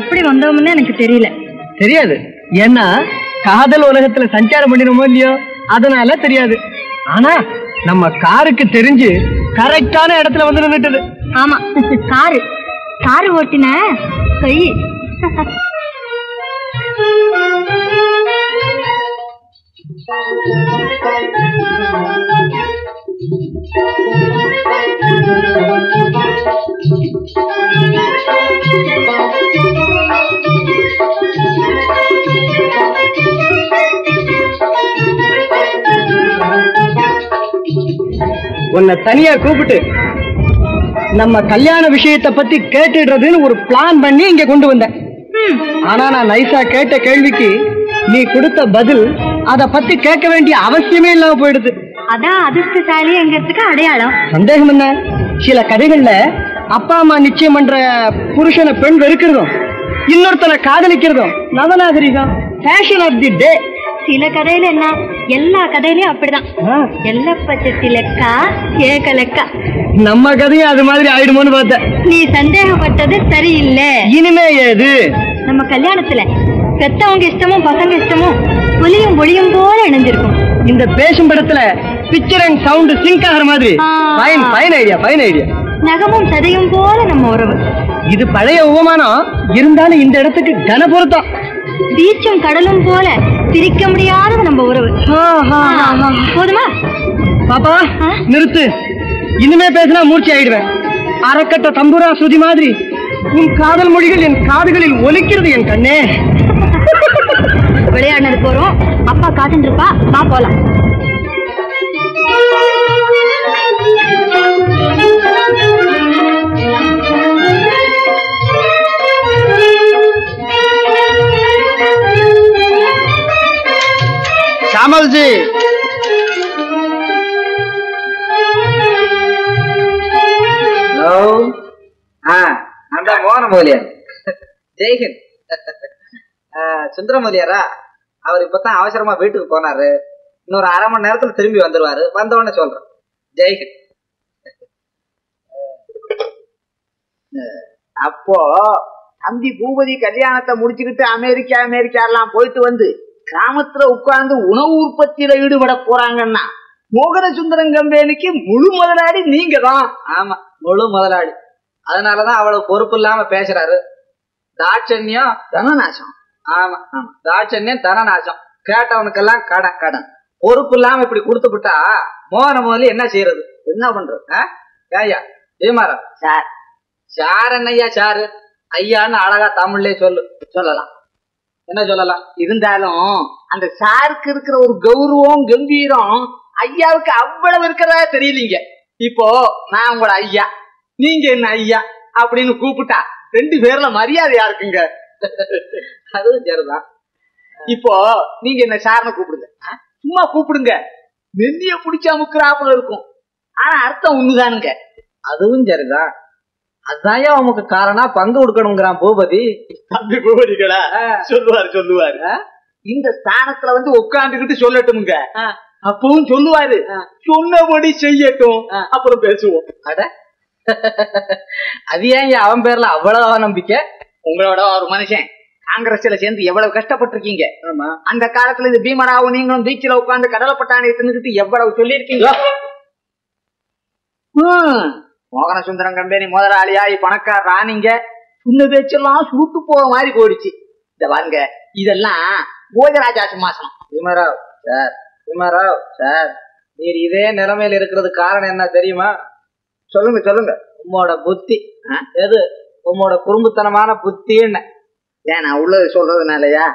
எப்படி வந்தோம்னு எனக்கு தெரியல. தெரியாது. ஏன்னா காதல் உலகத்துல சஞ்சாரம் பண்ணிடுமோ இல்லையோ அதனால தெரியாது. ஆனா நம்ம காருக்கு தெரிஞ்சு கரெக்டான இடத்துல வந்து நின்னுட்டது. ஆமா காரு. காரு ஓட்டின கை. உன்னை தனியா கூப்பிட்டு நம்ம கல்யாண விஷயத்தை பத்தி கேட்டுடுறதுன்னு ஒரு பிளான் பண்ணி இங்க கொண்டு வந்தேன். ஆனா நான் நைஸா கேட்ட கேள்விக்கு நீ கொடுத்த பதில் அத பத்தி கேட்க வேண்டிய அவசியமே இல்லாம போயிடுது. அதான் அதிர்ஷ்டசாலிங்கிறதுக்கு அடையாளம். சந்தேகம் என்ன? சில கதைகள்ல அப்பா அம்மா நிச்சயம் பண்ற புருஷனை பெண் வெறுக்கிறதும் இன்னொருத்தனை காதலிக்கிறதும் நவநாகரிகம் ஃபேஷன் ஆஃப் தி டே சில கதையில என்ன? எல்லா கதையிலயும் அப்படிதான். எல்ல பச்சத்தி லெக்கா ஏக லெக்கா நம்ம கதையும் அது மாதிரி ஆயிடுமோன்னு பார்த்தேன். நீ சந்தேகப்பட்டது சரியில்லை. இனிமே ஏது நம்ம கல்யாணத்துல பெத்தவங்க இஷ்டமும் பசங்க இஷ்டமும் ஒளியும் ஒளியும் போல இணைஞ்சிருக்கும். இந்த பேசும் படத்துல பிக்சர் அண்ட் சவுண்ட் சிங்க் ஆகிற மாதிரி. Fine fine idea fine idea நகமும் சதையும் போல நம்ம உறவு. இது பழைய உபமானம் இருந்தாலும் இந்த இடத்துக்கு கன பொருத்தம் பீச்சும் கடலும் போல பிரிக்க முடியாதது நம்ம உறவு. போதுமா? பாப்பா? நிறுத்து. இனிமே பேசினா மூர்ச்சி ஆயிடுவேன். அறக்கட்ட தம்புரா சுதி மாதிரி உன் காதல் மொழிகள் என் காதுகளில் ஒலிக்கிறது என் கண்ணே. விளையாடினது போறோம். அப்பா காத்துட்டு இருப்பா. வா போலாம். சாமல்ஜி ஹலோ ஆ நான் தான் மோகன மௌலியார் ஜெய்ஹிந்த். ஆ, சுந்தர அவர் இப்பதான் அவசரமா வீட்டுக்கு போனாரு. இன்னொரு அரை மணி நேரத்துல திரும்பி வந்துருவாரு. வந்த உடனே சொல்றேன். ஜெய்ஹிந்த். அப்போ தம்பி பூபதி கல்யாணத்தை முடிச்சுக்கிட்டு அமெரிக்கா அமெரிக்கா எல்லாம் போயிட்டு வந்து கிராமத்துல உட்கார்ந்து உணவு உற்பத்தியில ஈடுபட போறாங்கன்னா மோகன சுந்தரம் கம்பெனிக்கு முழு முதலாளி நீங்க தான் ஆமா முழு முதலாளி. அதனாலதான் அவ்வளவு பொறுப்பு இல்லாம பேசுறாரு. தாட்சண்யம் தனநாசம். ஆமா ஆமா. தாட்சண்யம் தனநாசம். கேட்டவனுக்கெல்லாம் கடன் கடன். பொறுப்பு இல்லாம இப்படி கொடுத்து விட்டா மோகன முதலி என்ன செய்யறது? என்ன பண்றது? ஏய்யா ஏமாறா சார். சார் என்னய்யா சாரு? ஐயான்னு அழகா தமிழ்லயே சொல்லு சொல்லலாம். என்ன சொல்லலாம்? இருந்தாலும் அந்த சாருக்கு இருக்கிற ஒரு கௌரவம் கம்பீரம் ஐயாவுக்கு அவ்வளவு இருக்கிறதா தெரியலீங்க. இப்போ நான் உங்களோட ஐயா. நீங்க என்ன ஐயா? அப்படின்னு கூப்பிட்டா ரெண்டு பேர்ல மரியாதையா இருக்குங்க அதுவும் சரிதான். இப்போ நீங்க என்ன சார்னு கூப்பிடுங்க. சும்மா கூப்பிடுங்க. நெல்லிய பிடிச்சா அமுக்குறாப்புல இருக்கும். ஆனா அர்த்தம் ஒண்ணுதானுங்க. அதுவும் சரிதான். அதான் உமக்கு காரணம் பங்கு கொடுக்கணுங்கிறான் பூபதி. தம்பி பூபதிகளா? சொல்லுவாரு சொல்லுவாரு? இந்த ஸ்தானத்துல வந்து உட்காந்துக்கிட்டு சொல்லட்டுமுங்க. அப்பவும் சொல்லுவாரு. சொன்னபடி செய்யட்டும். அப்புறம் பேசுவோம். அட. அது ஏன் அவன் பேர்ல அவ்வளவு அவநம்பிக்கை உங்களோட ஒரு மனுஷன். காங்கிரஸ்ல சேர்ந்து எவ்வளவு கஷ்டப்பட்டிருக்கீங்க? அந்த காலத்துல இந்த பீமராவும் நீங்களும் பீச்சில் உட்கார்ந்து கடலை பட்டாணி தின்னுக்கிட்டு எவ்வளவு சொல்லியிருக்கீங்க? மோகன சுந்தரம் கம்பெனி முதலாளியாய் பணக்கார ராணிங்க சொன்ன பேச்செல்லாம் சுருட்டு போற மாதிரி போயிடுச்சு. இந்த பாருங்க இதெல்லாம் போஜராஜா சிம்மாசனம். பீமராவ் சார். பீமராவ் சார். நீர் இதே நிலைமையில இருக்கிறது காரணம் என்ன தெரியுமா? சொல்லுங்க சொல்லுங்க. உம்மோட புத்தி? எது? உம்மோட குறும்புத்தனமான புத்தின்னு. ஏன் நான் உள்ளது சொல்றதுனாலயா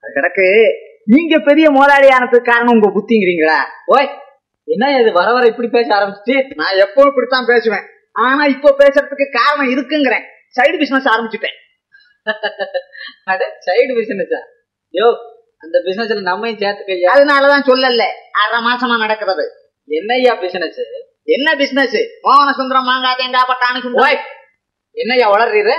அது கிடக்கு. நீங்க பெரிய முதலாளியானதுக்கு காரணம் உங்க புத்திங்கிறீங்களா? ஓய் என்ன இது வர வர இப்படி பேச ஆரம்பிச்சுட்டு? நான் எப்பவும் இப்படித்தான் பேசுவேன். ஆனா இப்போ பேசுறதுக்கு காரணம் இருக்குங்கிறேன். சைடு பிசினஸ் ஆரம்பிச்சுட்டேன். அட சைடு பிசினஸா யோ அந்த பிசினஸ்ல நம்மையும் சேர்த்துக்கையா அதனாலதான் சொல்லல. அரை மாசமா நடக்கிறது. என்னய்யா பிசினஸ் என்ன பிசினஸ் மோகன சுந்தரம் மாங்காய் தேங்காய் பட்டாணி சுந்தரம் என்னய்யா வளர்றீரு?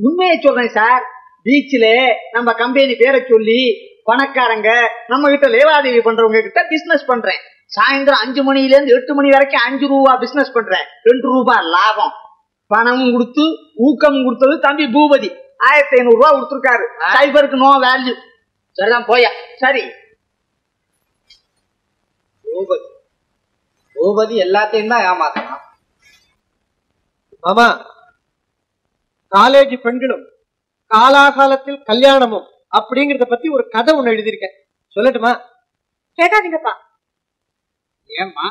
உண்மையை சொல்றேன் சார். பீச்ல நம்ம கம்பெனி பேரை சொல்லி பணக்காரங்க நம்ம கிட்ட லேவாதேவி பண்றவங்க கிட்ட பிசினஸ் பண்றேன். சாயந்தரம் அஞ்சு மணில இருந்து எட்டு மணி வரைக்கும் அஞ்சு ரூபா பிசினஸ் பண்றேன். ரெண்டு ரூபாய் லாபம். பணமும் கொடுத்து ஊக்கமும் கொடுத்தது தம்பி பூபதி. ஆயிரத்தி ஐநூறு ரூபா கொடுத்துருக்காரு. சைபருக்கு நோ வேல்யூ சரிதான் போயா. சரி. பூபதி. பூபதி எல்லாத்தையும் தான் ஏமாத்தலாம் மாமா காலேஜ் பெண்களும் காலாகாலத்தில் கல்யாணமும் அப்படிங்கறத பத்தி ஒரு கதை ஒண்ணு எழுதியிருக்கேன். சொல்லட்டுமா? கேட்காதீங்கப்பா. ஏம்மா?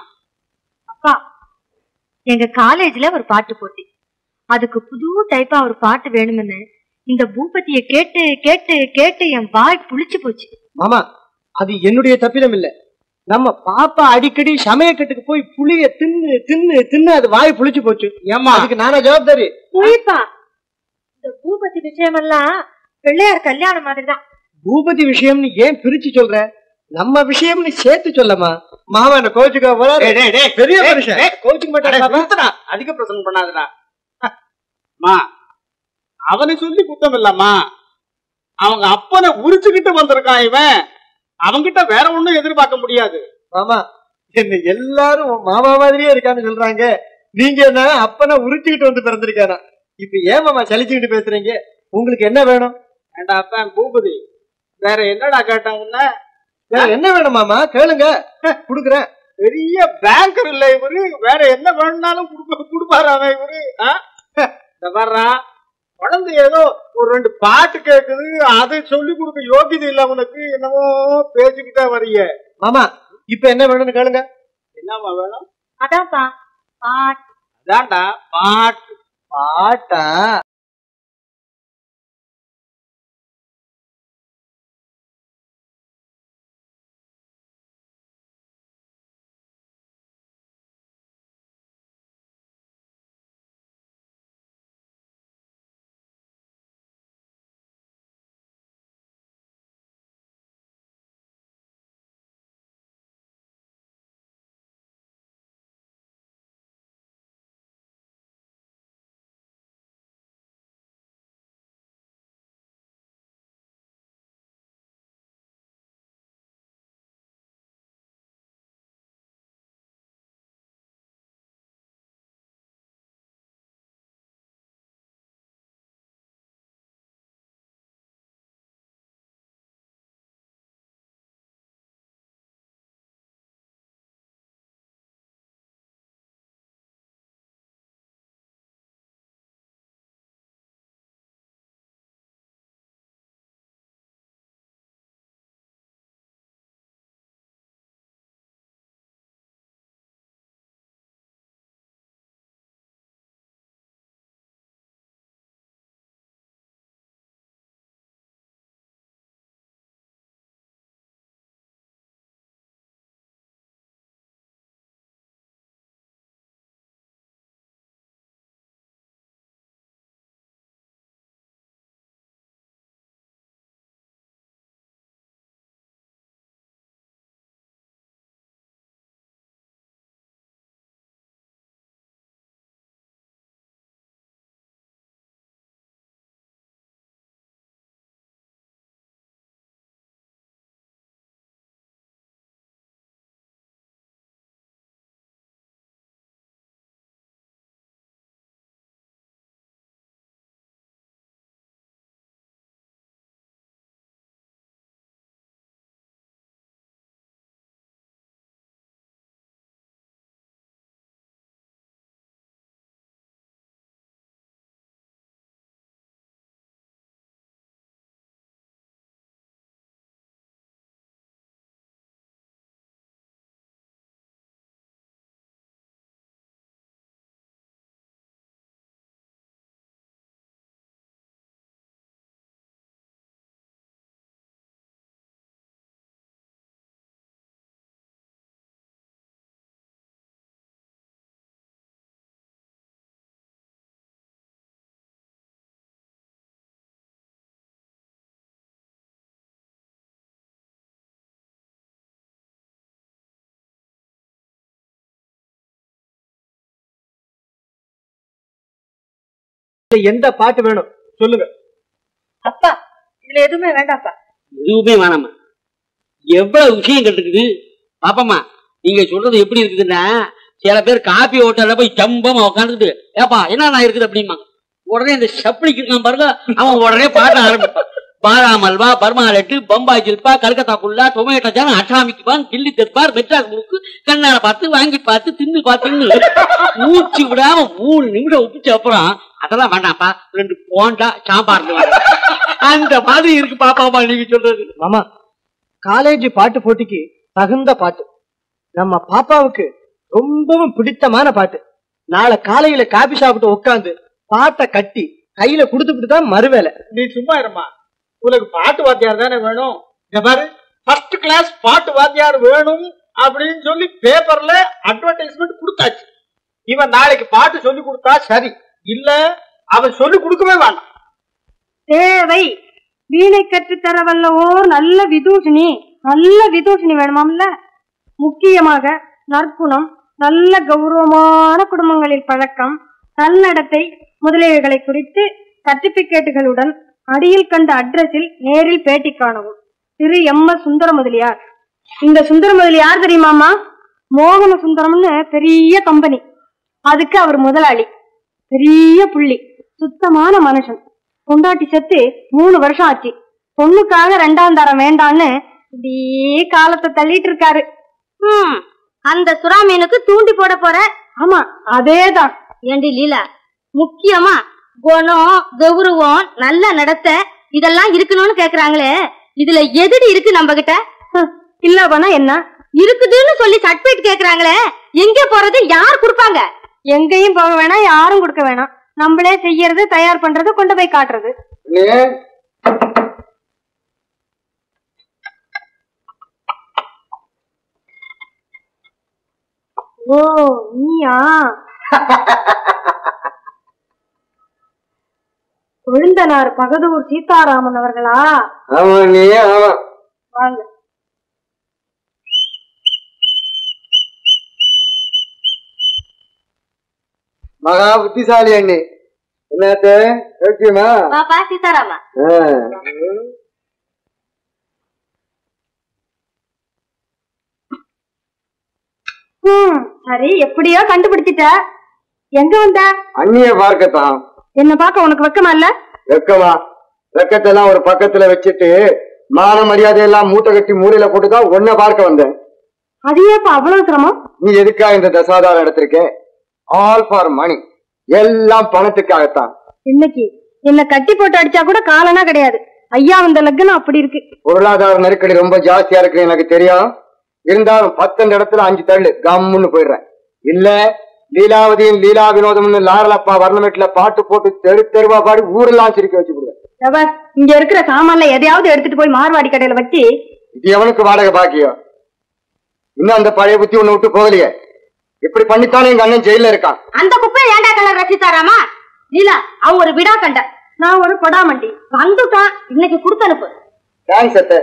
அப்பா எங்க காலேஜ்ல ஒரு பாட்டு போட்டி. அதுக்கு புது டைப்பா ஒரு பாட்டு வேணும்னு இந்த பூபதிய கேட்டு கேட்டு கேட்டு என் வாய் புளிச்சு போச்சு. மாமா அது என்னுடைய தப்பிடம் இல்ல. நம்ம பாப்பா அடிக்கடி சமயக்கட்டுக்கு போய் புளிய தின்னு தின்னு தின்னு அது வாய் புளிச்சு போச்சு. ஏம்மா? அதுக்கு நானா ஜவாப்தாரி? புளிப்பா? இந்த பூபதி விஷயமெல்லாம் பிள்ளையார் கல்யாணம் மாதிரிதான். பூபதி விஷயம்னு ஏன் பிரிச்சு சொல்ற? நம்ம விஷயம்னு சேர்த்து சொல்லமா? மாமா என்ன கோச்சுக்க போறாரு. பெரிய மனுஷன். கோச்சுக்க நிறுத்துடா. அதிக பிரசங்கம் பண்ணாதடா. மா அவனை சொல்லி குத்தம் இல்லம்மா. அவங்க அப்பனை உரிச்சுக்கிட்டு வந்திருக்கான் இவன். அவன்கிட்ட வேற ஒண்ணும் எதிர்பார்க்க முடியாது. மாமா என்ன எல்லாரும் மாமா மாதிரியே இருக்கான்னு சொல்றாங்க. நீங்க என்ன அப்பனை உரிச்சுக்கிட்டு வந்து பிறந்திருக்காரா? இப்ப ஏன் மாமா சலிச்சுக்கிட்டு பேசுறீங்க? உங்களுக்கு என்ன வேணும்? ஏண்டா அப்பன் பூபதி வேற என்னடா வேற என்ன வேணும் மாமா? கேளுங்க. குடுக்குறேன். பெரிய பேங்கர் இல்ல இவரு. வேற என்ன வேணும்னாலும் குடுப்ப குடுப்பாரு அவன் இவரு. ஆ? இந்த வர்றா குழந்தை ஏதோ ஒரு ரெண்டு பாட்டு கேக்குது. அதை சொல்லி கொடுக்க யோகிதை இல்ல உனக்கு. என்னமோ பேசிக்கிட்டே வரிய மாமா இப்ப என்ன வேணும்னு கேளுங்க. என்னம்மா வேணும்? அதான்ப்பா. பாட்டு. அதான்டா பாட்டு. பாட்டா? எந்த பாட்டு வேணும்? சொல்லுங்க. அப்பா இதுல எதுவுமே வேண்டாப்பா எதுவுமே வேணாமா. எவ்வளவு விஷயம் கட்டுருக்குது? பாப்பம்மா நீங்க சொல்றது எப்படி இருக்குதுன்னா சில பேர் காப்பி ஹோட்டல்ல போய் ஜம்பமா உட்காந்துட்டு ஏப்பா என்ன இருக்குது அப்படிமா உடனே இந்த சப்ளிக்கு இருக்கான் பாருங்க அவன் உடனே பாட ஆரம்பிப்பான். பாதாம் அல்வா பர்மா லட்டு பம்பாய் ஜில்பா கல்கத்தா குல்லா டொமேட்டோ ஜான் அசாமிக்கு பான் தில்லி தெற்பார் மெட்ராஸ் முறுக்கு கண்ணால பார்த்து வாங்கி பார்த்து தின்னு பார்த்துன்னு மூச்சு விடாம மூணு நிமிடம் ஒப்பிச்ச அப்புறம் அதெல்லாம் வேண்டாம்ப்பா ரெண்டு போண்டா சாம்பார் அந்த மாதிரி இருக்கு பாப்பாமா நீங்க சொல்றது. மாமா காலேஜ் பாட்டு போட்டிக்கு தகுந்த பாட்டு. நம்ம பாப்பாவுக்கு ரொம்பவும் பிடித்தமான பாட்டு. நாளை காலையில காபி சாப்பிட்டு உட்காந்து பாட்டை கட்டி கையில கொடுத்துட்டு தான் மறுவேலை. நீ சும்மா இருமா உனக்கு பாட்டு வாத்தியார் தானே வேணும்? பாரு ஃபர்ஸ்ட் கிளாஸ் பாட்டு வாத்தியார் வேணும் அப்படின்னு சொல்லி பேப்பர்ல அட்வர்டைஸ்மெண்ட் கொடுத்தாச்சு. இவன் நாளைக்கு பாட்டு சொல்லி கொடுத்தா சரி. இல்ல அவன் சொல்லி கொடுக்கவே வேண்டாம் தேவை. வீணை கற்றுத்தர வல்லவோ நல்ல விதூஷினி நல்ல விதூஷினி வேணுமாம்ல? முக்கியமாக நற்குணம் நல்ல கௌரவமான குடும்பங்களில் பழக்கம் நல்லடத்தை முதலியவைகளை குறித்து சர்டிபிகேட்டுகளுடன் அடியில் கண்ட அட்ரஸில் நேரில் பேட்டி காணவும். திரு எம். எஸ். சுந்தர முதலியார் இந்த சுந்தர முதலியார் தெரியுமாமா மோகன சுந்தரம்னு பெரிய கம்பெனி. அதுக்கு அவர் முதலாளி. பெரிய புள்ளி. சுத்தமான மனுஷன். பொண்டாட்டி செத்து மூணு வருஷம் ஆச்சு. பொண்ணுக்காக ரெண்டாம் தரம் வேண்டான்னு இப்படியே காலத்தை தள்ளிட்டு இருக்காரு அந்த சுறா மீனுக்கு தூண்டி போட போற? ஆமா அதேதான். ஏண்டி லீலா முக்கியமா குணம் கௌரவம் நல்ல நடத்தை இதெல்லாம் இருக்கணும்னு கேக்குறாங்களே. இதுல எதுடி இருக்கு நம்ம கிட்ட ஹம், இல்லாமனா என்ன? இருக்குதுன்னு சொல்லி சர்டிபிகேட் கேக்குறாங்களே. எங்க போறது யார் கொடுப்பாங்க? எங்கேயும் போக வேணாம் யாரும் கொடுக்க வேணாம் நம்மளே செய்யறது தயார் பண்றது கொண்டு போய் காட்டுறது. ஓ நீயா? கொழுந்தனார் பகதூர் சீதாராமன் அவர்களா? ஆமா நீ ஆமா? வாங்க. மகா புத்திசாலி அண்ணி. என்னத்த ஓகேமா பாப்பா சீதாராமா? சரி எப்படியோ கண்டுபிடிச்சிட்ட. எங்க வந்த? அண்ணிய பார்க்கத்தான். என்ன பார்க்க உனக்கு வெக்கமா இல்ல? வெக்கமா? வெக்கத்தெல்லாம் ஒரு பக்கத்துல வச்சுட்டு மான மரியாதை எல்லாம் மூட்டை கட்டி மூலையில போட்டுதான் உன்னை பார்க்க வந்தேன். அது ஏப்பா அவ்வளவு சிரமம்? நீ எதுக்கா இந்த தசாதாரம் எடுத்திருக்க? ஆல் ஃபார் மணி எல்லாம் பணத்துக்காகத்தான். இன்னைக்கு என்ன கட்டி போட்டு அடிச்சா கூட காலனா கிடையாது. ஐயா வந்த லக்னம் அப்படி இருக்கு. பொருளாதார நெருக்கடி ரொம்ப ஜாஸ்தியா இருக்கு எனக்கு தெரியும். இருந்தாலும் பத்தஞ்சு இடத்துல அஞ்சு தள்ளு. கம்முன்னு போயிடுறேன். இல்ல லீலாவதியின் லீலா வினோதம்னு லாரலப்பா வர்ணமெட்ல பாட்டு போட்டு தெரு தெருவா பாடி ஊரெல்லாம் சிரிக்க வச்சு ரவர், இங்க இருக்கிற சாமான்ல எதையாவது எடுத்துட்டு போய் மார்வாடி கடையில வச்சு இது எவனுக்கு வாடகை பாக்கியம்? இன்னும் அந்த பழைய புத்தி ஒண்ணு விட்டு போகலையே. இப்படி பண்ணித்தானே எங்க அண்ணன் ஜெயில இருக்கான்? அந்த குப்பையை ஏண்டா கலர் சீதாராமா லீலா அவன் ஒரு விடா கண்ட. நான் ஒரு கொடாமண்டி வந்துட்டான் இன்னைக்கு கொடுத்து அனுப்பு தேங்க்ஸ் அத்தை.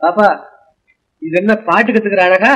பாப்பா இது என்ன பாட்டு கத்துக்கிற அழகா?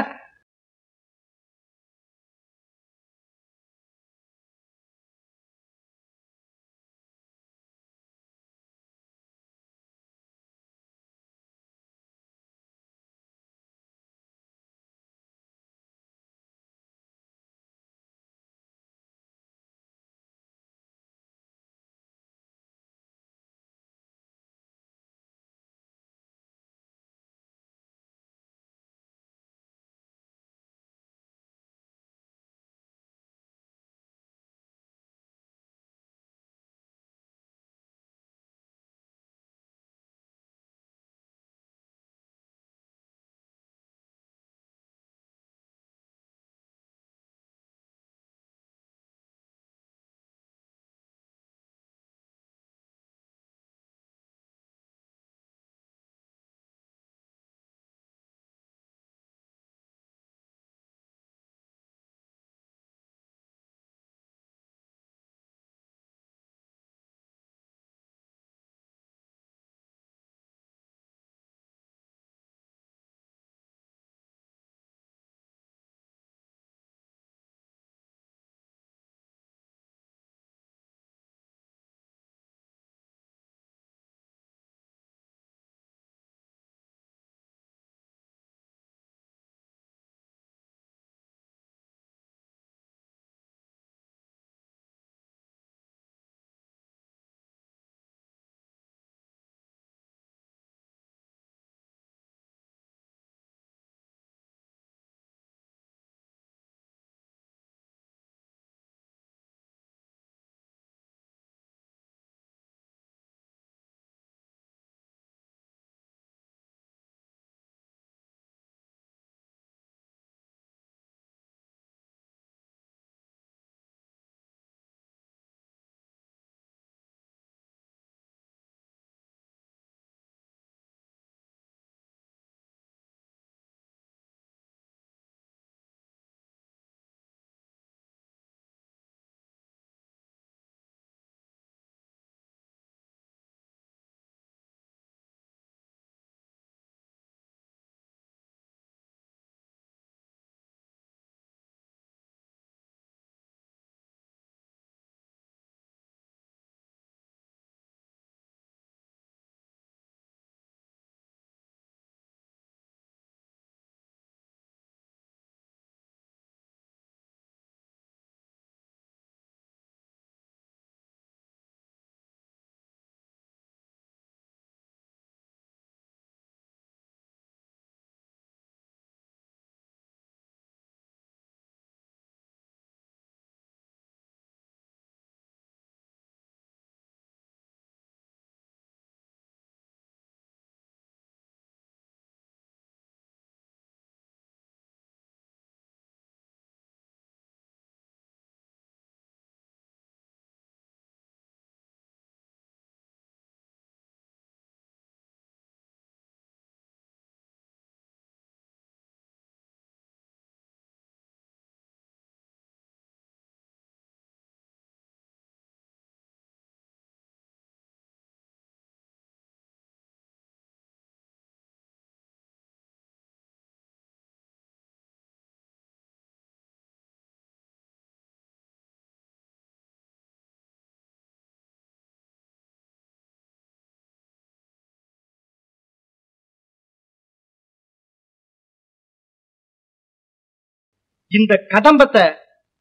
இந்த கதம்பத்தை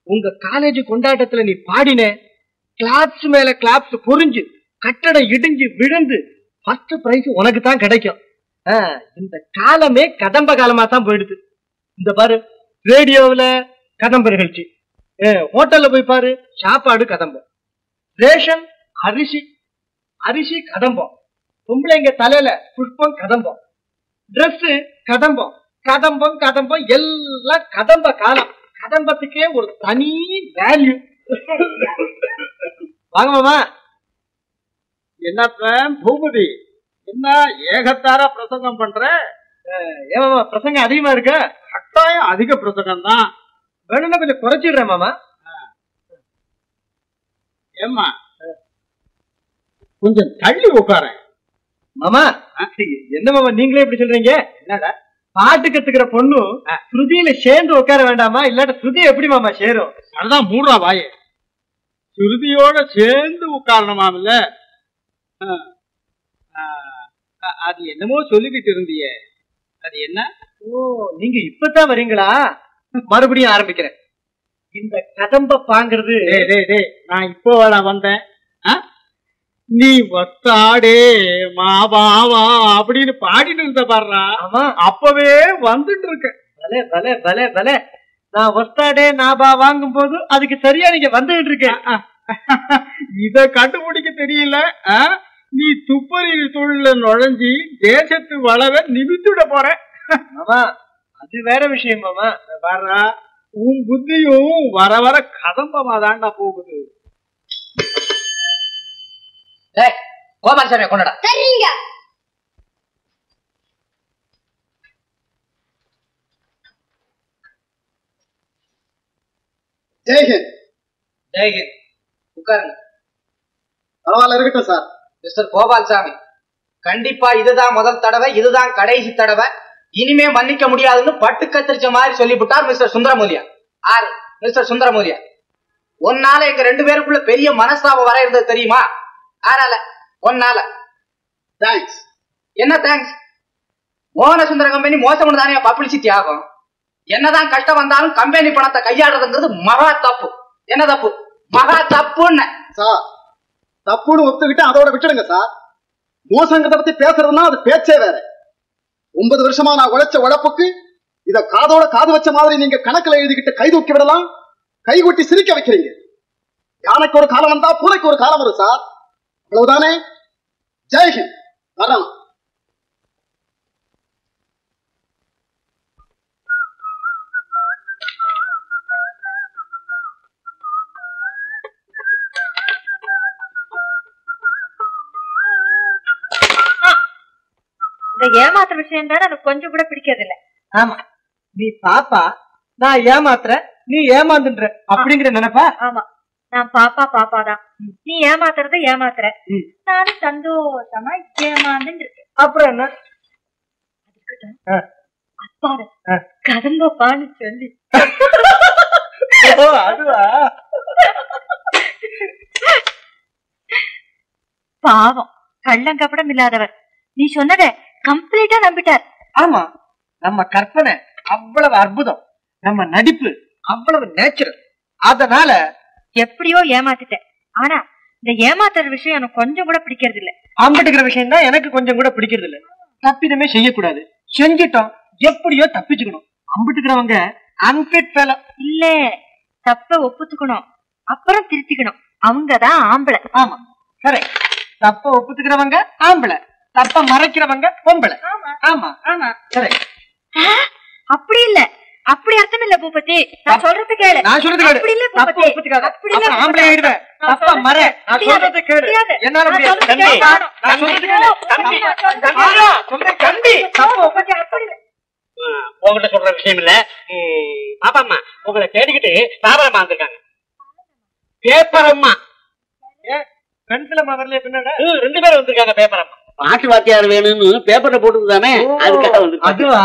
உங்க காலேஜ் கொண்டாட்டத்துல நீ பாடின கிளாப்ஸ் மேல கிளாப்ஸ் பொறிஞ்சு கட்டடம் இடிஞ்சு விழுந்து ஃபர்ஸ்ட் பிரைஸ் உனக்கு தான் கிடைக்கும் இந்த காலமே கதம்ப காலமா தான் போயிடுது. இந்த பாரு ரேடியோவுல கதம்ப நிகழ்ச்சி. ஹோட்டல்ல போய் பாரு சாப்பாடு கதம்பம் ரேஷன் அரிசி அரிசி கதம்பம். பொம்பளைங்க தலையில புஷ்பம் கதம்பம். ட்ரெஸ் கதம்பம். கதம்பம் கதம்பம் எல்லாம் கதம்ப காலம். கதம்பத்துக்கே ஒரு தனி வேல்யூ வாங்க மாமா. என்னப்ப பூபதி என்ன ஏகத்தார பிரசங்கம் பண்ற? ஏமாமா பிரசங்கம் அதிகமா இருக்கு? கட்டாயம் அதிக பிரசங்கம் தான். வேணும்னா கொஞ்சம் குறைச்சிடுறேன் மாமா. ஏம்மா? கொஞ்சம் தள்ளி உட்காரேன் மாமா என்ன மாமா நீங்களே இப்படி சொல்றீங்க? என்னடா? பாட்டு கத்துக்கிற பொண்ணு ஸ்ருதியில சேர்ந்து உட்கார வேண்டாமா? இல்லாட்ட ஸ்ருதி எப்படி மாமா சேரும்? அதுதான் மூடா வாயே. சுருதியோட சேர்ந்து ஆ, அ- அது என்னமோ சொல்லிக்கிட்டு இருந்தியே. அது என்ன? ஓ நீங்க இப்பதான் வரீங்களா? மறுபடியும் ஆரம்பிக்கிறேன். இந்த கதம்ப பாங்கிறது நான் இப்போ வந்தேன்? நீ வத்தாடே மாபாவா அப்படின்னு பாடிட்டு இருந்த பாடுறா. அப்பவே வந்துட்டு இருக்க பலே பலே பலே பலே. நான் ஒஸ்தாடே நாபா வாங்கும் போது அதுக்கு சரியா நீங்க வந்துகிட்டு இருக்கேன். இத கண்டுபிடிக்க தெரியல? நீ துப்பறி தொழில நுழைஞ்சி தேசத்து வளவை நிமித்திட போற. மாமா அது வேற விஷயம் மாமா. பாடுறா. உன் புத்தியும் வர வர கதம்பமா தாண்டா போகுது. டேய் கோபாலசாமியை கொண்டடா. சரிங்க ஜெய்ஹிந்த் ஜெயகின் உட்காருங்க. பரவாயில்ல இருக்கட்டும் சார். மிஸ்டர் கோபால்சாமி கண்டிப்பா இதுதான் முதல் தடவை இதுதான் கடைசி தடவை. இனிமே மன்னிக்க முடியாதுன்னு பட்டு கத்திரிச்ச மாதிரி சொல்லிவிட்டார் மிஸ்டர் சுந்தரமூலியா. ஆறு மிஸ்டர் சுந்தரமூலியா. ஒன்னால எங்க ரெண்டு பேருக்குள்ள பெரிய மனஸ்தாபம் வர இருந்தது தெரியுமா? ஆறால? ஒன்னால. தேங்க்ஸ் என்ன தேங்க்ஸ் மோகன சுந்தர கம்பெனி மோசம் தானே பப்ளிசிட்டி ஆகும். என்னதான் கஷ்டம் வந்தாலும் கம்பெனி பணத்தை கையாடுறதுங்கிறது மகா தப்பு. என்ன தப்பு? மகா தப்புன்னு. சார் தப்புன்னு ஒத்துக்கிட்டு அதோட விட்டுடுங்க சார். மோசங்கிறத பத்தி பேசுறதுன்னா அது பேச்சே வேற. ஒன்பது வருஷமா நான் உழைச்ச உழைப்புக்கு இத காதோட காது வச்ச மாதிரி நீங்க கணக்குல எழுதிக்கிட்டு கை தூக்கி விடலாம் கை கொட்டி சிரிக்க வைக்கிறீங்க. யானைக்கு ஒரு காலம் வந்தா பூனைக்கு ஒரு காலம் வரும் சார். அவ்வளவுதானே? ஜெய்ஹிந்த் வரலாம் இந்த ஏமாத்துற விஷயம் தானே எனக்கு கொஞ்சம் கூட பிடிக்கிறது இல்ல ஆமா. நீ பாப்பா நான் ஏமாத்துற நீ ஏமாந்துன்ற அப்படிங்கிற நினைப்பா? ஆமா. நான் பாப்பா பாப்பா தான் நீ ஏமாத்துறத ஏமாத்துற. நானும் சந்தோஷமா இருக்கேன். அப்புறம் என்ன? அப்பாரு கதம்பப்பான்னு சொல்லி. பாவம். கள்ளங்கப்படம் இல்லாதவர். நீ சொன்னத கம்ப்ளீட்டா நம்பிட்டார். ஆமா. நம்ம கற்பனை அவ்வளவு அற்புதம். நம்ம நடிப்பு அவ்வளவு நேச்சுரல் அதனால எப்படியோ ஏமாத்திட்டேன். ஆனா இந்த ஏமாத்துற விஷயம் எனக்கு கொஞ்சம் கூட பிடிக்கிறது இல்ல அம்பிட்டுக்கிற விஷயம் தான் எனக்கு கொஞ்சம் கூட பிடிக்கிறது இல்ல தப்பிதமே செய்யக்கூடாது. செஞ்சிட்டோம். எப்படியோ தப்பிச்சுக்கணும். அம்பிட்டுக்கிறவங்க அன்பிட் ஃபெலோ இல்ல தப்ப ஒப்புத்துக்கணும். அப்புறம் திருத்திக்கணும். அவங்கதான் ஆம்பளை. ஆமா. கரெக்ட் தப்ப ஒப்புத்துக்கிறவங்க ஆம்பளை. தப்ப மறைக்கிறவங்க பொம்பளை. ஆமா. ஆமா. கரெக்ட் அப்படி இல்ல. அப்படி அர்த்தம் இல்ல பூபதி. நான் சொல்றது கேளு. நான் சொல்றது கேளு. அப்படி இல்ல தப்ப பூபதி. ஒப்புத்துக்காத அப்படி இல்ல ஆம்பளை நான் தப்ப மறை நான். சொல்றது கேளு. என்னால முடியாது. தம்பி. நான் சொல்றது கேளு. தம்பி. ஆமா, சொல்றேன் தம்பி. தப்ப பூபதி, அப்படி இல்ல. உங்ககிட்ட சொல்ற விஷயம் இல்ல. ம், பாப்பாம்மா உங்களை தேடிக்கிட்டு தாபரம்மா வந்திருக்காங்க. பேப்பர் அம்மா. ரெண்டு பேரும் வந்திருக்காங்க பேப்பர் அம்மா. பாட்டு வாத்தியார் வேணும்னு பேப்பர்ல போட்டுருந்தானே அதுக்காக வந்து அதுவா?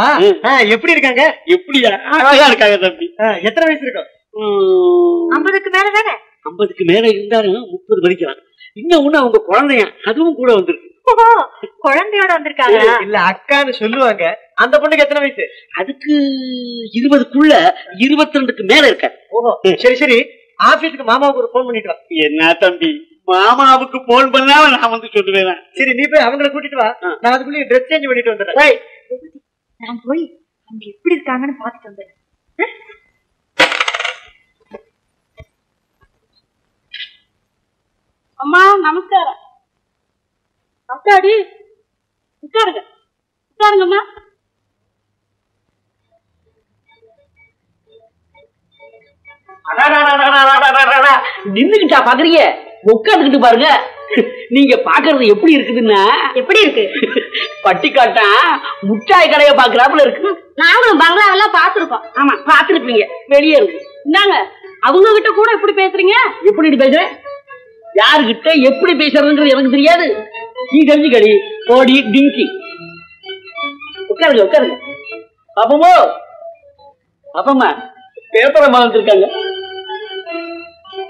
எப்படி இருக்காங்க? எப்படி அழகா இருக்காங்க தம்பி. எத்தனை வயசு இருக்கும்? ஐம்பதுக்கு மேல தானே? ஐம்பதுக்கு மேல இருந்தாலும் முப்பது படிக்கலாம். இன்னும் ஒண்ணு அவங்க குழந்தைய அதுவும் கூட வந்திருக்கு. ஓஹோ, குழந்தையோட வந்திருக்காங்க. இல்ல அக்கான்னு சொல்லுவாங்க. அந்த பொண்ணுக்கு எத்தனை வயசு? அதுக்கு இருபதுக்குள்ள இருபத்தி ரெண்டுக்கு மேல இருக்க ஓஹோ சரி சரி. ஆபீஸ்க்கு மாமாவுக்கு ஒரு போன் பண்ணிட்டு வா. என்ன தம்பி? மாமாவுக்கு போன் பண்ணா நான் வந்து சொல்லுவேன். சரி நீ போய் அவங்கள கூட்டிட்டு வா. நான் அதுக்குள்ளே ட்ரெஸ் சேஞ்ச் பண்ணிட்டு வந்துடுறேன். நான் போய் அவங்க எப்படி இருக்காங்கன்னு பார்த்துட்டு வந்துடுறேன். அம்மா நமஸ்காரம். அக்காடி உட்காருங்க. உட்காருங்கம்மா. நின்னுகிட்டா பாக்குறீங்க உட்காந்துக்கிட்டு பாருங்க நீங்க பாக்குறது எப்படி இருக்குதுன்னா எப்படி இருக்கு பட்டிக்காட்டா முட்டாய் கடைய பாக்குறாப்புல இருக்கு நாங்களும் பங்களாவெல்லாம் பாத்துருக்கோம் ஆமா பாத்துருப்பீங்க வெளியே இருக்கு இந்தாங்க அவங்க கிட்ட கூட எப்படி பேசுறீங்க எப்படி பேசுறேன் பேசுற யாருகிட்ட எப்படி பேசுறதுன்றது எனக்கு தெரியாது நீ தெரிஞ்சுக்கடி கோடி டிங்கி உட்காருங்க உட்காருங்க பாப்பமோ பாப்பம்மா பேப்பரை மறந்துருக்காங்க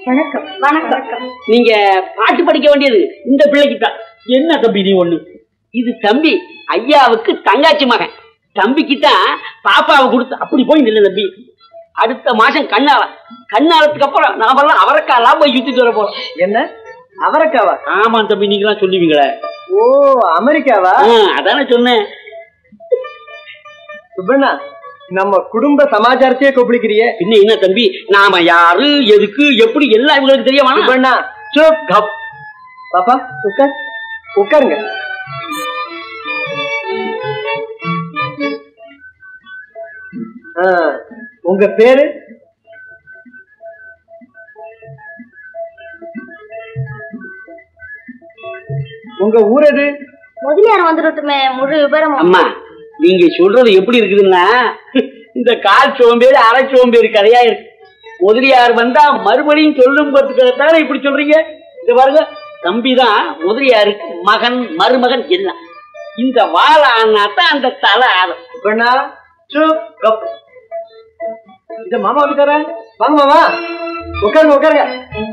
வணக்கம். வணக்கம். நீங்க பாட்டு படிக்க வேண்டியது இந்த பிள்ளைக்கு தான். என்ன தம்பி நீ ஒண்ணு? இது தம்பி ஐயாவுக்கு தங்காச்சி மகன். தம்பிக்கு தான் பாப்பாவை கொடுத்து அப்படி போய் நில்ல தம்பி. அடுத்த மாசம் கண்ணால கண்ணாலத்துக்கு அப்புறம் நாமெல்லாம் அவரைக்காலாம் போய் சுத்திட்டு வர போறோம். என்ன? அவரக்காவா? ஆமா தம்பி நீங்களாம் சொல்லுவீங்களே. ஓ அமெரிக்காவா? ஆ, அதானே சொன்னேன். சுப்பண்ணா நம்ம குடும்ப சமாச்சாரத்தையே கொப்பளிக்கிறியே பின்ன என்ன தம்பி? நாம யாரு எதுக்கு எப்படி எல்லாம் இவங்களுக்கு தெரிய கப். பாப்பா உட்கார். உட்காருங்க. உங்க பேரு? உங்க ஊர் எது? முதலியார் வந்துடட்டுமே முழு விவரமும். அம்மா நீங்க சொல்றது எப்படி இருக்குதுன்னா இந்த கால் சோம்பேறி அரை சோம்பேறி கதையா இருக்கு. முதலியார் வந்தா மறுபடியும் சொல்லும் போதுக்காக இப்படி சொல்றீங்க? இது பாருங்க தம்பி தான் முதலியாருக்கு மகன் மருமகன் எல்லாம் இந்த வாழ ஆனா தான் அந்த தலை கப். இந்த மாமா வந்துட்டாரா வாங்க மாமா. உட்காருங்க உட்காருங்க.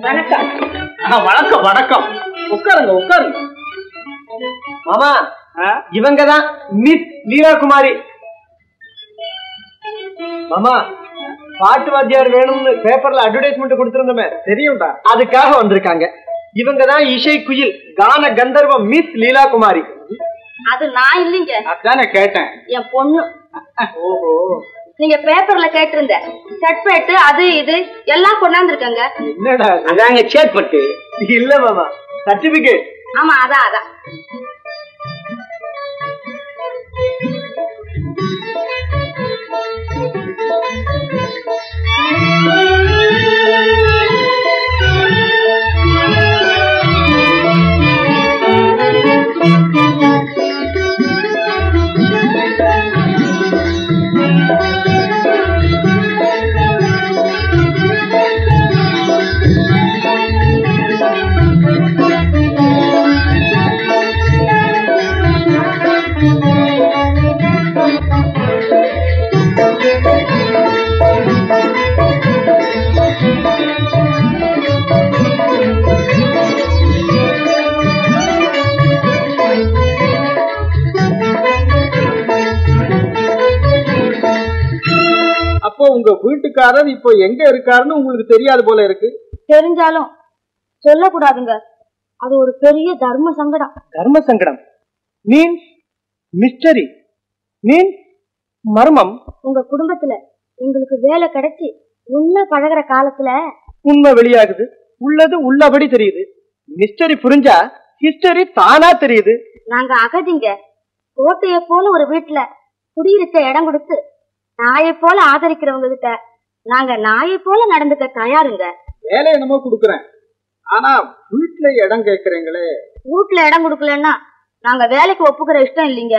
வணக்கம். வணக்கம் வணக்கம். உட்காருங்க உட்காருங்க. மாமா இவங்க தான் மிஸ் லீலா குமாரி மாமா பாட்டு வாத்தியார் வேணும்னு பேப்பர்ல அட்வர்டைஸ்மெண்ட் கொடுத்திருந்தோமே தெரியும்டா? அதுக்காக வந்திருக்காங்க. இவங்க தான் இசை குயில் கான கந்தர்வம் மிஸ் லீலா குமாரி அது நான் இல்லைங்க. அதானே கேட்டேன். என் பொண்ணு. ஓஹோ. நீங்க பேப்பர்ல கேட்டிருந்த சட்பேட்டு அது இது எல்லாம் கொண்டாந்துருக்கங்க. என்னடா? அதாங்க சேட்பட்டு இல்ல மாமா சர்டிபிகேட் ஆமா அதான் அதான். அப்போ உங்க வீட்டுக்காரர் இப்போ எங்க இருக்காருன்னு உங்களுக்கு தெரியாது போல இருக்கு. தெரிஞ்சாலும் சொல்லக்கூடாதுங்க. அது ஒரு பெரிய தர்ம சங்கடம். தர்ம சங்கடம். மீன்ஸ் மிஸ்டரி மீன்ஸ் மர்மம். உங்க குடும்பத்துல எங்களுக்கு வேலை கிடைச்சி உண்மை பழகுற காலத்துல உண்மை வெளியாகுது. உள்ளது உள்ளபடி தெரியுது. மிஸ்டரி புரிஞ்சா ஹிஸ்டரி தானா தெரியுது. நாங்க அகதிங்க. கோட்டைய போல ஒரு வீட்டுல குடியிருக்க இடம் கொடுத்து நாயை போல ஆதரிக்கிறவங்க கிட்ட நாங்க நாயை போல நடந்துக்க தயாருங்க. வேலை என்னமோ கொடுக்குறேன். ஆனா வீட்டுல இடம் கேக்குறீங்களே வீட்டுல இடம் கொடுக்கலன்னா நாங்க வேலைக்கு ஒப்புக்கிற இஷ்டம் இல்லைங்க.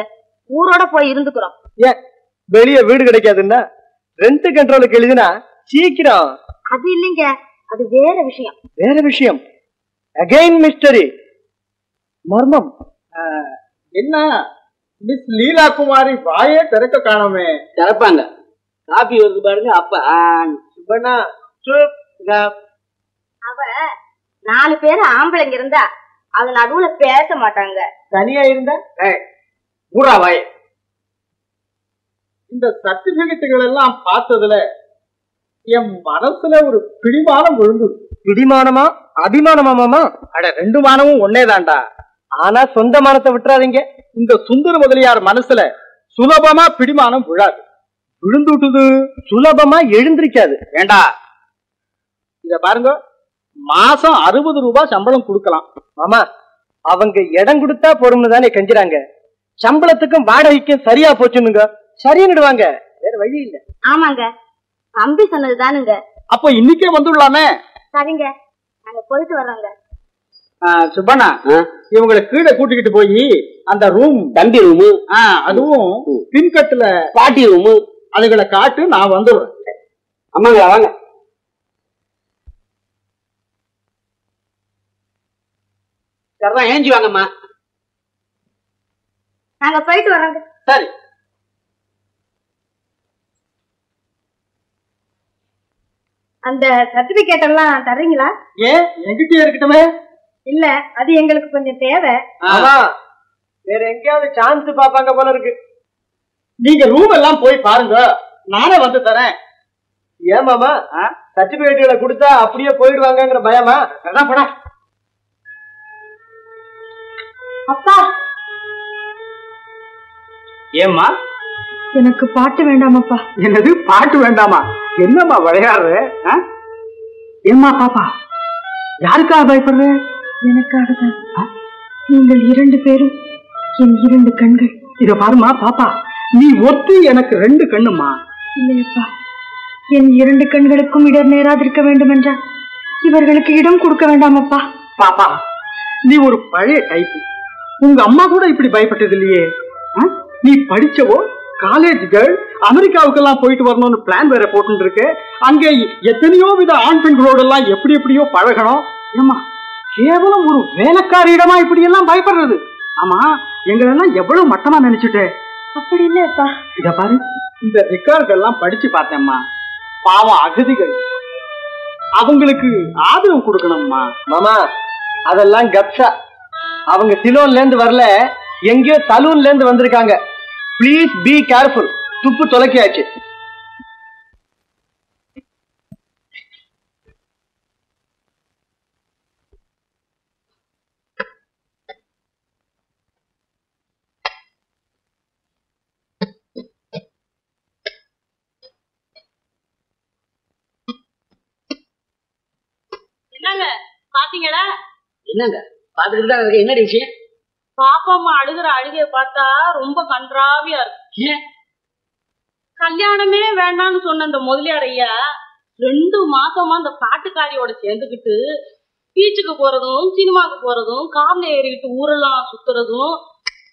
ஊரோட போய் இருந்துக்கிறோம். ஏன்? வெளிய வீடு கிடைக்காதுன்னா ரெண்ட் கண்ட்ரோலுக்கு எழுதினா சீக்கிரம். அது இல்லைங்க. அது வேற விஷயம். வேற விஷயம். அகைன் மிஸ்டரி மர்மம். என்ன? மிஸ் லீலா குமாரி வாயே திறக்க காணோமே. திறப்பாங்க. காப்பி வருது பாருங்க அப்ப ஆ, சுப்பண்ணா சுப் கப். அவ நாலு பேர் ஆம்பளைங்க இருந்தா அது நடுவுல பேச மாட்டாங்க. தனியா இருந்தா? ஊரா வாய். இந்த சர்டிபிகேட்டுகள் எல்லாம் பார்த்ததுல என் மனசுல ஒரு பிடிமானம் விழுந்தது பிடிமானமா? அபிமானமா மாமா? அட ரெண்டு மானமும் ஒன்னேதான்டா. ஆனா சொந்த மானத்தை விட்டுறாதீங்க. இந்த சுந்தர முதலியார் மனசுல சுலபமா பிடிமானம் விழாது. விழுந்துட்டுது சுலபமா எழுந்திருக்காது. வேண்டா இத பாருங்க. மாசம் அறுபது ரூபாய் சம்பளம் கொடுக்கலாம். மாமா அவங்க இடம் கொடுத்தா போறோம்னு தானே கெஞ்சுறாங்க. சம்பளத்துக்கும் வாடகைக்கும் சரியா போச்சுன்னுங்க. சரின்னுடுவாங்க. வேற வழி இல்ல. ஆமாங்க. தம்பி சொன்னது தானுங்க அப்போ இன்னைக்கே வந்துடலாமே? சரிங்க. நாங்க போயிட்டு வர்றோங்க. சுப்பண்ணா? இவங்களை கீழே கூட்டிக்கிட்டு போய் அந்த ரூம் தம்பி ரூமு அதுவும் பின்கட்டுல பாட்டி ரூமு அதுகளை காட்டு நான் வந்துடுறேன். அம்மாங்க வாங்க. சரிதான் ஏஞ்சி வாங்கம்மா. நாங்க போயிட்டு வர்றோங்க சரி. அந்த சர்டிபிகேட் எல்லாம் தர்றீங்களா? ஏன்? என்கிட்டயே இருக்கட்டுமே. இல்ல அது எங்களுக்கு கொஞ்சம் தேவை. ஆமா. வேற எங்கேயாவது சான்ஸ் பாப்பாங்க போல இருக்கு. நீங்க ரூம் எல்லாம் போய் பாருங்க. நானே வந்து தரேன். ஏன் மாமா? சர்டிபிகேட்டுகளை கொடுத்தா அப்படியே போயிடுவாங்கங்கிற பயமா? அதான் படா. அப்பா. ஏம்மா? எனக்கு பாட்டு வேண்டாமப்பா. என்னது? பாட்டு வேண்டாமா? என்னம்மா விளையாடுற? ஆ? ஏம்மா பாப்பா. யாருக்காக பயப்படுற? எனக்காக தான் நீங்கள் இரண்டு பேரும் என் இரண்டு கண்கள். இத பாருமா பாப்பா. நீ ஒத்து எனக்கு ரெண்டு கண்ணுமா? இல்லையப்பா என் இரண்டு கண்களுக்கும் இடர் நேராதிருக்க வேண்டும் என்றால் இவர்களுக்கு இடம் கொடுக்க வேண்டாமப்பா. பாப்பா நீ ஒரு பழைய டைப் உங்க அம்மா கூட இப்படி பயப்பட்டது இல்லையே? நீ படிச்சவோ காலேஜ் கேர்ள் அமெரிக்காவுக்கெல்லாம் போயிட்டு வரணும்னு பிளான் வேற போட்டு இருக்கு. அங்கே எத்தனையோ வித ஆண் பெண்களோட எல்லாம் எப்படி எப்படியோ பழகணும். ஏம்மா கேவலம் ஒரு வேலைக்காரியிடமா இப்படி எல்லாம் பயப்படுறது. ஆமா எங்களெல்லாம் எவ்வளவு மட்டமா நினைச்சிட்டே. அப்படி இல்லையப்பா இத பாரு. இந்த ரெக்கார்ட் எல்லாம் படிச்சு பார்த்தேம்மா. பாவம் அகதிகள். அவங்களுக்கு ஆதரவு கொடுக்கணும்மா. மாமா அதெல்லாம் கப்சா. அவங்க சிலோன்ல இருந்து வரல எங்கேயோ சலூன்ல இருந்து வந்திருக்காங்க. ப்ளீஸ் பி கேர்ஃபுல் துப்பு தொலைக்கியாச்சு என்னங்க? பாத்தீங்களா? என்னங்க? பாத்துக்கிட்டு தான் இருக்க என்னடி விஷயம்? பாப்பா அம்மா அழுகுற அழுகைய பார்த்தா ரொம்ப கன்றாவியா இருக்கு. கல்யாணமே வேண்டாம்னு சொன்ன அந்த முதலியார் ஐயா ரெண்டு மாசமா அந்த பாட்டுக்காரியோட சேர்ந்துக்கிட்டு பீச்சுக்கு போறதும் சினிமாக்கு போறதும் கார்ல ஏறிக்கிட்டு ஊரெல்லாம் சுத்துறதும்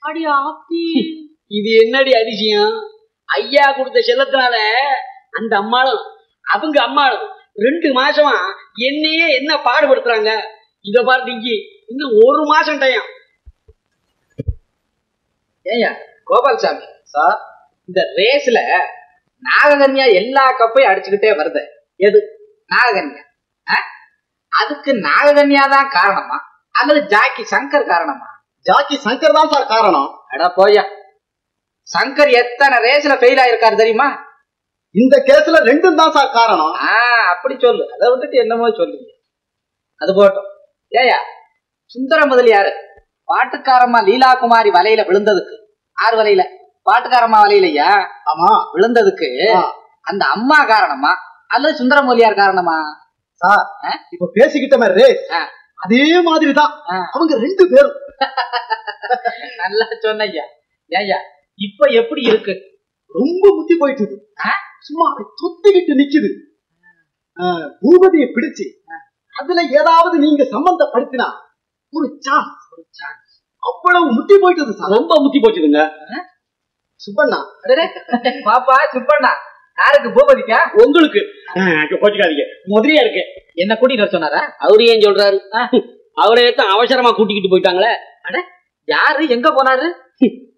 அடி ஆப்பி இது என்னடி அதிசயம்? ஐயா கொடுத்த செல்லத்தினால அந்த அம்மாளும் அவங்க அம்மாளும் ரெண்டு மாசமா என்னையே என்ன பாடுபடுத்துறாங்க? இத பாரு டிங்கி. இன்னும் ஒரு மாசம் டைம் ஏய்யா கோபால்சாமி சார் இந்த ரேஸ்ல நாககன்யா எல்லா கப்பையும் அடிச்சுக்கிட்டே வருது. எது? நாககன்யா? அதுக்கு நாககன்யா தான் காரணமா? அல்லது ஜாக்கி சங்கர் காரணமா? ஜாக்கி சங்கர் தான் சார் காரணம். அடா போய்யா. சங்கர் எத்தனை ரேஸ்ல ஃபெயில் ஆயிருக்காரு தெரியுமா? இந்த கேஸ்ல ரெண்டும் தான் சார் காரணம். அப்படி சொல்லு. அதை விட்டுட்டு என்னமோ சொல்லுங்க அது போட்டும். ஏயா சுந்தர முதலியாரு பாட்டுக்காரம்மா லீலா குமாரி வலையில விழுந்ததுக்கு. ஆறு வலையில? பாட்டுக்காரம்மா வலையிலையா ஆமா. விழுந்ததுக்கு. அந்த அம்மா காரணமா? அல்லது சுந்தர முதலியார் காரணமா? சார்? இப்ப. அதே மாதிரி தான். ஆ. அவங்க ரெண்டு பேரும். நல்லா சொன்னையா ஏய்யா இப்ப எப்படி இருக்கு? ரொம்ப புத்தி போயிட்டுது. ஆ? சும்மா அப்படி தொத்திக்கிட்டு நிக்குது. பூபதியை பிடிச்சு அதுல ஏதாவது நீங்க சம்பந்தப்படுத்தினா ஒரு சான்ஸ் ஒரு சான்ஸ் அவ்வளவு முத்தி போயிட்டது சார். ரொம்ப முத்தி போச்சுதுங்க. சுப்பண்ணா. அடடே, பாப்பா சுப்பண்ணா. யாருக்கு பூபதிக்கா? உங்களுக்கு. போச்சுக்காதீங்க. முதலியா இருக்கு. என்ன கூட்டிட்டு வர சொன்னாரா? அவரு ஏன் சொல்றாரு? அவரே அவசரமா கூட்டிக்கிட்டு போயிட்டாங்களே. யாரு? எங்க போனாரு?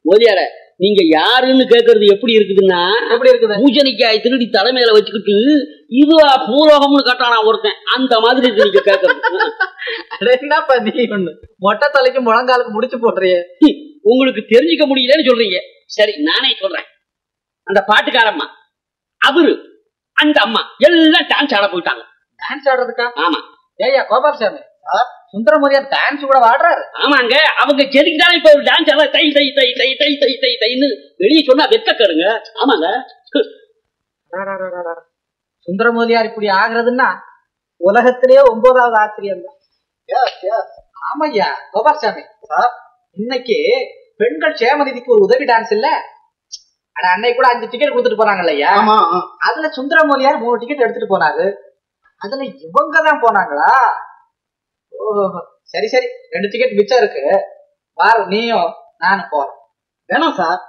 முதலியார நீங்க யாருன்னு கேக்குறது எப்படி இருக்குதுன்னா எப்படி இருக்குது? பூஜனிக்காய் திருடி தலைமையில வச்சுக்கிட்டு இதுவா பூலோகம்னு கட்டானா ஒருத்தன். அந்த மாதிரி இருக்கு நீங்க கேக்குறது. என்னப்பா நீ ஒண்ணு? மொட்டை தலைக்கு முழங்காலுக்கு முடிச்சு போடுறியே உங்களுக்கு தெரிஞ்சுக்க முடியலன்னு சொல்றீங்க. சரி நானே சொல்றேன். அந்த பாட்டுக்காரம்மா அவரு அந்த அம்மா எல்லாம் டான்ஸ் ஆட போயிட்டாங்க. டான்ஸ் ஆடுறதுக்கா? ஆமா. ஏய்யா கோபாலசாமி சுந்தரமூரியார் டான்ஸ் கூட ஆடுறாரு ஆமாங்க அவங்க செதுக்கிட்டாலும் இப்ப ஒரு டான்ஸ் ஆட தை தை தை தை தை தை தை தைன்னு வெளியே சொன்னா வெக்கக்கருங்க ஆமாங்க. சுந்தரமூலியார் இப்படி ஆகுறதுன்னா உலகத்திலேயே ஒன்பதாவது ஆச்சரியம் தான். ஆமையா கோபாலசாமி. இன்னைக்கு பெண்கள் சேமநிதிக்கு ஒரு உதவி டான்ஸ் இல்ல? அட அன்னைக்கு கூட அஞ்சு டிக்கெட் கொடுத்துட்டு போனாங்கல்ல ஐயா? ஆமா அதுல சுந்தரமூலியார் மூணு டிக்கெட் எடுத்துட்டு போனாரு. அதுல இவங்க தான் போனாங்களா? ஓஹோ சரி சரி. ரெண்டு டிக்கெட் மிச்சம் இருக்கு. வாரு நீயும் நானும் போறேன் வேணாம் சார்.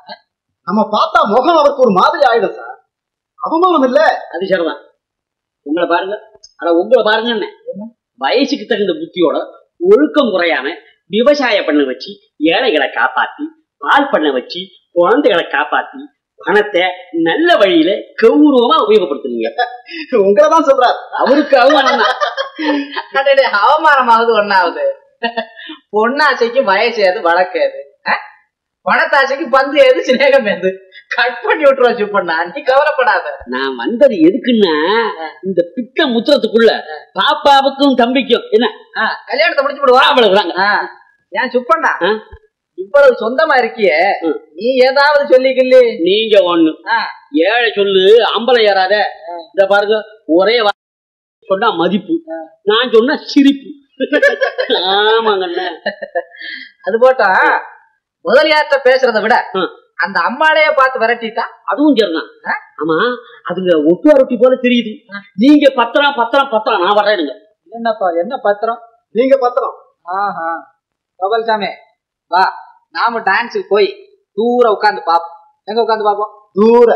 நம்ம பார்த்தா முகம் அவருக்கு ஒரு மாதிரி ஆயிடும் சார். அவமானம் இல்ல. அது சரிதான். உங்களை பாருங்க. அட உங்களை பாருங்க என்ன? வயசுக்கு தகுந்த புத்தியோட ஒழுக்கம் குறையாம விவசாய பண்ண வச்சு ஏழைகளை காப்பாத்தி பால் பண்ண வச்சு குழந்தைகளை காப்பாத்தி பணத்தை நல்ல வழியில கௌரவமா உபயோகப்படுத்துனீங்க உங்களை தான் சொல்றார். அவருக்கு அவமானம் அவமானமாவது ஒண்ணாவது. பொண்ணாசைக்கு வயசு ஏது வழக்கு ஏது? பணத்தாசைக்கு பந்து ஏது சிநேகம் ஏது? கட் பண்ணி விட்டுருவா சுப்பண்ணா நீ கவலைப்படாத. நான் வந்தது எதுக்குன்னா இந்த பிட்ட முத்திரத்துக்குள்ள பாப்பாவுக்கும் தம்பிக்கும் என்ன? கல்யாணத்தை முடிச்சு விடுவா? அவ்வளவுதாங்க ஏன் சுப்பண்ணா? இவ்வளவு சொந்தமா இருக்கியே. நீ ஏதாவது சொல்லிக்கல நீங்க ஒண்ணு. ஏழை சொல்லு அம்பளை ஏறாத. இந்த பாருங்க ஒரே சொன்னா மதிப்பு. நான் சொன்னா சிரிப்பு. ஆமாங்க அண்ணே. அது போட்டா முதலியார்ட்ட பேசுறத விட. அந்த அம்மாளையே பார்த்து விரட்டிட்டா அதுவும் சரிதான். ஆமா அதுங்க ஒட்டுவா ரொட்டி போல தெரியுது. நீங்க பத்திரம் பத்திரம் பத்திரம். நான் வரேனுங்க என்னப்பா என்ன பத்திரம்? நீங்க பத்திரம். ஆஹா. கோபால்சாமி வா. நாம டான்ஸுக்கு போய் தூரம் உட்காந்து பாப்போம் எங்க உட்காந்து பாப்போம் தூர.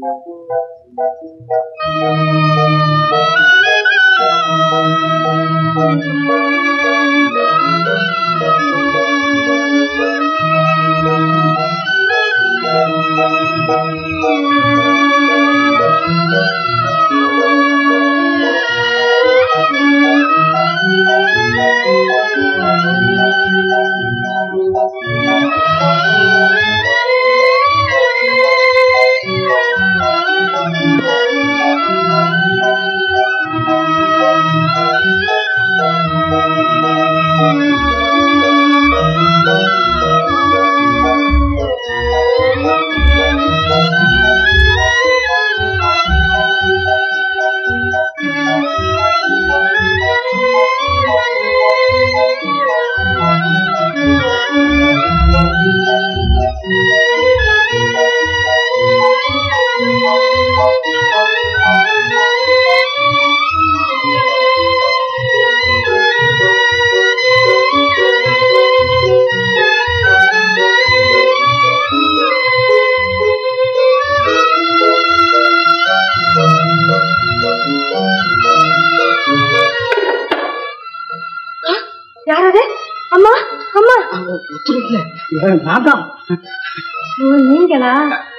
ஆ யாரது நான் தான் ஓ, நீங்களா?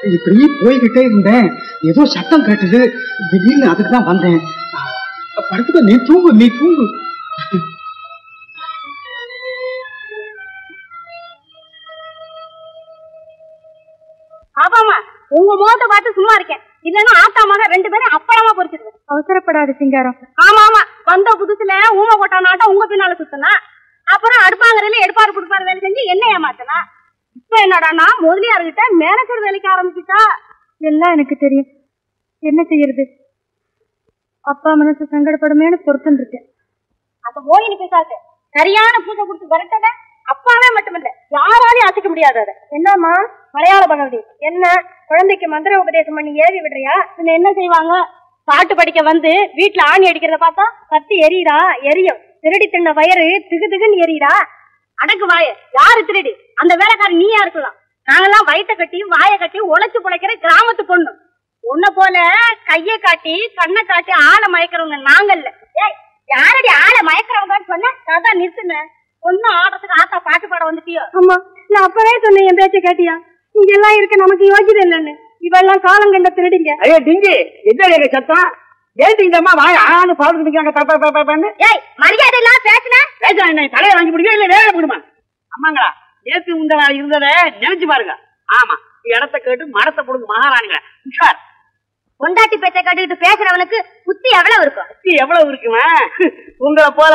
இப்படி போய்கிட்டே இருந்தேன். ஏதோ சத்தம் கேட்டது. திடீர்னு அதுக்கு தான் வந்தேன். படுத்துக்க நீ தூங்கு நீ தூங்கு. ஆபாமா உங்க முகத்தை பார்த்து சும்மா இருக்கேன். இல்லன்னா ஆத்தா மக ரெண்டு பேரும் அப்பளமா பொறிச்சிருவேன் அவசரப்படாத சிங்காரம். ஆமா ஆமா வந்த புதுசுல ஊமை போட்டா நாட்டம் உங்க பின்னால சுத்தினா. அப்புறம் அடுப்பாங்கறையில எடுப்பாரு கொடுப்பாரு வேலை செஞ்சு என்ன ஏமாத்தினா? இப்ப என்னடான்னா முதலியார்கிட்ட மேனேஜர் வேலைக்கு ஆரம்பிச்சுட்டா? எல்லாம் எனக்கு தெரியும். என்ன செய்யறது? அப்பா மனசு சங்கடப்படுமேன்னு பொறுத்துன்னு இருக்கேன். அந்த மோகினி பேசாது சரியான பூஜை கொடுத்து விரட்டத அப்பாவே மட்டுமில்ல யாராலையும் அசைக்க முடியாது அதை. என்னம்மா? மலையாள பகவதி என்ன? குழந்தைக்கு மந்திர உபதேசம் பண்ணி ஏவி விடுறியா? பின்ன என்ன செய்வாங்க? பாட்டு படிக்க வந்து வீட்டுல ஆணி அடிக்கிறத பார்த்தா கத்தி எரியுதா? எரியும். திருடி தின்ன வயறு திகு திகுன்னு எரியுதா? அடக்கு வாய. யாரு திருடி அந்த வேலைக்காரி நீயா இருக்கலாம். நாங்கெல்லாம் வயித்தை கட்டி வாயை கட்டி உழைச்சு பிழைக்கிற கிராமத்து பொண்ணு. உன்னை போல கைய காட்டி கண்ணை காட்டி ஆளை மயக்கிறவங்க நாங்கல்ல ஏய் யாரடி ஆளை மயக்கிறவங்கன்னு சொன்ன? அதான் நிறுத்துன பொண்ணு ஆடுறதுக்கு ஆத்தா பாட்டு பாட வந்துட்டியோ? அம்மா நான் அப்பவே சொன்னேன் என் பேச்ச கேட்டியா? இங்க எல்லாம் இருக்க நமக்கு யோகிதை இல்லைன்னு. இவெல்லாம் காலம் கண்ட திருடிங்க. ஐயோ டிங்கி எங்க சத்தம்? ஏன் இந்த அம்மா வாய ஆன்னு பாத்துட்டு நிக்காங்க ப, ப, ப, ப, பன்னு. ஏய் மரியாதை இல்லாம பேசுன? என்ன? தலையை வாங்கி முடியும் இல்ல வேலை போடுமா? அம்மாங்களா நேத்து இந்த இருந்தத நினைச்சு பாருங்க. ஆமா இடத்த கேட்டு மரத்தை போடுங்க மகாராணிங்களா உஷார். பொண்டாட்டி பேச்ச கேட்டுக்கிட்டு பேசுறவனுக்கு புத்தி எவ்வளவு இருக்கும்? புத்தி எவ்வளவு இருக்குமா? உங்களை போல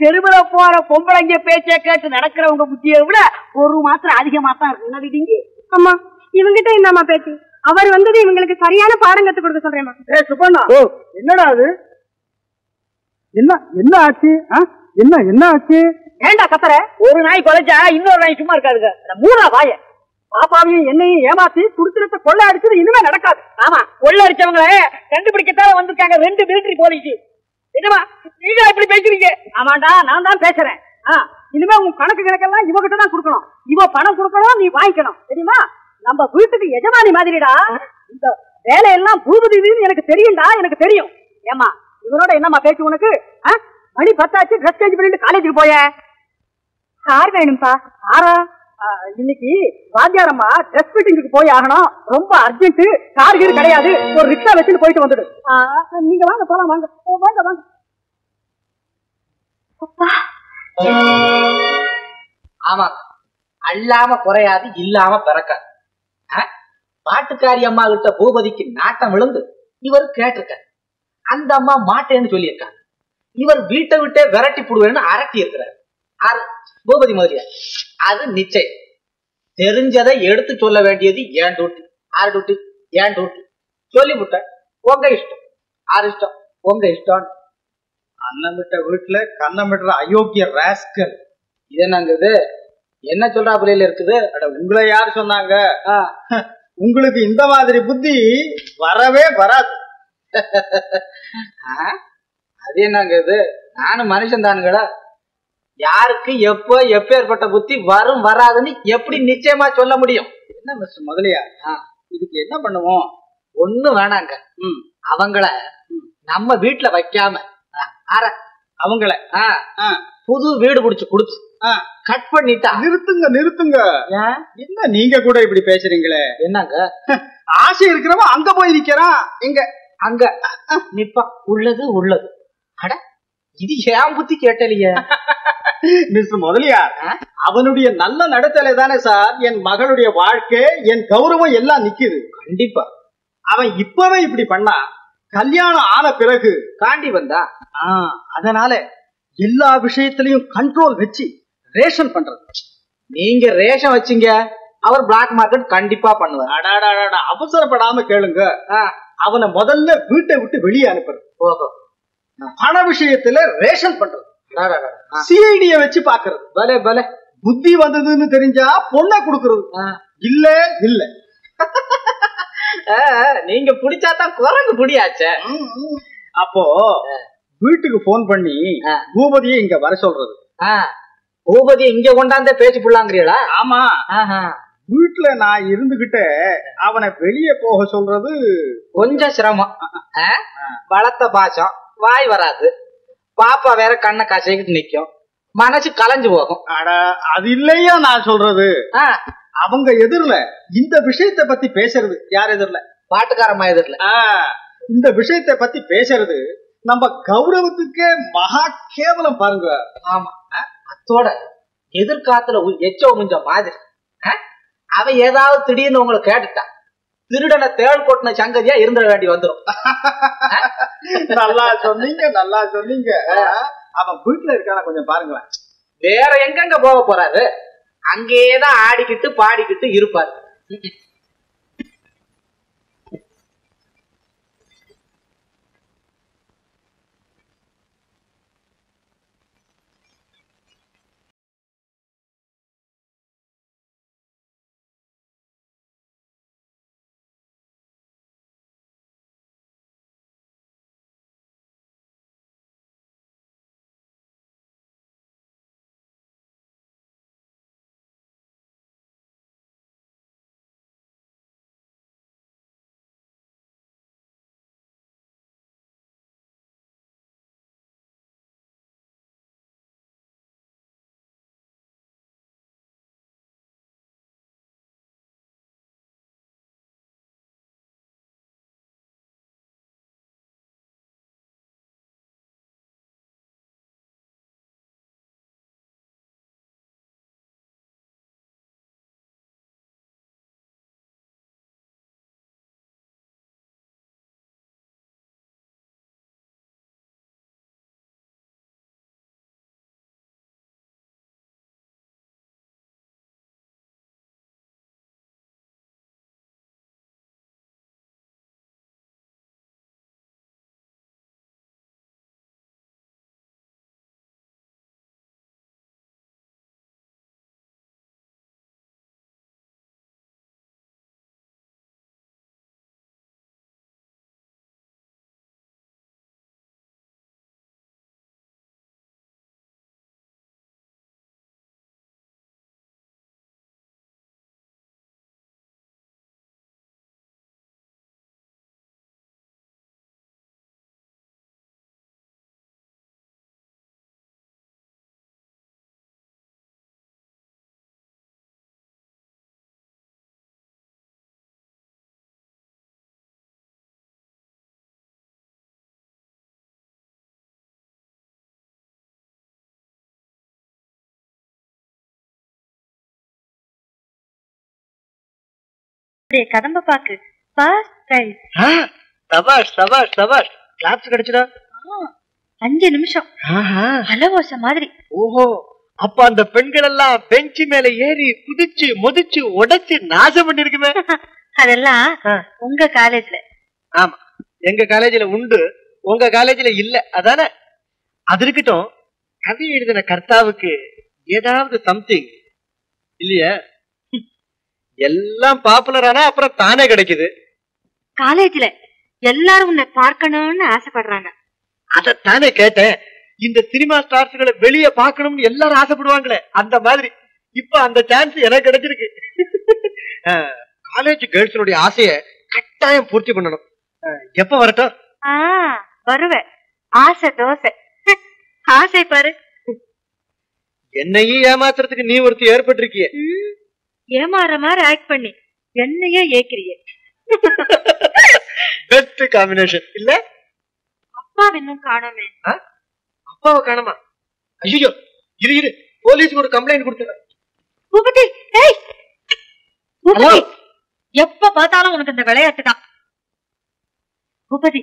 தெருவுல போற பொம்பளைங்க பேச்சை கேட்டு நடக்கிறவங்க புத்தியை விட ஒரு மாசம் அதிகமா தான் இருக்கு என்ன அம்மா இவங்கிட்ட என்னம்மா பேச்சு? அவர் வந்தது இவங்களுக்கு சரியான பாடம் கத்து கொடுக்க சொல்றேம்மா ஏ சுப்பண்ணா. ஓ. என்னடா அது? என்ன என்ன ஆச்சு? ஆ? என்ன என்ன ஆச்சு? ஏண்டா கத்துற ஒரு நாய் கொலைச்சா இன்னொரு நாய் சும்மா இருக்காதுங்க. மூடா வாய. பாப்பாவையும் என்னையும் ஏமாத்தி குடுத்துறத கொள்ள அடிச்சது இனிமே நடக்காது. ஆமா. கொள்ள அடிச்சவங்கள கண்டுபிடிக்கத்தான் வந்திருக்காங்க ரெண்டு மிலிட்டரி போலீஸ் என்னமா நீங்க இப்படி பேசுறீங்க? ஆமாண்டா நான் தான் பேசுறேன். ஆ, இனிமே உன் கணக்கு கணக்கெல்லாம் இவகிட்ட தான் கொடுக்கணும். இவ பணம் கொடுக்கணும் நீ வாங்கிக்கணும். தெரியுமா? நம்ம வீட்டுக்கு எஜமானி மாதிரிடா. இந்த வேலையெல்லாம் பூபதினு எனக்கு தெரியும்டா எனக்கு தெரியும். ஏமா இவரோட என்னம்மா பேச்சு உனக்கு? மணி பத்தாச்சு ட்ரெஸ் சேஞ்ச் பண்ணிட்டு காலேஜுக்கு போய. கார் வேணும்பா. காரா? இன்னைக்கு வாத்தியாரம்மா ட்ரெஸ் ஃபிட்டிங்க்கு போய் ஆகணும். ரொம்ப அர்ஜென்ட் கார் கீர் கிடையாது. ஒரு ரிக்ஷா வச்சுட்டு போயிட்டு வந்துடு. நீங்க வாங்க போலாம் வாங்க. வாங்க வாங்க. ஆமாங்க. அல்லாம குறையாது இல்லாம பிறக்காது? பாட்டுக்காரி அம்மா கிட்ட பூபதிக்கு நாட்டம் விழுந்து இவர் கேட்டிருக்காரு. அந்த அம்மா மாட்டேன்னு சொல்லியிருக்காங்க. இவர் வீட்டை விட்டே விரட்டி போடுவேன்னு அரட்டி இருக்கிறார். பூபதி முதலியார் அது நிச்சயம். தெரிஞ்சதை எடுத்து சொல்ல வேண்டியது ஏன் டூட்டி ஆறு டூட்டி ஏன் டூட்டி சொல்லிவிட்டேன் உங்க இஷ்டம். ஆறு இஷ்டம். உங்க இஷ்டம். அன்னமிட்ட வீட்டுல கண்ணமிடுற அயோக்கிய ராஸ்கல். இது என்ன சொல்றா பிள்ளையில இருக்குது? அட உங்களை யார் சொன்னாங்க? உங்களுக்கு இந்த மாதிரி புத்தி வரவே வராது ஆ? அது என்னங்க இது நானும் மனுஷன் தானுங்களா யாருக்கு எப்போ எப்பேற்பட்ட புத்தி வரும் வராதுன்னு எப்படி நிச்சயமா சொல்ல முடியும் என்ன மிஸ்டர் முதலியார் ஆ. இதுக்கு என்ன பண்ணுவோம் ஒண்ணும் வேணாங்க. அவங்கள நம்ம வீட்டுல வைக்காம அவங்கள. புது வீடு புடிச்சு கொடுத்து. கட் பண்ணிட்டா. நிறுத்துங்க நிறுத்துங்க? என்ன நீங்க கூட இப்படி பேசுறீங்களே? என்னங்க? ஆசை இருக்கிறவன் அங்க போய் நிக்கிறான். இங்க அங்க. நிப்பா. உள்ளது உள்ளது. அட இது ஏன் புத்தி கேட்டலையே? மிஸ்டர் முதலியார் அவனுடைய நல்ல நடத்தலை தானே சார். என் மகளுடைய வாழ்க்கை என் கௌரவம் எல்லாம் நிக்குது. கண்டிப்பா. அவன் இப்பவே இப்படி பண்ணா கல்யாணம் ஆன பிறகு காண்டி வந்தா? அதனால எல்லா விஷயத்திலையும் கண்ட்ரோல் வச்சு ரேஷன் பண்றது. நீங்க ரேஷன் வச்சீங்க அவர் பிளாக் மார்க்கெட் கண்டிப்பா பண்ணுவார். அடாடாடாடா, அவசரப்படாம கேளுங்க. அவனை முதல்ல வீட்டை விட்டு வெளியே அனுப்புறது. ஓஹோ. பண விஷயத்துல ரேஷன் பண்றது. அடாடாடா. சிஐடிய வச்சு பாக்குறது பலே பலே. புத்தி வந்ததுன்னு தெரிஞ்சா பொண்ணை கொடுக்கறது. இல்ல இல்ல. நீங்க பிடிச்சாதான் குரங்கு பிடியாச்சே. அப்போ வீட்டுக்கு போன் பண்ணி. பூபதியை இங்க வர சொல்றது. பூபதி இங்க கொண்டாந்தே பேச்சு புள்ளாங்கிறீங்களா ஆமா. ஆஹா. வீட்டுல நான் இருந்துகிட்டு அவனை வெளியே போக சொல்றது கொஞ்சம் சிரமம்? வளர்த்த பாசம். வாய் வராது. பாப்பா வேற கண்ணை கசைக்கிட்டு நிக்கும். மனசு கலைஞ்சு போகும். அட அது இல்லையா நான் சொல்றது? அவங்க எதிரில இந்த விஷயத்தை பத்தி பேசுறது. யார் எதிரில? பாட்டுக்காரமா எதிரில. இந்த விஷயத்தை பத்தி பேசுறது நம்ம கௌரவத்துக்கே மகா கேவலம் பாருங்க. ஆமா. எதிர்காத்துல உ- எச்ச உமிஞ்ச மாதிரி? அவன் ஏதாவது திடீர்னு உங்களை கேட்டுட்டான் திருடனை தேள் கொட்டின சங்கதியா இருந்துட வேண்டி வந்துரும். நல்லா சொன்னீங்க நல்லா சொன்னீங்க. அவன் வீட்டுல இருக்கான கொஞ்சம் பாருங்களேன். வேற எங்கெங்க போக போறாரு? அங்கேயேதான் ஆடிக்கிட்டு பாடிக்கிட்டு இருப்பாரு. கதம்ப பாக்கு. ஃபர்ஸ்ட் பிரைஸ் சபாஷ் சபாஷ் சபாஷ். கிளாப்ஸ் கிடைச்சதா? அஞ்சு நிமிஷம். அலவோச மாதிரி. ஓஹோ அப்ப அந்த பெண்கள் எல்லாம் பெஞ்சு மேல ஏறி குதிச்சு முதிச்சு உடைச்சு நாசம் பண்ணிருக்குமே. அதெல்லாம். உங்க காலேஜ்ல ஆமா. எங்க காலேஜ்ல உண்டு. உங்க காலேஜ்ல இல்ல. அதானே? அது இருக்கட்டும். கதை எழுதின கர்த்தாவுக்கு ஏதாவது சம்திங் இல்லையா? எல்லாம் பாப்புலர் ஆனா அப்புறம் தானே கிடைக்குது? காலேஜ்ல எல்லாரும் உன்னை பார்க்கணும்னு ஆசைப்படுறாங்க. அதத்தானே கேட்டேன். இந்த சினிமா ஸ்டார்ஸ்களை வெளியே பார்க்கணும்னு எல்லாரும் ஆசைப்படுவாங்களே. அந்த மாதிரி. இப்ப அந்த சான்ஸ் எனக்கு கிடைச்சிருக்கு. காலேஜ் கேர்ள்ஸனுடைய ஆசைய கட் கட்டாயம் பூர்த்தி பண்ணணும். எப்ப வரட்டும்? வருவேன். ஆசை தோசை. ஆசை பாரு. என்னையும் ஏமாத்துறதுக்கு நீ ஒருத்தி ஏற்பட்டிருக்கிய. ஏமாற மாதிரி ஆக்ட் பண்ணி என்னையே ஏக்கிறியே. பெஸ்ட் காம்பினேஷன் இல்ல? அப்பா இன்னும் காணோமே. அப்பாவை காணமா? ஐயோ இரு இரு. போலீஸ்க்கு ஒரு கம்ப்ளைண்ட் கொடுத்துறேன் பூபதி ஏய்! பூபதி எப்ப பார்த்தாலும் உனக்கு இந்த விளையாட்டு தான். பூபதி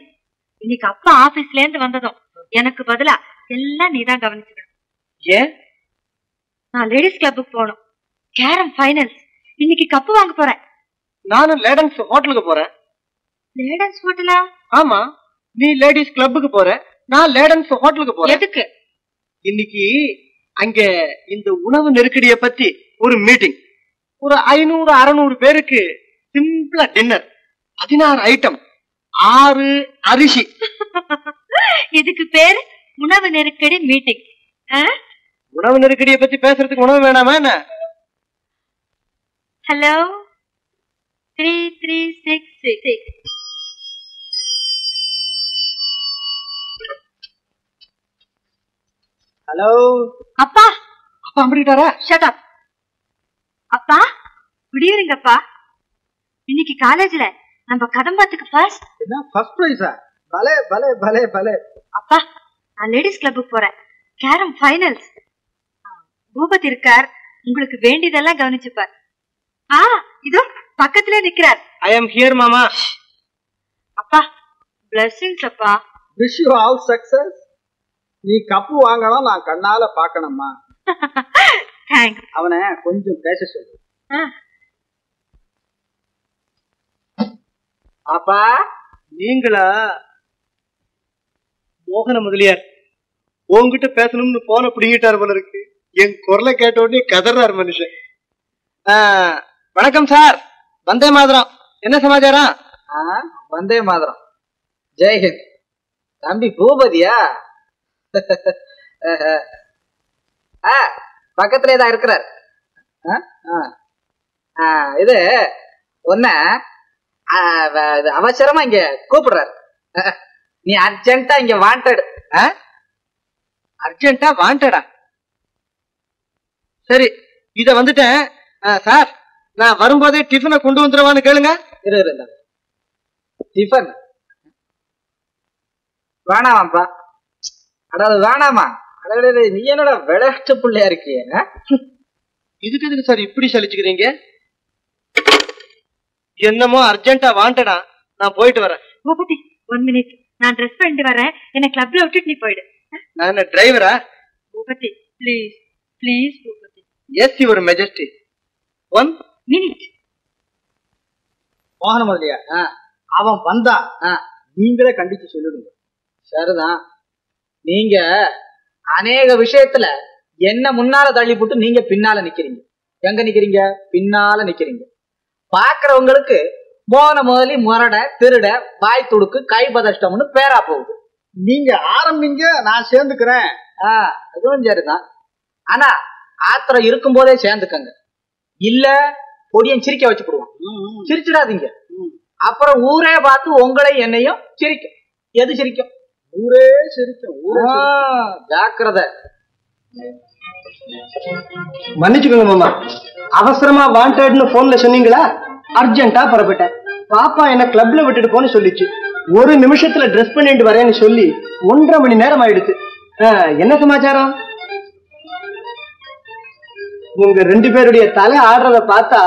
இன்னைக்கு அப்பா ஆபீஸ்ல இருந்து வந்ததும் எனக்கு பதிலா எல்லாம் நீதான் கவனிச்சுக்கணும். ஏன்? நான் லேடிஸ் கிளப்புக்கு போகணும். கேரம் ஃபைனல்ஸ் இன்னைக்கு கப்பு வாங்க போறேன். நானும் லேடன்ஸ் ஹோட்டலுக்கு போறேன். லேடன்ஸ் ஹோட்டலா ஆமா. நீ லேடிஸ் கிளப்புக்கு போற. நான் லேடன்ஸ் ஹோட்டலுக்கு போறேன். எதுக்கு? இன்னைக்கு அங்க இந்த உணவு நெருக்கடிய பத்தி ஒரு மீட்டிங் ஒரு ஐநூறு அறுநூறு பேருக்கு சிம்பிளா டின்னர் பதினாறு ஐட்டம் ஆறு அரிசி. இதுக்கு பேரு உணவு நெருக்கடி மீட்டிங் உணவு நெருக்கடிய பத்தி பேசுறதுக்கு உணவு வேணாமா என்ன? Hello three three six six hello அப்பா! அப்பா அம்பிட்டாரா ஷட் அப் அப்பா குட் ஈவினிங் அப்பா. இன்னைக்கு காலேஜ்ல நம்ம கதம்பாத்துக்கு ஃபர்ஸ்ட் என்ன ஃபர்ஸ்ட் ப்ரைஸா பலே பலே பலே பலே. அப்பா நான் லேடிஸ் கிளப்புக்கு போறேன். கேரம் ஃபைனல்ஸ் பூபதி இருக்கார். உங்களுக்கு வேண்டியதெல்லாம் கவனிச்சுப்பார். ஆ இதோ பக்கத்துல நிக்கிறார். ஐ அம் ஹியர் மாமா. அப்பா பிளஸ்ஸிங்ஸ் அப்பா. விஷ் யூ ஆல் சக்சஸ் நீ கப்பு வாங்கணும் நான் கண்ணால பார்க்கணும்மா. தேங்க்ஸ் அவனை கொஞ்சம் பேச சொல்லு. அப்பா நீங்களா? மோகன முதலியார் உன்கிட்ட பேசணும்னு போன பிடிங்கிட்டார் போல இருக்கு. என் குரலை கேட்ட உடனே கதறார் மனுஷன். ஆ, வணக்கம் சார். வந்தே மாதிரம். என்ன சமாச்சாரம்? ஆ, வந்தே மாதிரம். ஜெயஹிந்த் தம்பி பூபதியா? ஆ, பக்கத்திலே தான் இருக்கிறார். ஆ, ஆ. ஆ, இது ஒன்ன அவசரமா இங்க கூப்பிடுறாரு. ஆ, நீ அர்ஜென்ட்டா இங்க வாண்டட் அர்ஜென்ட்டா வாண்டடா சரி இத வந்துட்டேன். ஆ, சார் நான் வரும்போதே டிஃபனை கொண்டு வந்துருவான்னு கேளுங்க. இரு இரு இந்தாங்க. டிஃபன் வேணாமாப்பா. அதாவது வேணாமா? அடடே நீ என்னடா விளையாட்டு பிள்ளையா இருக்கிய? இதுக்கு எதுக்கு சார் இப்படி சலிச்சுக்கிறீங்க? என்னமோ அர்ஜென்ட்டா வாண்டடா. நான் போயிட்டு வரேன். பூபதி ஒன் மினிட் நான் ட்ரெஸ் பண்ணிட்டு வரேன். என்ன கிளப்ல விட்டுட்டு நீ போயிடு. நான் என்ன டிரைவரா Boopathi please please Boopathi yes your majesty one minute மோகன முதலியா அவன் வந்தா நீங்களே கண்டிச்சு சொல்லிடுங்க. சரிதான். நீங்க அநேக விஷயத்துல என்ன முன்னால தள்ளி போட்டு நீங்க பின்னால நிக்கிறீங்க. எங்க நிக்கிறீங்க? பின்னால நிக்கிறீங்க. பாக்குறவங்களுக்கு மோன முதலி முரட திருட வாய் துடுக்கு கை பதஷ்டம்னு பேரா போகுது. நீங்க ஆரம்பிங்க நான் சேர்ந்துக்கிறேன். ஆ அதுவும் சரிதான். ஆனா ஆத்திரம் இருக்கும் போதே சேர்ந்துக்கங்க. இல்ல பொடியன் சிரிக்க வச்சு போடுவான் சிரிச்சிடாதீங்க. அப்புறம் ஊரே பார்த்து உங்களை என்னையும் சிரிக்கும். எது சிரிக்கும்? ஊரே சிரிக்கும் ஜாக்கிரதை. மன்னிச்சுக்கோங்க மாமா. அவசரமா வாண்டட்னு போன்ல சொன்னீங்களா? அர்ஜென்ட்டா புறப்பட்டேன். பாப்பா என்ன கிளப்ல விட்டுட்டு போன்னு சொல்லிச்சு. ஒரு நிமிஷத்துல ட்ரெஸ் பண்ணிட்டு வரேன்னு சொல்லி ஒன்றரை மணி நேரம் ஆயிடுச்சு. என்ன சமாச்சாரம்? உங்க ரெண்டு பேருடைய தலை ஆடுறத பார்த்தா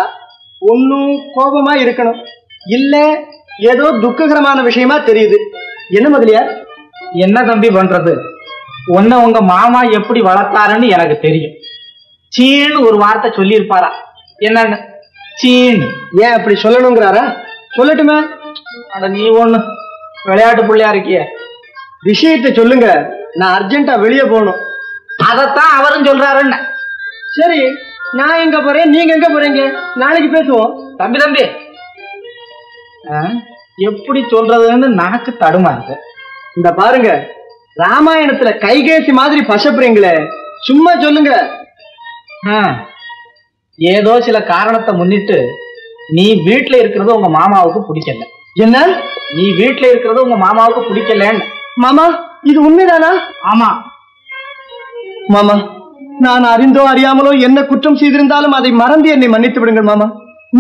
ஒன்னும் கோபமா இருக்கணும். இல்ல ஏதோ துக்ககரமான விஷயமா தெரியுது. என்ன முதலியார் என்ன தம்பி பண்றது? உன்னை உங்க மாமா எப்படி வளர்த்தாருன்னு எனக்கு தெரியும். சீன்னு ஒரு வார்த்தை சொல்லியிருப்பாரா? என்னன்னு? சீன். ஏன் அப்படி சொல்லணுங்கிறாரா? சொல்லட்டுமே. அட நீ ஒண்ணு. விளையாட்டு பிள்ளையா இருக்கிய. விஷயத்தை சொல்லுங்க. நான் அர்ஜென்ட்டா வெளியே போகணும். அதத்தான் அவரும் சொல்றாருன்னு. சரி. நான் எங்க போறேன்? நீங்க எங்க போறீங்க? நாளைக்கு பேசுவோம். தம்பி தம்பி. எப்படி சொல்றதுன்னு நாக்கு தடுமாறுது இந்த பாருங்க ராமாயணத்துல கைகேசி மாதிரி பசப்புறீங்களே. சும்மா சொல்லுங்க. ஏதோ சில காரணத்தை முன்னிட்டு நீ வீட்டுல இருக்கிறது உங்க மாமாவுக்கு பிடிக்கல. என்ன? நீ வீட்டுல இருக்கிறது உங்க மாமாவுக்கு பிடிக்கலன்னு. மாமா இது உண்மைதானா? ஆமா. மாமா நான் அறிந்தோ அறியாமலோ என்ன குற்றம் செய்திருந்தாலும் அதை மறந்து என்னை மன்னித்து விடுங்கள் மாமா.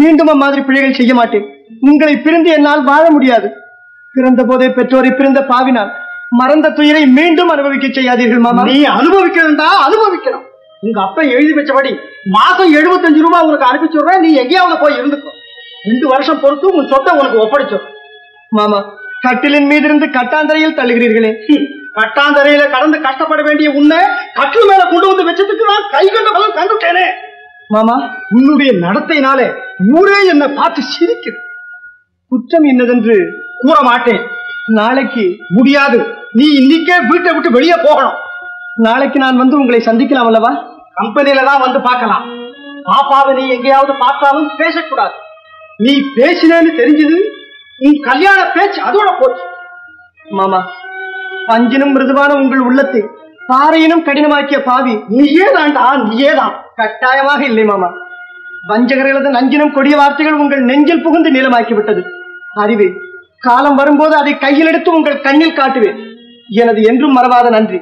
மீண்டும் அம்மாதிரி பிழைகள் செய்ய மாட்டேன். உங்களை பிரிந்து என்னால் வாழ முடியாது. பிறந்த போதே பெற்றோரை பிறந்த பாவினால் மறந்த துயரை மீண்டும் அனுபவிக்க செய்யாதீர்கள் மாமா. நீ அனுபவிக்கணும்டா அனுபவிக்கணும். உங்க அப்பா எழுதி வச்சபடி மாசம் எழுபத்தஞ்சு ரூபாய் உனக்கு அனுப்பி சொல்றேன் நீ எங்கேயாவது போய் இருந்துக்கோ. ரெண்டு வருஷம் பொறுத்து உன் சொத்தை உனக்கு ஒப்படைச்சோம் மாமா கட்டிலின் மீது இருந்து கட்டாந்தரையில் தள்ளுகிறீர்களே. கட்டாந்தரையில கடந்து கஷ்டப்பட வேண்டிய உன்னை கட்டில் மேல கொண்டு வந்து வச்சதுக்கு நான் கை கண்ட பலம் கண்டுட்டேனே. மாமா. உன்னுடைய நடத்தையினாலே ஊரே என்னை பார்த்து சிரிக்குது. குற்றம் என்னதென்று கூற மாட்டேன். நாளைக்கு முடியாது. நீ இன்னைக்கே வீட்டை விட்டு வெளியே போகணும். நாளைக்கு நான் வந்து உங்களை சந்திக்கலாம் அல்லவா? கம்பெனில தான் வந்து பார்க்கலாம். பாப்பாவை நீ எங்கேயாவது பார்த்தாலும் பேசக்கூடாது. நீ பேசினேன்னு தெரிஞ்சது நீ கல்யாண பேச்சு அதோட போச்சு. மாமா பஞ்சினும் மிருதுவான உங்கள் உள்ளத்தை பாறையினும் கடினமாக்கிய பாவி நீயே தான்டா நீயே தான் கட்டாயமாக இல்லை மாமா. வஞ்சகர்களது நஞ்சினும் கொடிய வார்த்தைகள் உங்கள் நெஞ்சில் புகுந்து நீளமாக்கி விட்டது அறிவே காலம் வரும்போது அதை கையில் எடுத்து உங்கள் கண்ணில் காட்டுவேன். எனது என்றும் மறவாத நன்றி.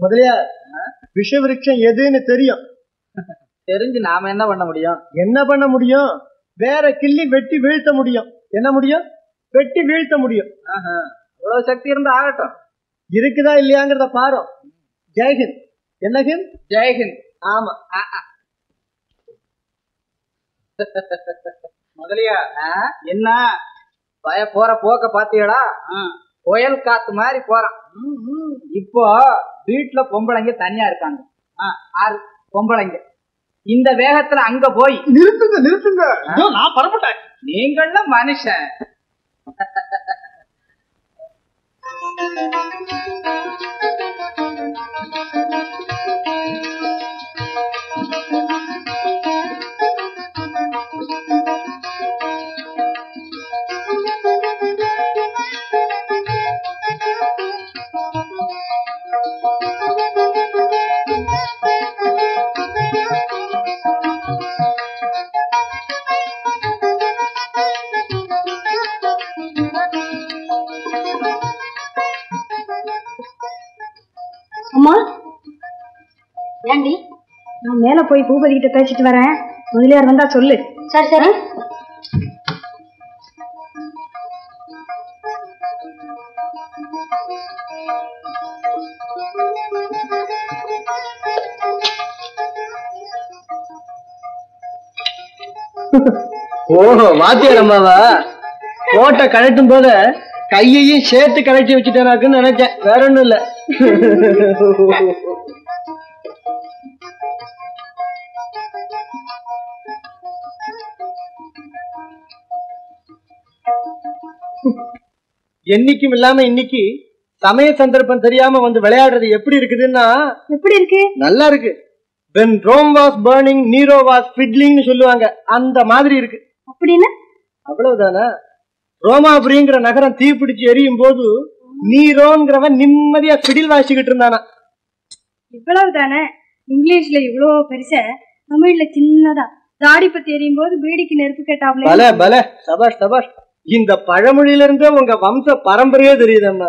முதலியார் விஷ விருட்சம் எதுன்னு தெரியும். தெரிஞ்சு நாம என்ன பண்ண முடியும்? என்ன பண்ண முடியும்? வேற கிள்ளி வெட்டி வீழ்த்த முடியும். என்ன முடியும்? வெட்டி வீழ்த்த முடியும். இவ்வளவு சக்தி இருந்தா ஆகட்டும். இருக்குதா இல்லையாங்கிறத பாரு. ஜெய்ஹிந்த் என்ன ஹிந்த்? ஜெயஹிந்த் ஆமா. முதலியா என்ன? பய போற போக்க பாத்தீங்களா புயல் காத்து மாதிரி போறான். இப்போ வீட்டுல பொம்பளைங்க தனியா இருக்காங்க. ஆறு பொம்பளைங்க. இந்த வேகத்துல அங்க போய் நிறுத்துங்க நிறுத்துங்க. நான் பரப்பட்டேன் நீங்கள மனுஷன். அம்மா மேல போய் பூபதி கிட்ட பேசிட்டு வரேன். முதலியார் வந்தா சொல்லு. சரி சரி. ஓஹோ வாத்தியார் அம்மாவா? கோட்டை கழட்டும் போது கையையும் சேர்த்து கழட்டி வச்சுட்டேனாக்குன்னு நினைச்சேன். வேற ஒண்ணும் இல்ல. என்னைக்கும் இல்லாம இன்னைக்கு சமய சந்தர்ப்பம் தெரியாம வந்து விளையாடுறது எப்படி இருக்குதுன்னா எப்படி இருக்கு? நல்லா இருக்கு. When Rome was burning Nero was fiddlingனு சொல்லுவாங்க. அந்த மாதிரி இருக்கு. அப்படின்னு? அவ்வளவுதானா? ரோமாபுரிங்கிற நகரம் தீப்பிடிச்சு எரியும் போது நீரோங்கிறவன் நிம்மதியா பிடில் வாசிக்கிட்டு இருந்தானா. இவ்வளவு தானே இங்கிலீஷ்ல இவ்வளோ பெருச தமிழ்ல சின்னதா தாடி பத்தி எரியும் போது பீடிக்கு நெருப்பு பல கேட்டாப்ல பல. சபாஷ் சபாஷ். இந்த பழமொழியில இருந்தே உங்க வம்ச பரம்பரையே தெரியுதம்மா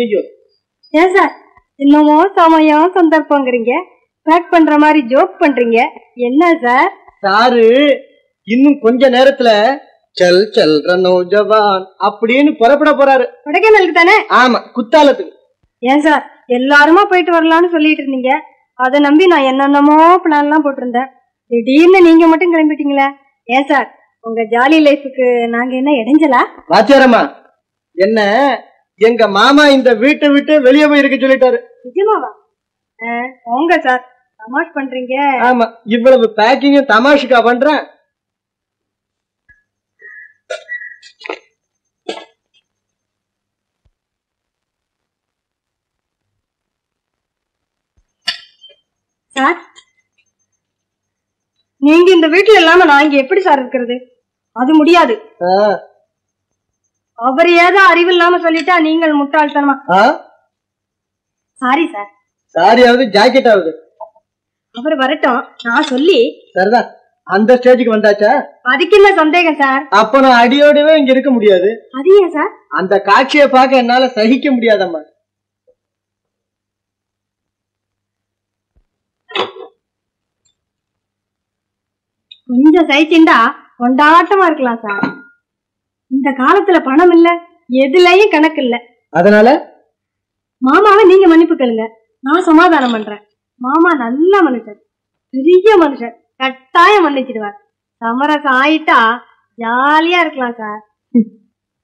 ஐயோ ஏன் சார் என்னமோ சமயம் சந்தர்ப்பங்கிறீங்க? பேக் பண்ற மாதிரி ஜோக் பண்றீங்க. என்ன சார்? சாரு இன்னும் கொஞ்ச நேரத்துல செல் செல் ரனோ ஜவான் அப்படின்னு புறப்பட போறாரு. கொடைக்கானலுக்கு தானே? ஆமா குத்தாலத்துக்கு. ஏன் சார் எல்லாருமா போயிட்டு வரலாம்னு சொல்லிட்டு இருந்தீங்க. அதை நம்பி நான் என்னென்னமோ பிளான்லாம் போட்டிருந்தேன். திடீர்னு நீங்க மட்டும் கிளம்பிட்டீங்களே. ஏன் சார் உங்க ஜாலி லைஃபுக்கு நாங்க என்ன இடைஞ்சலா? வாத்தியாரம்மா என்ன எங்க மாமா இந்த வீட்டை விட்டு வெளியே போய் இருக்க சொல்லிட்டாரு. நிஜமாவா? ஆ, போங்க சார் தமாஷ் பண்றீங்க. ஆமா இவ்வளவு பேக்கிங்கும் தமாஷுக்கா பண்றேன். சார் நீங்க இந்த வீட்டுல இல்லாம நான் இங்க எப்படி சார் இருக்கிறது? அது முடியாது. அவர் ஏதோ அறிவு இல்லாம சொல்லிட்டா நீங்கள் முட்டாள்தனமா? சாரி சார் சாரியாவது ஜாக்கெட் ஆகுது. அவர் வரட்டும். நான் சொல்லி சரிதான். அந்த ஸ்டேஜுக்கு வந்தாச்சா? அதுக்கு என்ன சந்தேகம் சார் அப்ப நான் அடியோடவே இங்க இருக்க முடியாது. அது ஏன் சார் அந்த காட்சியை பார்க்க என்னால சகிக்க முடியாதம்மா. கொஞ்சம் சைச்சிண்டா கொண்டாட்டமா இருக்கலாம் சார் இந்த காலத்துல பணம் இல்ல எதுலயும் கணக்கு இல்ல. அதனால? மாமாவை நீங்க மன்னிப்பு கேளுங்க. நான் சமாதானம் பண்றேன். மாமா நல்ல மனுஷன். பெரிய மனுஷன். கட்டாயம் மன்னிச்சிடுவார். சமரசம் ஆயிட்டா ஜாலியா இருக்கலாம் சார்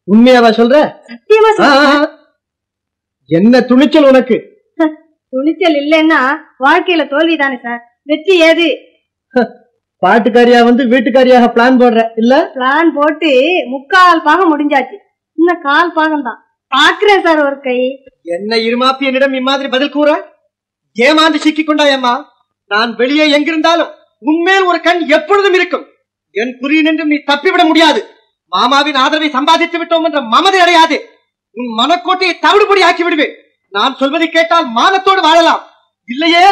உண்மையாவா சொல்ற? சத்தியமா ஆ. என்ன துணிச்சல் உனக்கு? துணிச்சல் இல்லைன்னா வாழ்க்கையில தோல்வி தானே சார் வெற்றி ஏது? பாட்டுக்காரியா வந்து வீட்டுக்காரியாக பிளான் போடுற இல்ல? பிளான் போட்டு முக்கால் பாகம் முடிஞ்சாச்சு. இன்னும் கால் பாகம் தான் பாக்குறேன் சார் ஒரு கை. என்ன இருமாப்பி என்னிடம் இம்மாதிரி பதில் கூற? ஏமாந்து சிக்கிக் கொண்டாயம்மா நான் வெளியே எங்கிருந்தாலும் உன்மேல் ஒரு கண் எப்பொழுதும் இருக்கும். என் குறி நின்றும் நீ தப்பிவிட முடியாது. மாமாவின் ஆதரவை சம்பாதித்து விட்டோம் என்ற மமதை அடையாது. உன் மனக்கோட்டையை தவிடுபடி ஆக்கி விடுவேன் நான் சொல்வதை கேட்டால் மானத்தோடு வாழலாம். இல்லையே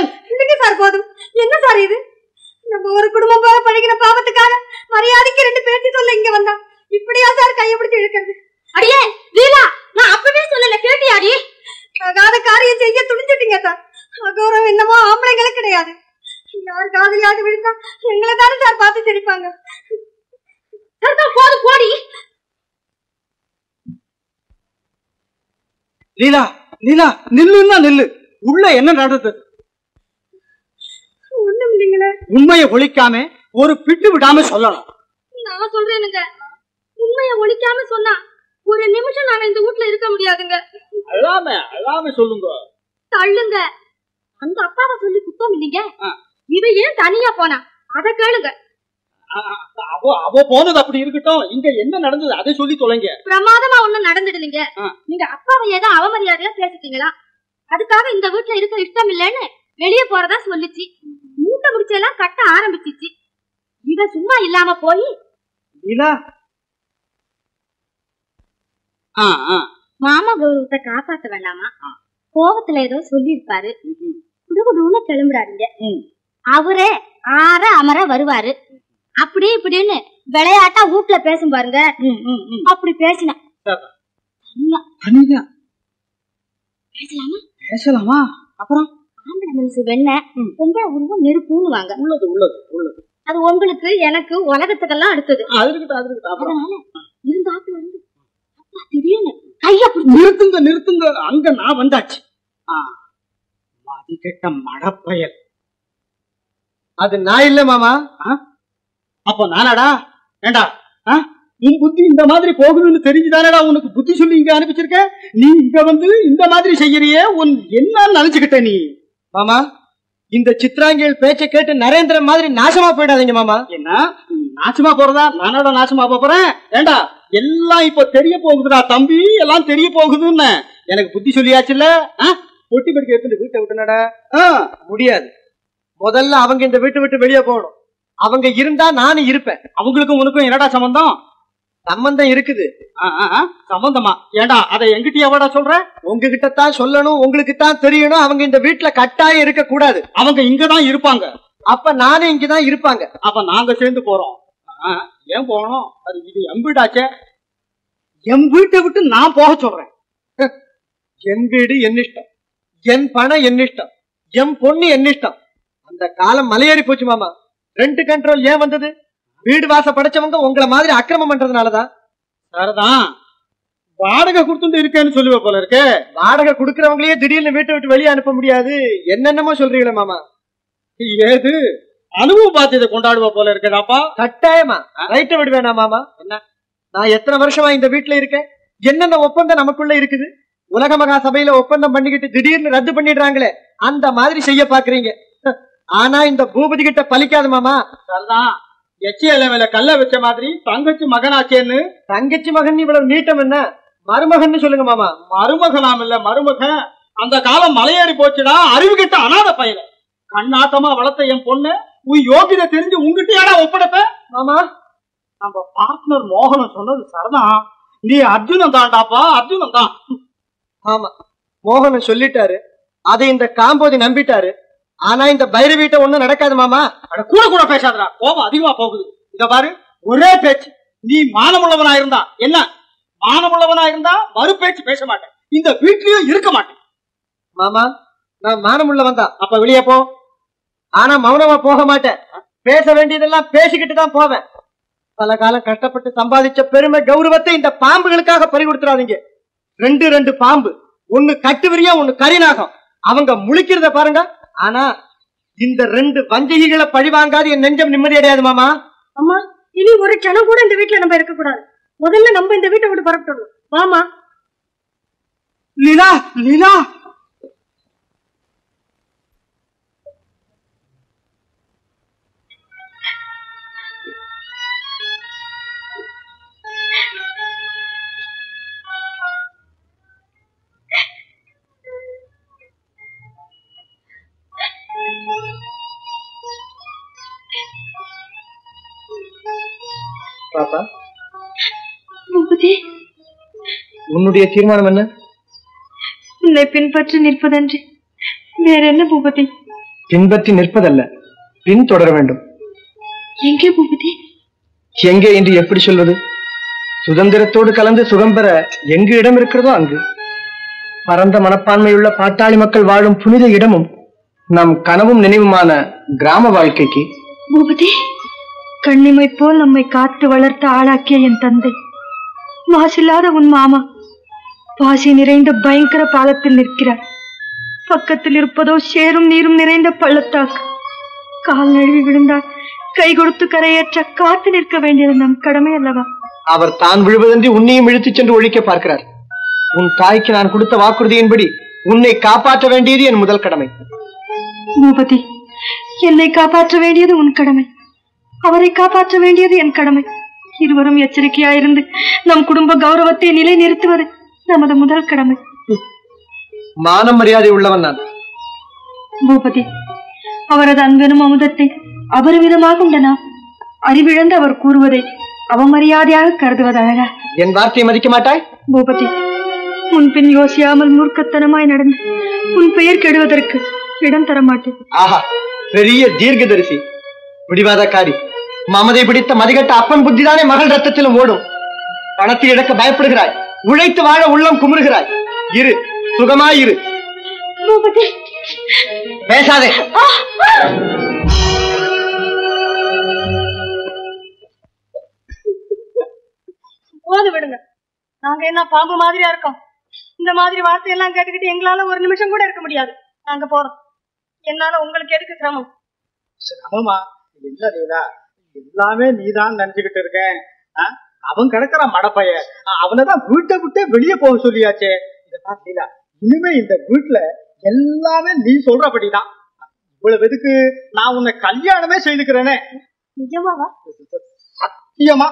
சார் போதும்? என்ன சார் இது? நம்ம ஒரு குடும்பம் போல பழகின பாவத்துக்காக மரியாதைக்கு ரெண்டு பேர்த்தி சொல்ல இங்க வந்தா. இப்படியா சார் கையை பிடிச்சு இழுக்கிறது? அடியே லீலா நான் அப்பவே சொல்லல கேட்டியாடி? ஆகாத காரியம் செய்ய துணிஞ்சிட்டீங்க சார். அகௌரவம் என்னமோ ஆம்பளைங்களுக்கு கிடையாது. யார் காதலியாக விழுந்தா எங்களை தானே சார் பார்த்து சிரிப்பாங்க. போதும் போடி. லீலா லீலா நில்லுன்னா நில்லு. உள்ள என்ன நடந்தது? இல்லைங்களே உண்மையை ஒழிக்காம ஒரு பிட்டு விடாம சொல்லணும். நான் சொல்றேனுங்க உண்மையை ஒழிக்காம சொன்னா ஒரு நிமிஷம் நாங்க இந்த வீட்ல இருக்க முடியாதுங்க. அழாம அழாம சொல்லுங்க. தள்ளுங்க. அந்த அப்பாவை சொல்லி குத்தம் இல்லைங்க. இவ ஏன் தனியா போனா? அத கேளுங்க. அவ அவ போனது அப்படி இருக்கட்டும். இங்க என்ன நடந்தது அதை சொல்லி தொலைங்க. பிரமாதமா ஒண்ணும் நடந்துடுலீங்க ஆ. நீங்க அப்பாவை ஏதோ அவமரியாதையா பேசிட்டீங்களா? அதுக்காக இந்த வீட்ல இருக்க இஷ்டம் இல்லைன்னு வெளியே போறதா சொல்லிச்சு. மூட்டை முடிச்செல்லாம் கட்ட ஆரம்பிச்சிச்சு. இவ சும்மா இல்லாம போய் லீலா ஆ ஆ. மாமா கௌரவத்தை காப்பாத்த வேண்டாமா? கோபத்துல ஏதோ சொல்லியிருப்பாரு. குடுகுடுன்னு கிளம்புறாருங்க. அவரே ஆற அமர வருவாரு. அப்படி இப்படின்னு விளையாட்டா வீட்ல பேசும் பாருங்க. அப்படி பேசினா. பேசலாமா? பேசலாமா? அப்புறம்? ஆம்பளை மனசு வெண்ண பொம்பளை உருவம் நெருப்புன்னு வாங்க உள்ளது உள்ளது உள்ளது. அது உங்களுக்கு எனக்கு உலகத்துக்கெல்லாம் அடுத்தது. அதனால இருந்தாப்புல இருந்து அப்பா திடீர்னு கைய நிறுத்துங்க நிறுத்துங்க. அங்க நான் வந்தாச்சு. மதி கெட்ட மடப்பயல். அது நான் இல்ல மாமா. அப்ப நானாடா? ஏண்டா? உன் புத்தி இந்த மாதிரி போகுதுன்னு தெரிஞ்சுதானடா உனக்கு புத்தி சொல்லி இங்க அனுப்பிச்சிருக்க? நீ இங்க வந்து இந்த மாதிரி செய்யறியே உன் என்ன நினைச்சுக்கிட்ட நீ. மாமா இந்த சித்ராங்கியல் பேச்சை கேட்டு நரேந்திரன் மாதிரி நாசமா போயிடாதீங்க மாமா. என்ன? நாசமா போறதா? நானோட நாசமா போறேன்? ஏண்டா எல்லாம் இப்ப தெரிய போகுதுடா தம்பி எல்லாம் தெரிய போகுதுன்னு. எனக்கு புத்தி சொல்லியாச்சுல்ல? பொட்டி படிக்க எடுத்துட்டு வீட்டை விட்டுனடா. முடியாது. முதல்ல அவங்க இந்த வீட்டை விட்டு வெளியே போகணும். அவங்க இருந்தா நானும் இருப்பேன். அவங்களுக்கும் உனக்கும் என்னடா சம்பந்தம்? சம்பந்தம் இருக்குது. சம்பந்தமா? ஏண்டா அதை எங்கிட்டயாவாடா சொல்ற? உங்ககிட்ட தான் சொல்லணும் உங்களுக்கு தான் தெரியணும். அவங்க இந்த வீட்டுல கட்டாயம் இருக்க கூடாது அவங்க இங்கதான் இருப்பாங்க. அப்ப நானும் இங்கதான் இருப்பாங்க. அப்ப நாங்க சேர்ந்து போறோம். ஏன் போகணும்? அது இது என் வீடாச்சே. என் வீட்டை விட்டு நான் போக சொல்றேன். என் வீடு என் இஷ்டம். என் பணம் என் இஷ்டம். என் பொண்ணு என் இஷ்டம். அந்த காலம் மலையேறி போச்சு மாமா. ரெண்டு கண்ட்ரோல் ஏன் வந்தது? வீடு வாச படைச்சவங்க உங்களை மாதிரி அக்கிரமம் பண்றதுனாலதான் சரிதான் வாடகை கொடுத்துட்டு இருக்கேன்னு சொல்லுவ போல இருக்கே. வாடகை கொடுக்கறவங்களையே திடீர்னு வீட்டை விட்டு வெளியே அனுப்ப முடியாது. என்னென்னமோ சொல்றீங்களே மாமா. ஏது? அனுபவ பாத்தியத்தை கொண்டாடுவ போல இருக்கேடாப்பா கட்டாயமா? ரைட்ட விடுவேனா மாமா. என்ன? நான் எத்தனை வருஷமா இந்த வீட்டுல இருக்கேன்? என்னென்ன ஒப்பந்தம் நமக்குள்ள இருக்குது? உலக மகா சபையில ஒப்பந்தம் பண்ணிக்கிட்டு திடீர்னு ரத்து பண்ணிடுறாங்களே. அந்த மாதிரி செய்ய பாக்குறீங்க ஆனா இந்த பூபதி கிட்ட பலிக்காது மாமா. சரிதான் எச்சி இலைமையில கல்ல வச்ச மாதிரி தங்கச்சி மகனாச்சேன்னு. தங்கச்சி மகன் இவ்வளவு நீட்டம் என்ன? மருமகன்னு சொல்லுங்க மாமா. மருமகனாம் இல்ல மருமகன் அந்த காலம் மலையேறி போச்சுடா அறிவு கிட்ட அனாத பையல கண்ணாட்டமா வளர்த்த என் பொண்ணு உன் யோகிதை தெரிஞ்சு உங்ககிட்டயாடா ஒப்படைப்ப? மாமா. நம்ம பார்ட்னர் மோகனம் சொன்னது சரிதான் நீ அர்ஜுனன் தான்டாப்பா அர்ஜுனன் தான். ஆமா. மோகனன் சொல்லிட்டாரு. அதை இந்த காம்போதி நம்பிட்டாரு. ஆனா இந்த பைரவீட்ட ஒண்ணும் நடக்காது மாமா. அட கூட கூட பேசாதடா. கோபம் அதிகமா போகுது. இத பாரு ஒரே பேச்சு. நீ மானமுள்ளவனா இருந்தா என்ன? மானமுள்ளவனா இருந்தா மறு பேச்சு பேச மாட்டேன். இந்த வீட்லயும் இருக்க மாட்டேன். மாமா நான் மானமுள்ளவன் தான். அப்ப வெளியே போ. ஆனா மௌனமா போக மாட்டேன். பேச வேண்டியதெல்லாம் பேசிக்கிட்டு தான் போவேன். பல காலம் கஷ்டப்பட்டு சம்பாதிச்ச பெருமை கௌரவத்தை இந்த பாம்புகளுக்காக பறி கொடுத்துறாதீங்க ரெண்டு ரெண்டு பாம்பு. ஒண்ணு கட்டுவிரியா ஒண்ணு கரிநாகம். அவங்க முழிக்கிறத பாருங்க. ஆனா இந்த ரெண்டு வஞ்சகிகளை பழி வாங்காது என் நெஞ்சம் நிம்மதி அடையாது மாமா. அம்மா இனி ஒரு க்ஷணம் கூட இந்த வீட்டுல நம்ம இருக்க கூடாது முதல்ல நம்ம இந்த வீட்டை விட்டு பரப்பிட்டணும் வாமா லீலா லீலா. பாப்பா. பூபதி. உன்னுடைய தீர்மானம் என்ன? உன்னை பின்பற்றி நிற்பதன்றி. வேற என்ன பூபதி? பின்பற்றி நிற்பதல்ல. பின் தொடர வேண்டும். எங்கே பூபதி? எங்கே என்று எப்படி சொல்வது? சுதந்திரத்தோடு கலந்து சுகம் பெற எங்கு இடம் இருக்கிறதோ அங்கு. பரந்த மனப்பான்மையுள்ள பாட்டாளி மக்கள் வாழும் புனித இடமும் நம் கனவும் நினைவுமான கிராம வாழ்க்கைக்கு. பூபதி கண்ணிமை போல் நம்மை காத்து வளர்த்து ஆளாக்கிய என் தந்தை. மாசில்லாத உன் மாமா. பாசி நிறைந்த பயங்கர பாலத்தில் நிற்கிறார். பக்கத்தில் இருப்பதோ சேரும் நீரும் நிறைந்த பள்ளத்தாக்கு. கால் நழுவி விழுந்தால் கை கொடுத்து கரையேற்ற காத்து நிற்க வேண்டியது நம் கடமை அல்லவா? அவர் தான் விழுவதன்றி உன்னையும் இழுத்துச் சென்று ஒழிக்க பார்க்கிறார். உன் தாய்க்கு நான் கொடுத்த வாக்குறுதியின்படி உன்னை காப்பாற்ற வேண்டியது என் முதல் கடமை. பூபதி என்னை காப்பாற்ற வேண்டியது உன் கடமை. அவரை காப்பாற்ற வேண்டியது என் கடமை. இருவரும் எச்சரிக்கையாயிருந்து நம் குடும்ப கௌரவத்தை நிலை நிறுத்துவது நமது முதல் கடமை. மானம் மரியாதை உள்ளவன் நான். பூபதி அவரது அன்பெனும் அமுதத்தை அபரிவிதமாக உண்ட நாம். அறிவிழந்து அவர் கூறுவதை அவமரியாதையாக கருதுவது அழகா என் வார்த்தையை மதிக்க மாட்டாய்? பூபதி முன்பின் யோசியாமல் மூர்க்கத்தனமாய் நடந்து உன் பெயர் கெடுவதற்கு இடம் தர மாட்டேன் ஆஹா பெரிய தீர்க்கதரிசி பிடிவாதக்காரி மமதை பிடித்த மதிகட்ட அப்பன் புத்திதானே மகள் ரத்தத்திலும் ஓடும். பணத்தை இழக்க பயப்படுகிறாய். உழைத்து வாழ உள்ளம் குமுறுகிறாய். இரு சுகமாய் இரு. பேசாதே. போது விடுங்க. நாங்க என்ன பாம்பு மாதிரியா இருக்கோம்? இந்த மாதிரி வார்த்தையெல்லாம் கேட்டுக்கிட்டு எங்களால ஒரு நிமிஷம் கூட இருக்க முடியாது. நாங்க போறோம். என்னால உங்களுக்கு எதுக்கு சிரமம்? இல்ல லீலா எல்லாமே நீதான் நினைச்சுக்கிட்டு இருக்கேன்? அவன் கிடக்குறான் மடப்பைய. அவனைதான் வீட்டை விட்டே வெளியே போக சொல்லியாச்சே. இத பாரு லீலா இனிமே இந்த வீட்டுல எல்லாமே நீ சொல்றபடிதான். இவ்வளவு எதுக்கு? நான் உன்னை கல்யாணமே செய்துக்கிறேனே. நிஜமாவா சத்தியமா.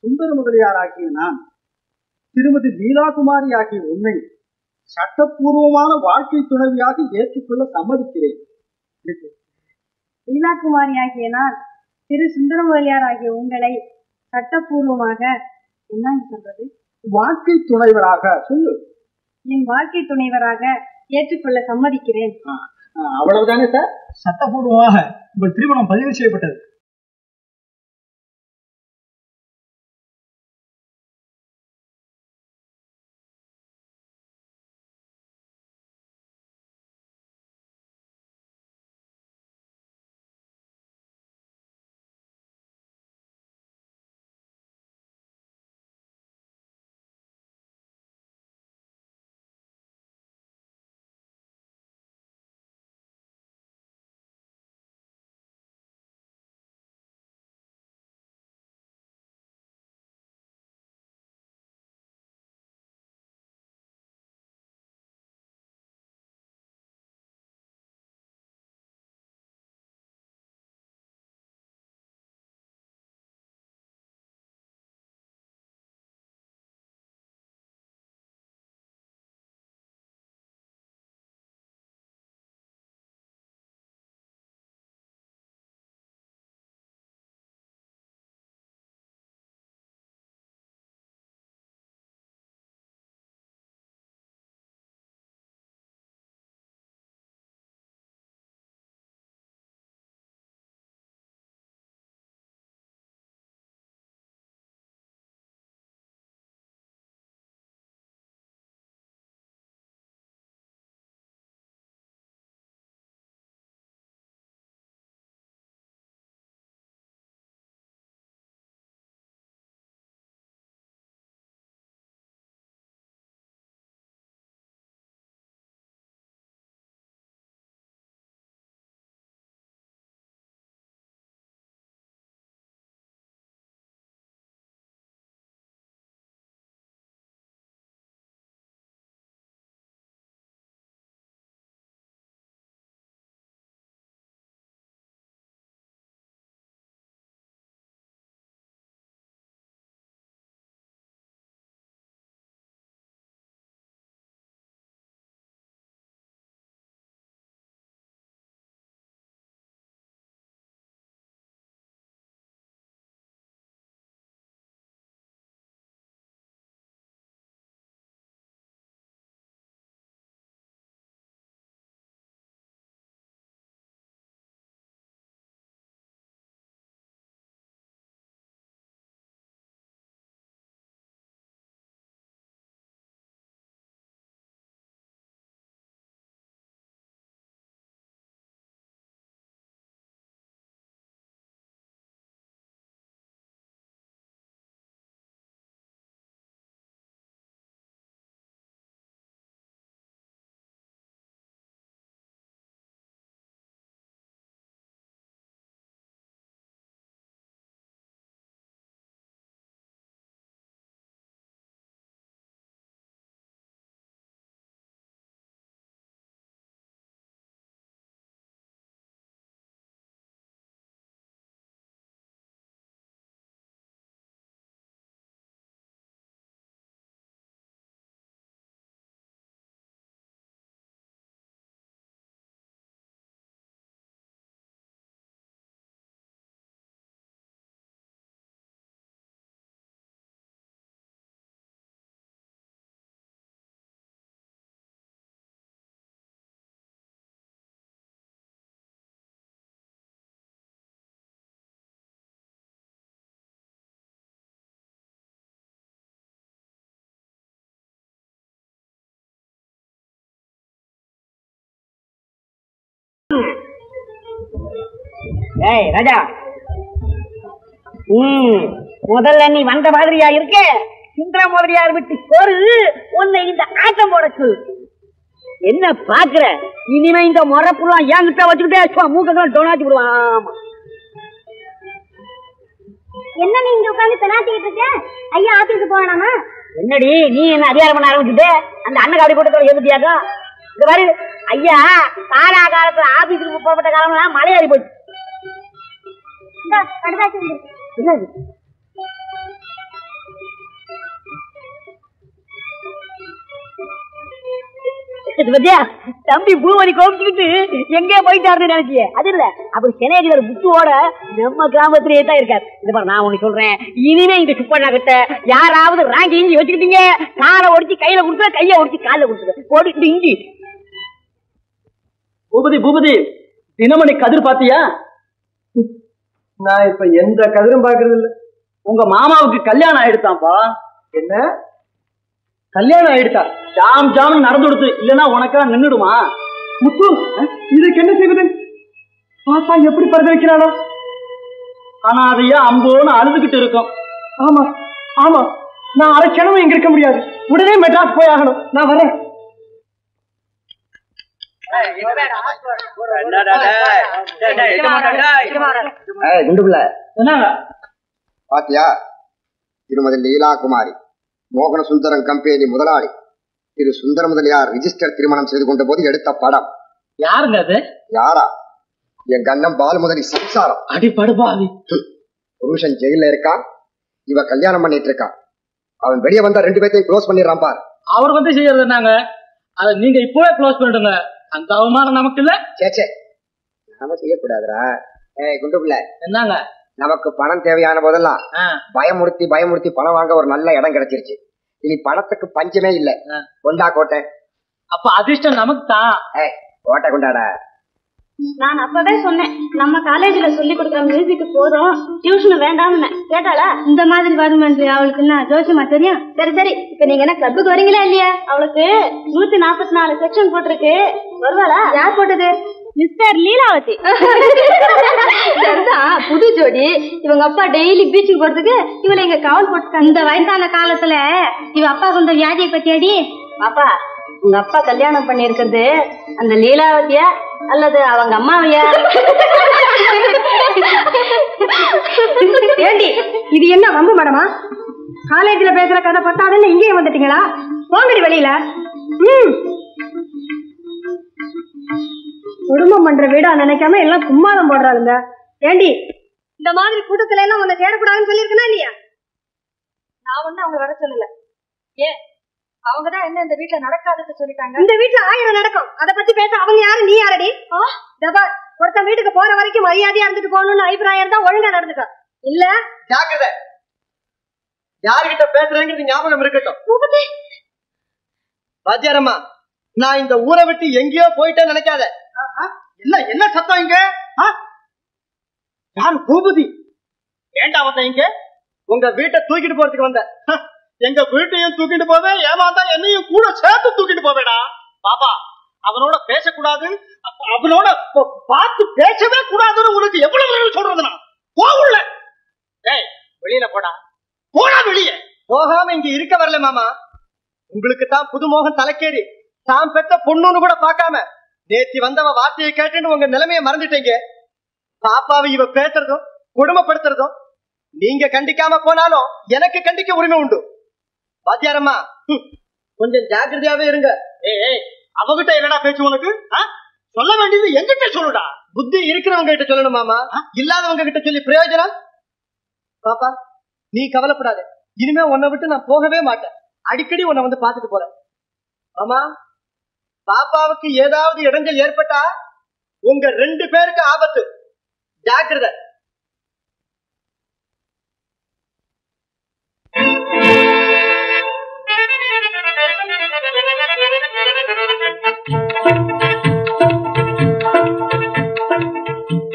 சுந்தர முதலியாராகிய நான் திருமதி லீலாகுமாரி ஆகிய உன்னை சட்டப்பூர்வமான வாழ்க்கை துணைவியாக ஏற்றுக்கொள்ள சம்மதிக்கிறேன். லீலாகுமாரி ஆகிய நான் திரு சுந்தரமுதலியார் ஆகிய உங்களை சட்டப்பூர்வமாக என்ன சொல்றது? வாழ்க்கை துணைவராக சொல்லு. என் வாழ்க்கை துணைவராக ஏற்றுக்கொள்ள சம்மதிக்கிறேன். அவ்வளவுதானே சார்? சட்டப்பூர்வமாக உங்கள் திருமணம் பதிவு செய்யப்பட்டது. ஏய் ராஜா. ம் முதல்ல நீ வந்த மாதிரியா இருக்க? சுந்தர முதலியார் விட்டு சோறு உன்னை இந்த ஆட்டம் போட சொல்லு. என்ன பாக்குற இனிமே இந்த முறப்புலாம் என்கிட்ட வச்சுக்கிட்டே மூக்கெல்லாம் டொனாத்தி விடுவான் ஆமா. என்ன நீ இங்க உட்கார்ந்து பெனாத்திக்கிட்டு இருக்க? ஐயா ஆபீஸுக்கு போவேனாமா என்னடி நீ என்ன அதிகாரம் பண்ண ஆரம்பிச்சுட்டு? அந்த அன்னகாடி கூட்டத்தோட எதிர்த்தியாக்கா இந்த மாதிரி ஐயா காலா காலத்துல ஆபீஸுக்கு போகப்பட்ட காலம்லாம் மலையாறி போச்சு. தம்பி பூமணி கோபிச்சுக்கிட்டு எங்கே போயிட்டாருன்னு நினைச்சிய. அது இல்ல அப்படி சென்னையில புத்துவோட நம்ம கிராமத்திலேயே தான் இருக்காரு. இந்த பாரு நான் உனக்கு சொல்றேன். இனிமே இந்த சுப்பண்ணா கிட்ட யாராவது ராங்கி இஞ்சி வச்சுக்கிட்டீங்க. காலை ஒடிச்சு கையில கொடுத்து கையை ஒடிச்சு காலில் கொடுத்துருவேன் போட்டு இஞ்சி. பூபதி பூபதி தினமணி கதிர் பாத்தியா? நான் இப்ப எந்த கதிரும் பாக்குறது இல்ல. உங்க மாமாவுக்கு கல்யாணம் ஆயிடுத்தான்ப்பா என்ன? கல்யாணம் ஆயிடுதா ஜாம் ஜாம் நடந்து கொடுத்து இல்லனா உனக்கா நின்னுடுமா? முத்து இதுக்கு என்ன செய்வது? பாப்பா எப்படி பறந்து வைக்கிறாளோ ஆனா அதையா அம்போன்னு அழுதுகிட்டு இருக்கும். ஆமா ஆமா நான் அரை கிழமை இங்க இருக்க முடியாது. உடனே மெட்ராஸ் போய் ஆகணும். நான் வரேன். பாத்தியா? திருமதி லீலா குமாரி மோகன சுந்தரம் கம்பெனி முதலாளி. திரு சுந்தர முதலியார் ரிஜிஸ்டர் திருமணம் செய்து கொண்ட போது எடுத்த படம். யாருங்க அது? யாரா? என் கண்ணம் பால் முதலி சம்சாரம் அடிப்படுபாவி புருஷன் ஜெயில இருக்கான் இவ கல்யாணம் பண்ணிட்டு இருக்கான் அவன் வெளியே வந்தா ரெண்டு பேர்த்தையும் க்ளோஸ் பண்ணிடுறான் பார். அவர் வந்து செய்யறது என்னங்க? அதை நீங்க இப்பவே க்ளோஸ் பண்ணிடுங்க. அந்த அவமானம் நமக்கு இல்ல. சேச்சே நாம செய்யக்கூடாதுடா. ஏய் குண்டு பிள்ளை. என்னங்க? நமக்கு பணம் தேவையான போதெல்லாம் பயமுறுத்தி பயமுறுத்தி பணம் வாங்க ஒரு நல்ல இடம் கிடைச்சிருச்சு. இனி பணத்துக்கு பஞ்சமே இல்ல. கொண்டா கோட்டை. அப்ப அதிர்ஷ்டம் நமக்கு தான். கோட்டை கொண்டாடா. நான் அப்பவே சொன்னேன். நம்ம காலேஜ்ல சொல்லி கொடுக்குற மியூசிக் போதும். டியூஷன் வேண்டாம்னு கேட்டாளா இந்த மாதிரி வருமென்று அவளுக்கு என்ன ஜோசியமா தெரியும். சரி சரி. இப்ப நீங்க என்ன கிளப்புக்கு வரீங்களா இல்லையா? அவளுக்கு நூத்தி நாற்பத்தி நாலு செக்ஷன் போட்டிருக்கு. வருவாளா? யார் போட்டது? மிஸ்டர் லீலாவதி. புது ஜோடி. இவங்க அப்பா டெய்லி பீச்சுக்கு போறதுக்கு இவளை எங்க காவல் போட்டு இந்த வயசான காலத்துல. இவ அப்பா கொண்ட வியாதியை பத்தியாடி பாப்பா உங்க அப்பா கல்யாணம் பண்ணிருக்கிறது அந்த லீலாவதியா அல்லது அவங்க அம்மாவையா? ஏண்டி இது என்ன வம்பு மேடமா? காலேஜ்ல பேசுற கதை பத்தாதுன்னு இங்கேயும் வந்துட்டீங்களா? போங்கடி வெளியில. ம். குடும்பம் பண்ற வீடா நினைக்காம எல்லாம் கும்மாதம் போடுறாளுங்க. ஏண்டி இந்த மாதிரி கூட்டத்துல எல்லாம் உன்னை சேரக்கூடாதுன்னு சொல்லியிருக்கனா இல்லையா நான் ஒண்ணு அவங்க வர சொல்லல. ஏன்? அவங்கதான் என்ன இந்த வீட்டுல நடக்காதுன்னு சொல்லிட்டாங்க? இந்த வீட்டுல ஆயிரம் நடக்கும். அத பத்தி பேச அவங்க யாரு? நீ யாரடி? தபா ஒருத்தன் வீட்டுக்கு போற வரைக்கும் மரியாதையா இருந்துட்டு போகணும்னு அபிப்பிராயம் இருந்தா ஒழுங்கா நடந்துக்க. இல்ல. ஜாக்கிரதை யாருகிட்ட பேசுறேங்கிறது ஞாபகம் இருக்கட்டும். வாத்தியாரம்மா நான் இந்த ஊரை விட்டு எங்கேயோ போயிட்டேன்னு நினைக்காத. என்ன என்ன சத்தம் இங்க? யாரு பூபதி? ஏண்டா வந்த இங்க? உங்க வீட்டை தூக்கிட்டு போறதுக்கு வந்த. எங்க வீட்டையும் தூக்கிட்டு போவேன் ஏமாந்தா என்னையும் கூட சேர்த்து தூக்கிட்டு போவேடா. பாப்பா அவனோட பேசக்கூடாது அப்ப அவனோட பார்த்து பேசவே கூடாதுன்னு உனக்கு எவ்வளவு சொல்றது நான்? போகல ஏய் வெளியில போடா. போடா வெளியே. போகாம இங்க இருக்க வரல மாமா. உங்களுக்கு தான் புதுமோகன் தலைக்கேறி. தான் பெத்த பொண்ணுன்னு கூட பார்க்காம நேத்தி வந்தவ வார்த்தையை கேட்டுன்னு உங்க நிலைமையை மறந்துட்டீங்க. பாப்பாவை இவ பேசுறதும் குடும்பப்படுத்துறதும் நீங்க கண்டிக்காம போனாலும் எனக்கு கண்டிக்க உரிமை உண்டு. வாத்தியாரம்மா ஹம், கொஞ்சம் ஜாக்கிரதையாவே இருங்க. ஏய் அவகிட்ட என்னடா பேச்சு உனக்கு? சொல்ல வேண்டியது எங்கிட்ட சொல்லுடா. புத்தி இருக்கிறவங்க கிட்ட சொல்லணும் மாமா. இல்லாதவங்க கிட்ட சொல்லி பிரயோஜனம்? பாப்பா நீ கவலைப்படாத. இனிமே உன்னை விட்டு நான் போகவே மாட்டேன். அடிக்கடி உன்னை வந்து பாத்துட்டு போறேன். ஆமா பாப்பாவுக்கு ஏதாவது இடங்கள் ஏற்பட்டா உங்க ரெண்டு பேருக்கு ஆபத்து. ஜாக்கிரதை.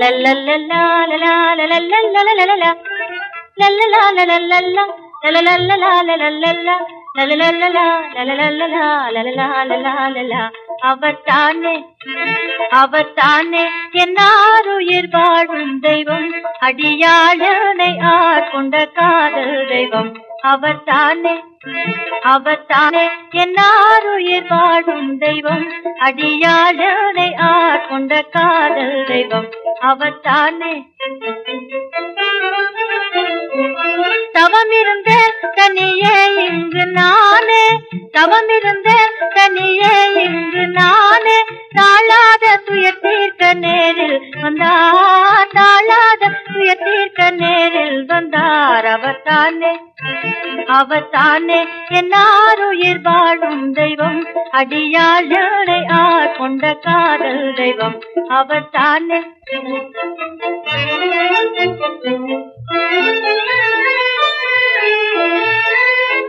la la la la la அவர்தானே என்னார் உயிர் வாழும் தெய்வம்? அடியாளனை ஆட்கொண்ட காதல் தெய்வம்? அவத்தானே என்னார் உயிர் வாழும் தெய்வம்? அடியாளனை ஆட்கொண்ட காதல் தெய்வம்? அவத்தானே தவமிருந்த தனியே இங்கு நானே. தவமிருந்த தனியே இங்கு நானே. தாழாத துயர் தீர்க்க நேரில் வந்தார். தாழாத துயர் தீர்க்க நேரில் வந்தார். அவத்தானே அவத்தானே அவர் தானே என்னாருயிர் வாழும் தெய்வம். அடியாளனை ஆட்கொண்ட காதல் தெய்வம். அவர் தானே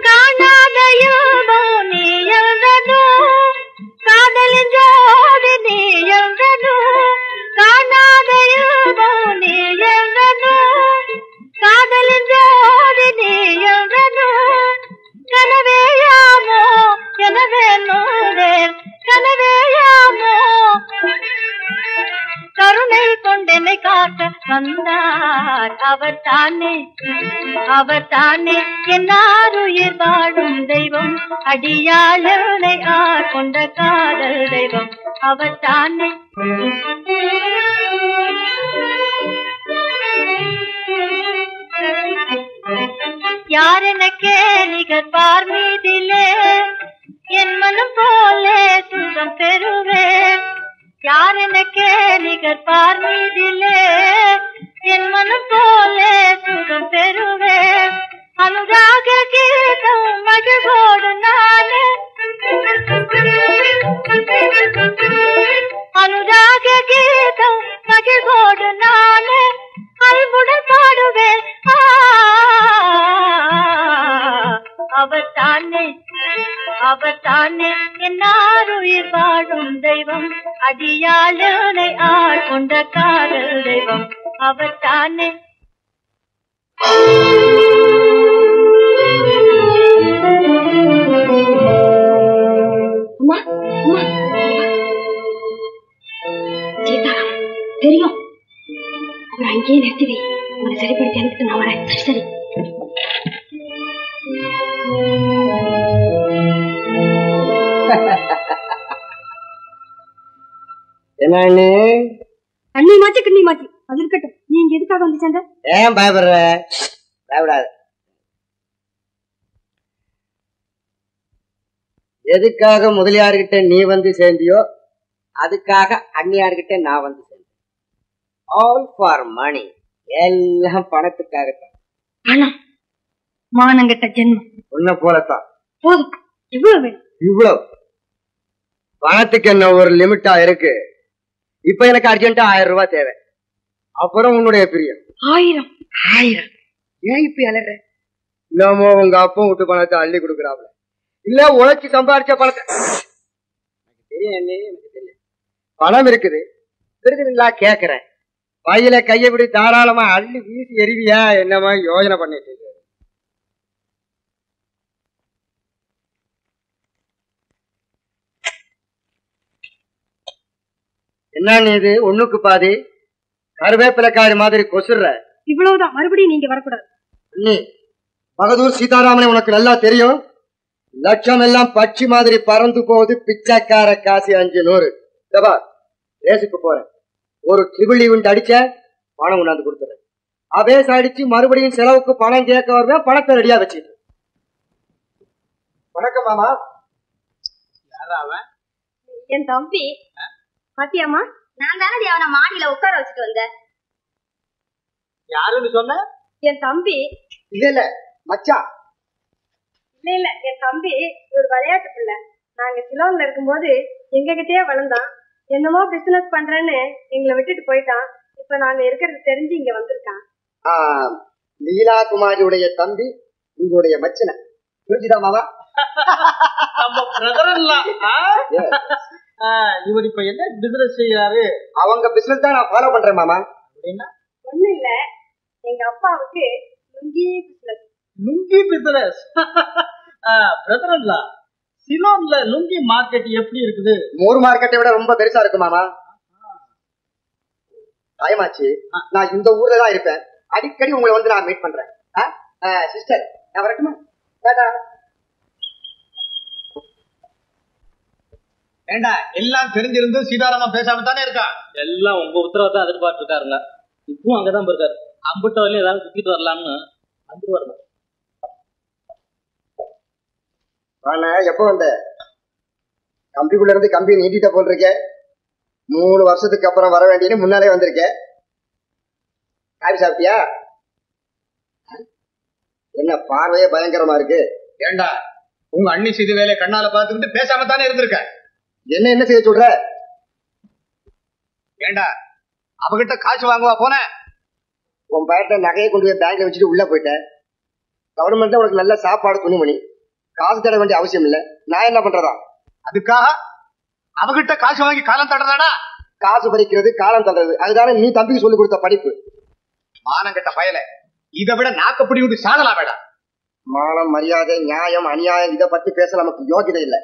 காணாத யோகோ நீ எழுதனோ காதலின் ஜோதி நீ எழுதனோ காணாத யோகோ நீ எழுதனோ காதலின் ஜோதி கனவேயாமோ எனவே நோடேன் கனவேயாமோ கருணை கொண்டனை காக்க வந்தார் அவர் தானே அவர் தானே என்னாருயிர் வாழும் தெய்வம் அடியாளனை ஆர் கொண்ட காதல் தெய்வம் அவர் தானே Thank you. எனக்கே நிகர் பார் மீதிலே? என் மனம் போலே சுகம் பெறுவேன் யார் எனக்கே நிகர் பார் மீதிலே? என் மனம் போலே சுகம் பெறுவேன் அனுராக கீதம் மகிழ்வோடு நானே. அனுராக கீதம் மகிழ்வோடு நானே. அன்புடன் பாடுவேன். அவர் தானே. அவர் தானே. என்னாருயிர் வாழும் தெய்வம். அடியாளனை ஆள் கொண்ட காதல் தெய்வம். அவர் தானே. அம்மா தெரியும். அவர் அங்கேயே நிறுத்தி வை உன்னை சரிப்படுத்தி அனுப்பிட்டு நான் வரேன். சரி சரி. என்ன கிண்ணி மாச்சு அது இருக்கட்டும். நீ இங்க எதுக்காக வந்து சேர்ந்த? ஏன் பயப்படுற? பயப்படாது. எதுக்காக முதலியார்கிட்ட நீ வந்து சேர்ந்தியோ அதுக்காக அண்ணியார்கிட்ட நான் வந்து சேர்ந்தேன். ஆல் ஃபார் மணி எல்லாம் பணத்துக்காகத்தான். பணம் மானங்கட்ட ஜென்மம். உன்னை போலத்தான். போதும். இவ்வளவு வேணும். இவ்வளவு. பணத்துக்கு என்ன ஒரு லிமிட்டா இருக்கு? இப்ப எனக்கு அர்ஜென்ட்டா ஆயிரம் ரூபாய் தேவை. அப்புறம் உன்னுடைய பிரியம். ஆயிரம். ஆயிரம். ஏன் இப்ப அலற? இல்லாமோ உங்க அப்பா விட்டு பணத்தை அள்ளி கொடுக்குறாப்ல. இல்ல உழைச்சு சம்பாரிச்ச பணத்தை. தெரியும் எனக்கு தெரியும். பணம் இருக்குது. இருக்குதுங்களா கேக்குறேன். பையில கையை விடு தாராளமா அள்ளி வீசி எறிவியா என்னமா யோசனை பண்ணிட்டு இருக்கு. என்ன நீ இது? ஒண்ணுக்கு பாதி. கருவேப்பிலைக்காரி மாதிரி கொசுற இவ்வளவுதான். மறுபடியும் நீங்க வரக்கூடாது. பகதூர் சீதாராமனை உனக்கு நல்லா தெரியும். லட்சம் எல்லாம் பட்சி மாதிரி பறந்து போகுது பிச்சைக்கார காசு அஞ்சு நூறு. இதப்பா ரேசுக்கு போறேன். ஒரு ட்ரிபிள் ஈவெண்ட் அடிச்ச பணம் கொண்டாந்து கொடுத்துறேன். அபேஸ் அடிச்சு மறுபடியும் செலவுக்கு பணம் கேட்க வருவேன் பணத்தை ரெடியா வச்சுட்டு. வணக்கம் மாமா. யாரா அவன்? என் தம்பி. பாத்தியாமா நான் தானே அவனை மாடியில உட்கார வச்சுட்டு வந்தேன். யாருன்னு சொன்ன? என் தம்பி. இல்ல இல்ல மச்சான். இல்ல இல்ல என் தம்பி ஒரு விளையாட்டு பிள்ளை. நாங்க சிலோன்ல இருக்கும்போது எங்க கிட்டயே வளர்ந்தான். என்னமோ பிசினஸ் பண்றேன்னு எங்களை விட்டுட்டு போயிட்டான். இப்ப நாங்க இருக்கிறது தெரிஞ்சு இங்க வந்திருக்கான். ஆ, லீலா குமாரியுடைய தம்பி உங்களுடைய மச்சனை புரிஞ்சுதா மாமா? நம்ம பிரதர் இவர் இப்ப என்ன பிசினஸ் செய்யறாரு அவங்க பிசினஸ் தான் நான் ஃபாலோ பண்றேன் மாமா. அப்படின்னா? ஒண்ணு இல்ல. எங்க அப்பாவுக்கு lungi business lungi business brother சிலோன்ல lungi market எப்படி இருக்குது? மோர் மார்க்கெட்டை விட ரொம்ப பெருசா இருக்கு மாமா. டைமாச்சு. நான் இந்த ஊர்ல தான் இருப்பேன். அடிக்கடி உங்களை வந்து நான் மீட் பண்றேன். சிஸ்டர் நான் வரட்டுமா? டாடா. ஏண்டா எல்லாம் தெரிஞ்சிருந்து சீதாராமா பேசாம தானே இருக்கா? எல்லாம் உங்க உத்தரவை தான் எதிர்பார்த்து இருக்காருங்க இப்பவும் அங்கதான் போயிருக்காரு. அம்புட்ட வரையும் ஏதாவது சுத்திட்டு வரலாம்னு வந்துருவாருங்க. வாண்ணே, எப்போ வந்த? கம்பிக்குள்ள இருந்து கம்பி நீட்டிட்ட போல் இருக்க மூணு வருஷத்துக்கு அப்புறம் வர வேண்டியது முன்னாலே வந்திருக்க. காபி சாப்பிட்டியா? என்ன பார்வையே பயங்கரமா இருக்கு. ஏண்டா உங்க அண்ணி செய்த வேலையை கண்ணால பாத்துக்கிட்டு பேசாம தானே இருந்திருக்க? என்ன என்ன செய்ய சொல்ற? ஏண்டா அவகிட்ட காசு வாங்குவா போன? உன் பேட்ட நகையை கொண்டு போய் பேங்க்ல வச்சுட்டு உள்ள போயிட்டேன் கவர்மெண்ட்ல உனக்கு நல்ல சாப்பாடு துணிமணி. காசு தர வேண்டிய அவசியம் இல்ல. நான் என்ன பண்றதா? அதுக்காக அவகிட்ட காசு வாங்கி காலம் தடுறதாடா காசு பறிக்கிறது காலம் தள்ளுறது அதுதானே நீ தம்பிக்கு சொல்லி கொடுத்த படிப்பு. மானம் கெட்ட பயல. இதை விட நாக்கப்படி விட்டு சாகலாம் வேடா. மானம் மரியாதை நியாயம் அநியாயம் இதை பத்தி பேச நமக்கு யோகிதை இல்ல.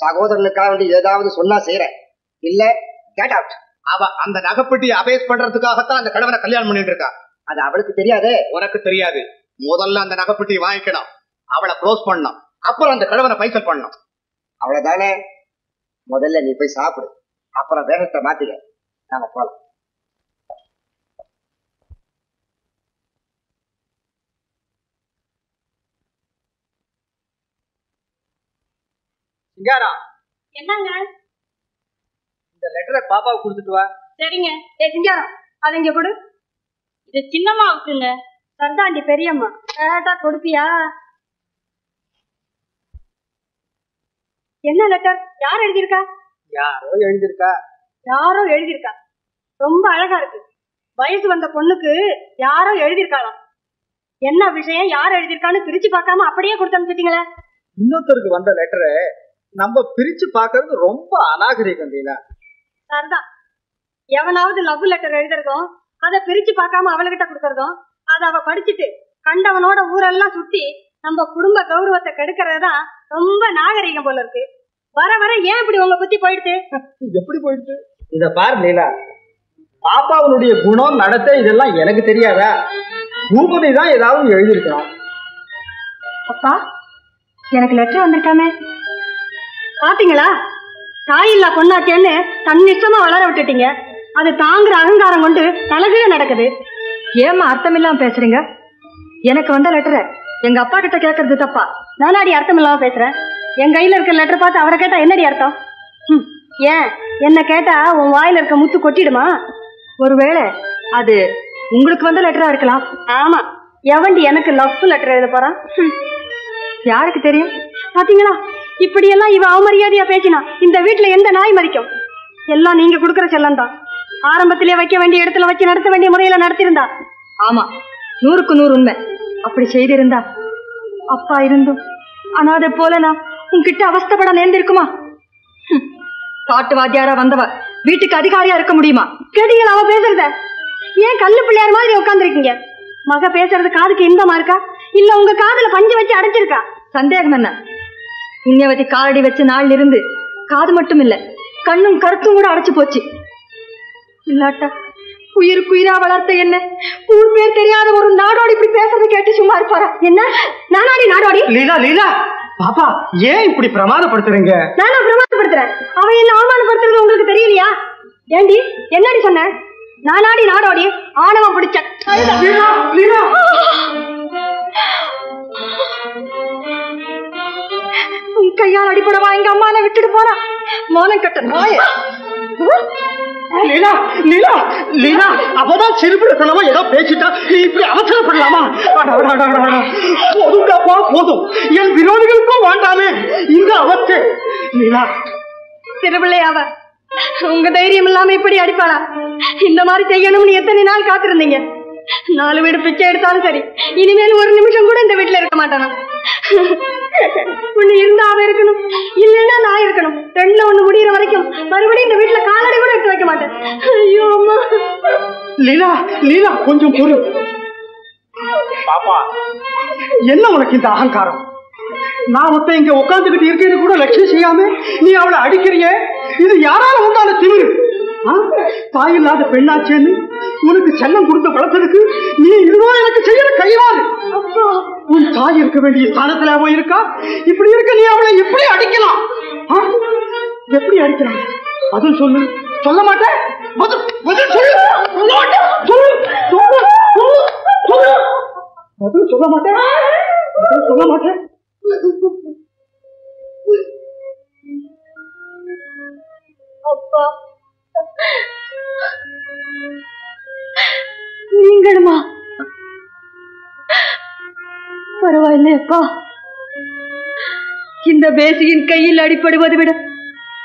சகோதரனுக்காக வேண்டி ஏதாவது சொன்னா செய்யறேன் இல்ல கேட் அவுட் அவ அந்த நகைப்பெட்டியை அபேஸ் பண்றதுக்காகத்தான் அந்த கணவனை கல்யாணம் பண்ணிட்டு இருக்கா. அது அவளுக்கு தெரியாதே. உனக்கு தெரியாது. முதல்ல அந்த நகைப்பெட்டியை வாங்கிக்கணும். அவளை க்ளோஸ் பண்ணணும். அப்புறம் அந்த கணவனை பைசல் பண்ணணும். அவ்வளவுதானே? முதல்ல நீ போய் சாப்பிடு. அப்புறம் வேகத்தை மாத்திக்க. நாம போலாம். சிங்காரம் என்னங்க? இந்த லெட்டரை பாப்பாவுக்கு கொடுத்துட்டு வா. சரிங்க. ஏ சிங்காரம் அதை இங்க கொடு. இது சின்னம்மாவுக்குங்க. சர்தாண்டி பெரியம்மா. கேட்டா கொடுப்பியா? என்ன லெட்டர் யார் எழுதியிருக்கா? யாரோ எழுதியிருக்கா? யாரோ எழுதியிருக்கா? ரொம்ப அழகா இருக்கு. வயசு வந்த பொண்ணுக்கு யாரோ எழுதியிருக்காளாம் என்ன விஷயம்? யார் எழுதியிருக்கான்னு பிரிச்சு பார்க்காம அப்படியே கொடுத்து அனுப்பிச்சிட்டீங்களே? இன்னொருத்தருக்கு வந்த லெட்டரை நம்ம பிரிச்சு பாக்குறது ரொம்ப அநாகரிகம் லீலா சரிதான் எவனாவது லவ் லெட்டர் எழுதுறதும் அதை பிரிச்சு பார்க்காம அவளுகிட்ட கொடுக்கறதும் அதை அவ படிச்சுட்டு கண்டவனோட ஊரெல்லாம் சுத்தி நம்ம குடும்ப கௌரவத்தை கெடுக்கிறதுதான் ரொம்ப நாகரிகம் போல இருக்கு. வர வர ஏன் இப்படி உங்க புத்தி போயிடுது? எப்படி போயிடுச்சு இத பாரு லீலா. பாப்பாவுடைய குணம் நடத்தை இதெல்லாம் எனக்கு தெரியாதா? பூபதி தான் ஏதாவது எழுதியிருக்கணும் அப்பா எனக்கு லெட்டர் வந்திருக்காமே. பாத்தீங்களா? தாயில்லா பொண்ணாச்சேன்னு தன்னிஷ்டமா வளர விட்டுட்டீங்க. அது தாங்குற அகங்காரம் கொண்டு தலகீழ நடக்குது. ஏமா அர்த்தம் இல்லாம பேசுறீங்க? எனக்கு வந்த லெட்டரை எங்க அப்பா கிட்ட கேட்கறது தப்பா? நானாடி அர்த்தம் இல்லாம பேசுறேன். என் கையில இருக்க லெட்டர் பார்த்து அவரை கேட்டா என்னடி அர்த்தம்? ஏன்? என்ன கேட்டா உன் வாயில இருக்க முத்து கொட்டிடுமா? ஒருவேளை அது உங்களுக்கு வந்த லெட்டரா இருக்கலாம். ஆமா. எவண்டி எனக்கு லவ் லெட்டர் எழுத போறான். யாருக்கு தெரியும்? பாத்தீங்களா? இப்படி எல்லாம் இவ அவமரியாதையா பேசினா இந்த வீட்டுல எந்த நாய் மதிக்கும் எல்லாம் நீங்க கொடுக்கற செல்லம் தான். ஆரம்பத்திலே வைக்க வேண்டிய இடத்துல வச்சு நடத்த வேண்டிய முறையில நடத்திருந்தா. ஆமா. நூறுக்கு நூறு உண்மை. அப்படி செய்திருந்தா அப்பா இருந்தும் அனாதை போல நான் உன்கிட்ட அவஸ்தப்பட நேர்ந்திருக்குமா? காட்டு வாத்தியாரா வந்தவ. வீட்டுக்கு அதிகாரியா இருக்க முடியுமா? கெடிகள் அவ பேசுறத. ஏன் கல்லு பிள்ளையார் மாதிரி உட்காந்துருக்கீங்க மக பேசுறது காதுக்கு இன்பமா இருக்கா? இல்ல உங்க காதுல பஞ்சு வச்சு அடைச்சிருக்கா சந்தேகம் என்ன? புண்ணியவதி காலடி வச்ச நாள்ல இருந்து காது மட்டும் இல்ல கண்ணும் கருத்தும் கூட அடைச்சு போச்சு. இல்லாட்டா உயிர் உயிரா வளர்த்த என்ன? ஊர் பேர் தெரியாத ஒரு நாடோடி இப்படி பேசுறதை கேட்டு சும்மா இருப்பாரா? என்ன? நானாடி நாடோடி? லீலா லீலா! பாப்பா ஏன் இப்படி பிரமாதப்படுத்துறீங்க? நானா பிரமாதப்படுத்துறேன். அவன் என்ன அவமானப்படுத்துறது உங்களுக்கு தெரியலையா? ஏண்டி என்னடி சொன்ன? நானாடி நாடோடி ஆணவம் பிடிச்ச உன் கையால் அடிப்படவா எங்க அம்மாவை விட்டுட்டு போறா மோனம் கட்ட நாய லீலா லீலா லீலா அவதான் சிறுபிடுத்தனமா ஏதோ பேசிட்டா. நீ இப்படி அவசரப்படலாமா? அட, அட, அட, போதும். என் விரோதிகளுக்கும் வேண்டாமே. இந்த அவஸ்தை. லீலா. திருவிழை உங்க தைரியம் இல்லாம இப்படி அடிப்பாளா? இந்த மாதிரி செய்யணும்னு எத்தனை நாள் காத்திருந்தீங்க? நாலு வீடு பிச்சை எடுத்தாலும் சரி இனிமேல் ஒரு நிமிஷம் கூட இந்த வீட்டுல இருக்க மாட்டானா? ஒண்ணு இருந்தா அவ இருக்கணும் இல்லைன்னா நான் இருக்கணும். ரெண்டுல ஒண்ணு முடியிற வரைக்கும் மறுபடியும் இந்த வீட்டுல காலடி கூட எடுத்து வைக்க மாட்டேன். ஐயோ அம்மா. லீலா லீலா கொஞ்சம் பொறு. பாப்பா. என்ன உனக்கு இந்த அகங்காரம்? நான் ஒருத்தன் இங்க உட்காந்துக்கிட்டு இருக்கிறது கூட லட்சியம் செய்யாம நீ அவளை அடிக்கிறிய? இது யாரால உண்டான திமிரு? தாய் இல்லாத பெண்ணாச்சேன்னு உனக்கு செல்லம் கொடுத்து வளர்த்ததுக்கு நீ இதுதான் எனக்கு செய்யற கைவாறு உன் தாய் இருக்க வேண்டிய ஸ்தானத்துல அவன் இருக்கா? இப்படி இருக்க நீ அவளை எப்படி அடிக்கலாம்? ஆ? எப்படி அடிக்கலாம் அதுவும் சொல்லு. சொல்ல மாட்டேன். பதில் சொல்ல மாட்டேன். சொல்லு சொல்லு சொல்லு சொல்லு. பதில் சொல்ல மாட்டேன். பதில் சொல்ல மாட்டேன். அப்பா நீங்களுமா? பரவாயில்லையப்பா இந்த பேசியின் கையில் அடிப்படுவது விட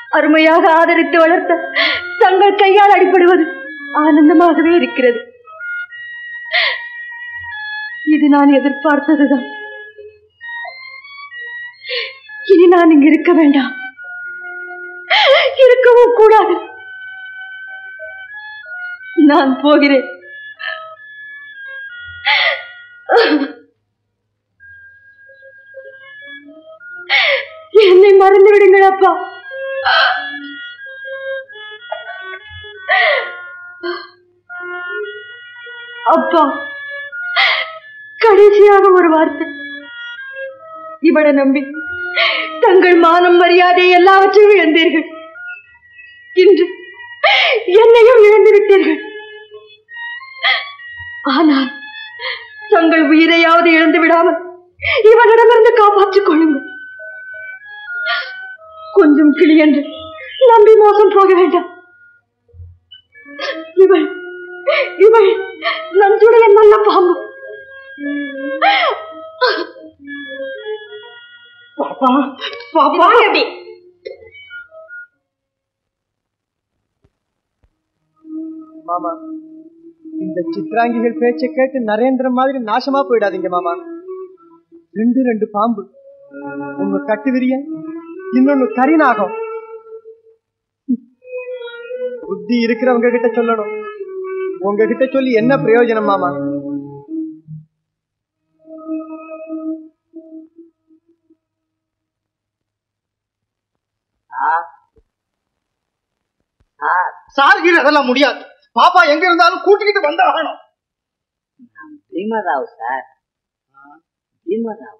அருமையாக ஆதரித்து வளர்த்த தங்கள் கையால் அடிபடுவது ஆனந்தமாகவே இருக்கிறது. இது நான் எதிர்பார்த்ததுதான். இனி நான் இங்கு இருக்க வேண்டாம். இருக்கவும் கூடாது. நான் போகிறேன். என்னை மறந்து விடுங்கள் அப்பா. அப்பா கடைசியாக ஒரு வார்த்தை. இவனை நம்பி தங்கள் மானம் மரியாதை எல்லாவற்றையும் இழந்தீர்கள். இன்று என்னையும் இழந்து விட்டீர்கள் ஆனால் தங்கள் உயிரையாவது இழந்து விடாமல் இவனிடமிருந்து காப்பாற்றிக் கொள்ளுங்கள். கொஞ்சம் கிளி என்று நம்பி மோசம் போக வேண்டாம். இவள் இவள் நஞ்சுடைய நல்ல பாம்பு. பாப்பா பாப்பா. எப்படி மாமா இந்த சித்ராங்கிகள் பேச்சை கேட்டு நரேந்திர மாதிரி நாசமா போயிடாதீங்க மாமா. ரெண்டு ரெண்டு பாம்பு. ஒன்னு கட்டு விரிய இன்னொன்னு கரிநாகம். புத்தி இருக்கிறவங்க கிட்ட சொல்லணும். உங்ககிட்ட சொல்லி என்ன பிரயோஜனம் மாமா? சார் அதெல்லாம் முடியாது. பாப்பா எங்க இருந்தாலும் கூட்டிக்கிட்டு வந்தாகணும் பீமராவ் சார். பீமராவ்.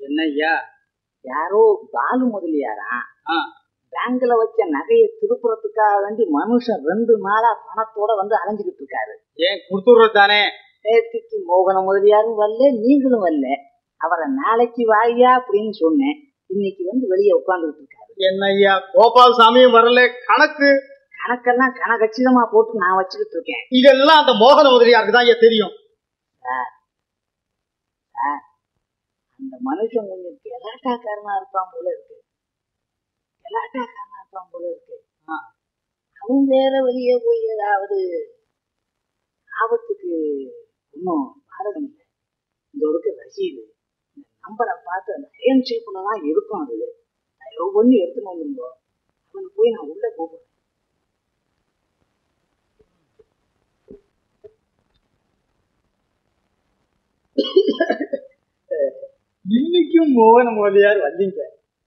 என்ன ஐயா யாரோ பாலு முதலியாரா? பேங்க்ல வச்ச நகையை திருப்புறத்துக்காக வேண்டி மனுஷன் ரெண்டு நாளா பணத்தோட வந்து அலைஞ்சுக்கிட்டு இருக்காரு. ஏன் கொடுத்துடுறது தானே? நேற்றுக்கு மோகன முதலியாரும் வரல நீங்களும் வரல. அவரை நாளைக்கு வாயா அப்படின்னு சொன்னேன். இன்னைக்கு வந்து வெளியே உட்கார்ந்துட்டு இருக்காரு. என்ன ஐயா கோபால் சாமியும் வரல கணக்கு கணக்கெல்லாம் கணக்கச்சிதமா போட்டு நான் வச்சுக்கிட்டு இருக்கேன். இதெல்லாம் அந்த மோகன முதலியாருக்கு தான் ஐயா தெரியும். அந்த மனுஷன் கொஞ்சம் கெலாட்டாக்காரனா இருப்பான் போல இருக்கு. கெலாட்டாக்காரனா இருப்பான் போல இருக்கு. அவன் வேற வெளியே போய் ஏதாவது ஆபத்துக்கு ஒன்றும் பாதகம் இல்லை. இந்த இருக்கு ரசீது இந்த நம்பரை பார்த்து அந்த அயன் ஷேப்ல தான் இருக்கும் அது. பண்ணி எடுத்துன்னு வந்துருந்தோ அவனை போய் நான் உள்ள கூப்பிடுறேன். இன்னைக்கும் மோகன முதலியார் வந்தீங்க.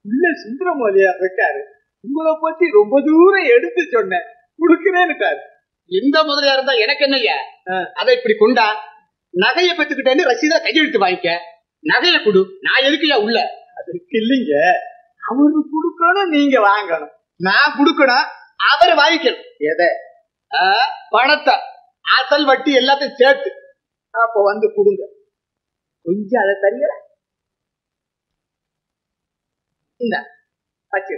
உள்ள சுந்தர முதலியார் இருக்காரு. உங்களை பத்தி ரொம்ப தூரம் எடுத்து சொன்னேன். கொடுக்கிறேன்னுட்டாரு எந்த முதலியா இருந்தா எனக்கு என்னய்யா அதை இப்படி கொண்டா? நகையை பெற்றுக்கிட்டேன்னு ரசீதா கையெழுத்து வாங்கிக்க. நகையை கொடு. நான் எதுக்குயா உள்ள? அதுக்கு இல்லைங்க. அவரு கொடுக்கணும் நீங்க வாங்கணும். நான் கொடுக்கணும் அவர் வாங்கிக்கணும். எதை? பணத்தை. அசல் வட்டி எல்லாத்தையும் சேர்த்து. அப்ப வந்து கொடுங்க. கொஞ்சம் அதை தரீங்களா இந்த வச்சு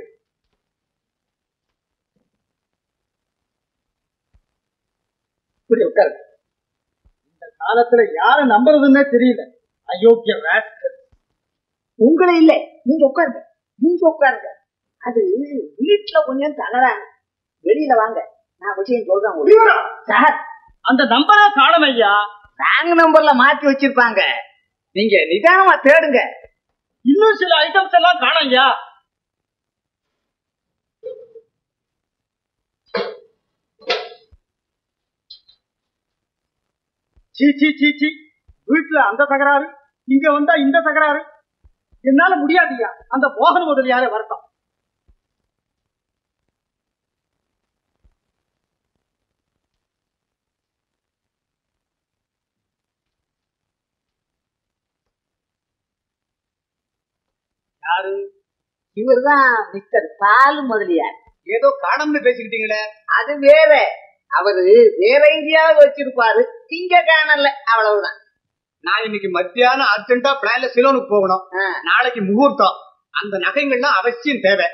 இப்படி உட்காரு. இந்த காலத்துல யார நம்புறதுன்னே தெரியல. அயோக்கிய உங்களை இல்ல. நீங்க உட்காருங்க. நீங்க உட்காருங்க. அது வீட்டுல கொஞ்சம் தளராங்க. வெளியில வாங்க. நான் விஷயம் சொல்றேன். சார் அந்த நம்பரை காணும் ஐயா? ராங் நம்பர்ல மாத்தி வச்சிருப்பாங்க. நீங்க நிதானமா தேடுங்க. இன்னும் சில ஐட்டம்ஸ் எல்லாம் காணும் ஐயா சீ சீ சீ சீ. வீட்டுல அந்த தகராறு இங்க வந்தா இந்த தகராறு. என்னால முடியாதுயா அந்த மோகன முதலியாரே வரட்டும் யாரு? இவர்தான் மிஸ்டர் பாலு முதலியார். ஏதோ காணம்னு பேசிக்கிட்டீங்களே? அது வேற. அவரு வேற எங்கேயாவது வச்சிருப்பாரு. இங்க காணல. அவ்வளவுதான். நான் இன்னைக்கு மத்தியானம் அர்ஜென்ட்டா பிளான்ல சிலோனுக்கு போகணும். நாளைக்கு முகூர்த்தம். அந்த நகைகள்லாம் அவசியம் தேவை.